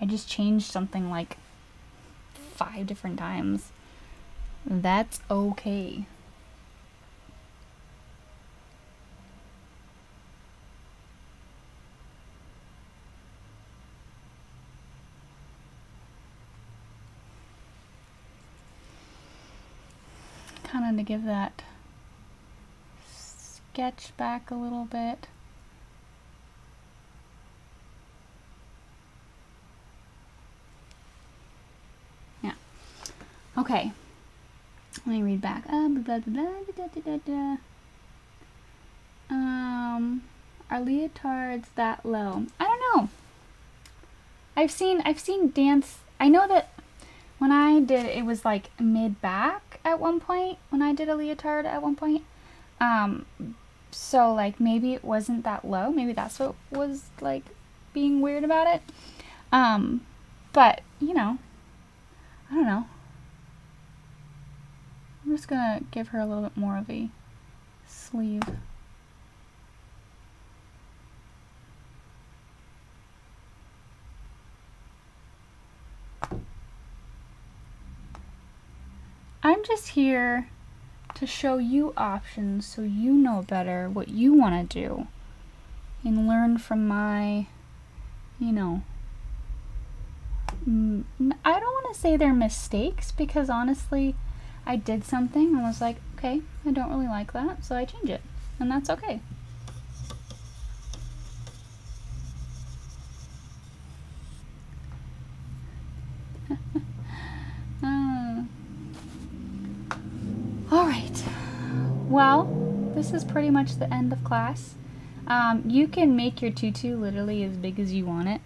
I just changed something like five different times. That's okay. kind of give that sketch back a little bit. Yeah. Okay. Let me read back. Uh, blah, blah, blah, um, are leotards that low? I don't know. I've seen I've seen dance. I know that when I did it was like mid back at one point when I did a leotard at one point. Um, so like maybe it wasn't that low. Maybe that's what was like being weird about it. Um, but you know, I don't know. I'm just gonna give her a little bit more of a sleeve. I'm just here to show you options so you know better what you want to do and learn from my, you know, I don't want to say they're mistakes because honestly, I did something and was like, okay, I don't really like that, so I change it. And that's okay. Well, this is pretty much the end of class. Um, you can make your tutu literally as big as you want it.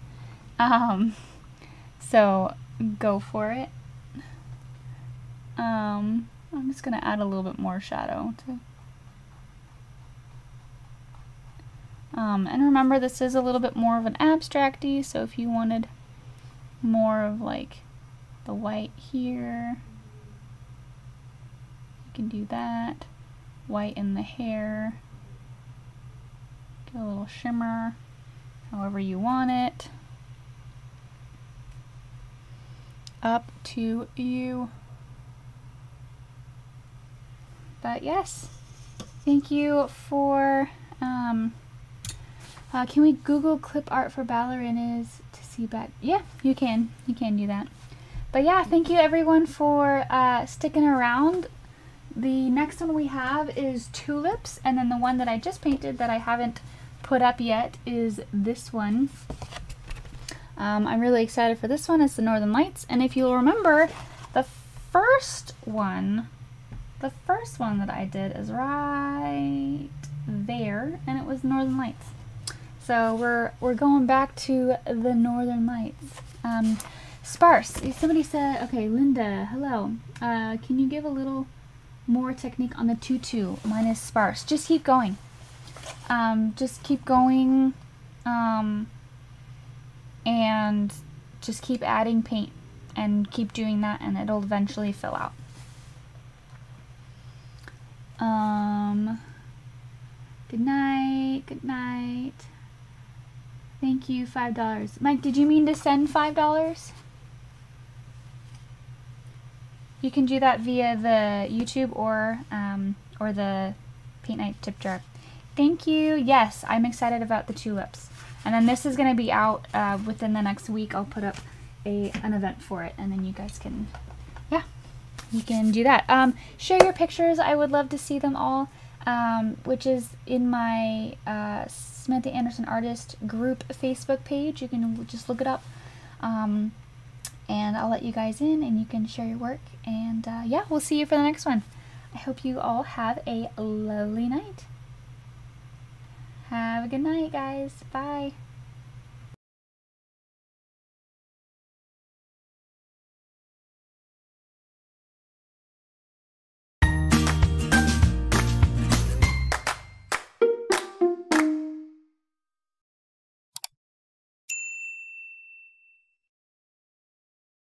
Um, so go for it. Um, I'm just going to add a little bit more shadow too. Um, and remember this is a little bit more of an abstracty, so if you wanted more of like the white here, you can do that white in the hair. Get a little shimmer, however you want it. Up to you. But yes, thank you for, um, uh, can we Google clip art for ballerinas to see back? Yeah, you can. You can do that. But yeah, thank you everyone for uh, sticking around the next one we have is tulips, and then the one that I just painted that I haven't put up yet is this one. Um, I'm really excited for this one. It's the Northern Lights, and if you'll remember, the first one, the first one that I did is right there, and it was Northern Lights. So we're we're going back to the Northern Lights. Um, sparse. Somebody said, okay, Linda, hello. Uh, can you give a little more technique on the tutu. Mine is sparse. Just keep going. Um, just keep going. Um, and just keep adding paint and keep doing that and it'll eventually fill out. Um, good night, good night. Thank you, $5. Mike, did you mean to send $5? You can do that via the YouTube or um, or the Paint Night tip jar. Thank you. Yes, I'm excited about the tulips. And then this is going to be out uh, within the next week. I'll put up a an event for it, and then you guys can, yeah, you can do that. Um, share your pictures. I would love to see them all, um, which is in my uh, Samantha Anderson Artist group Facebook page. You can just look it up. Um, and I'll let you guys in and you can share your work. And uh, yeah, we'll see you for the next one. I hope you all have a lovely night. Have a good night, guys. Bye.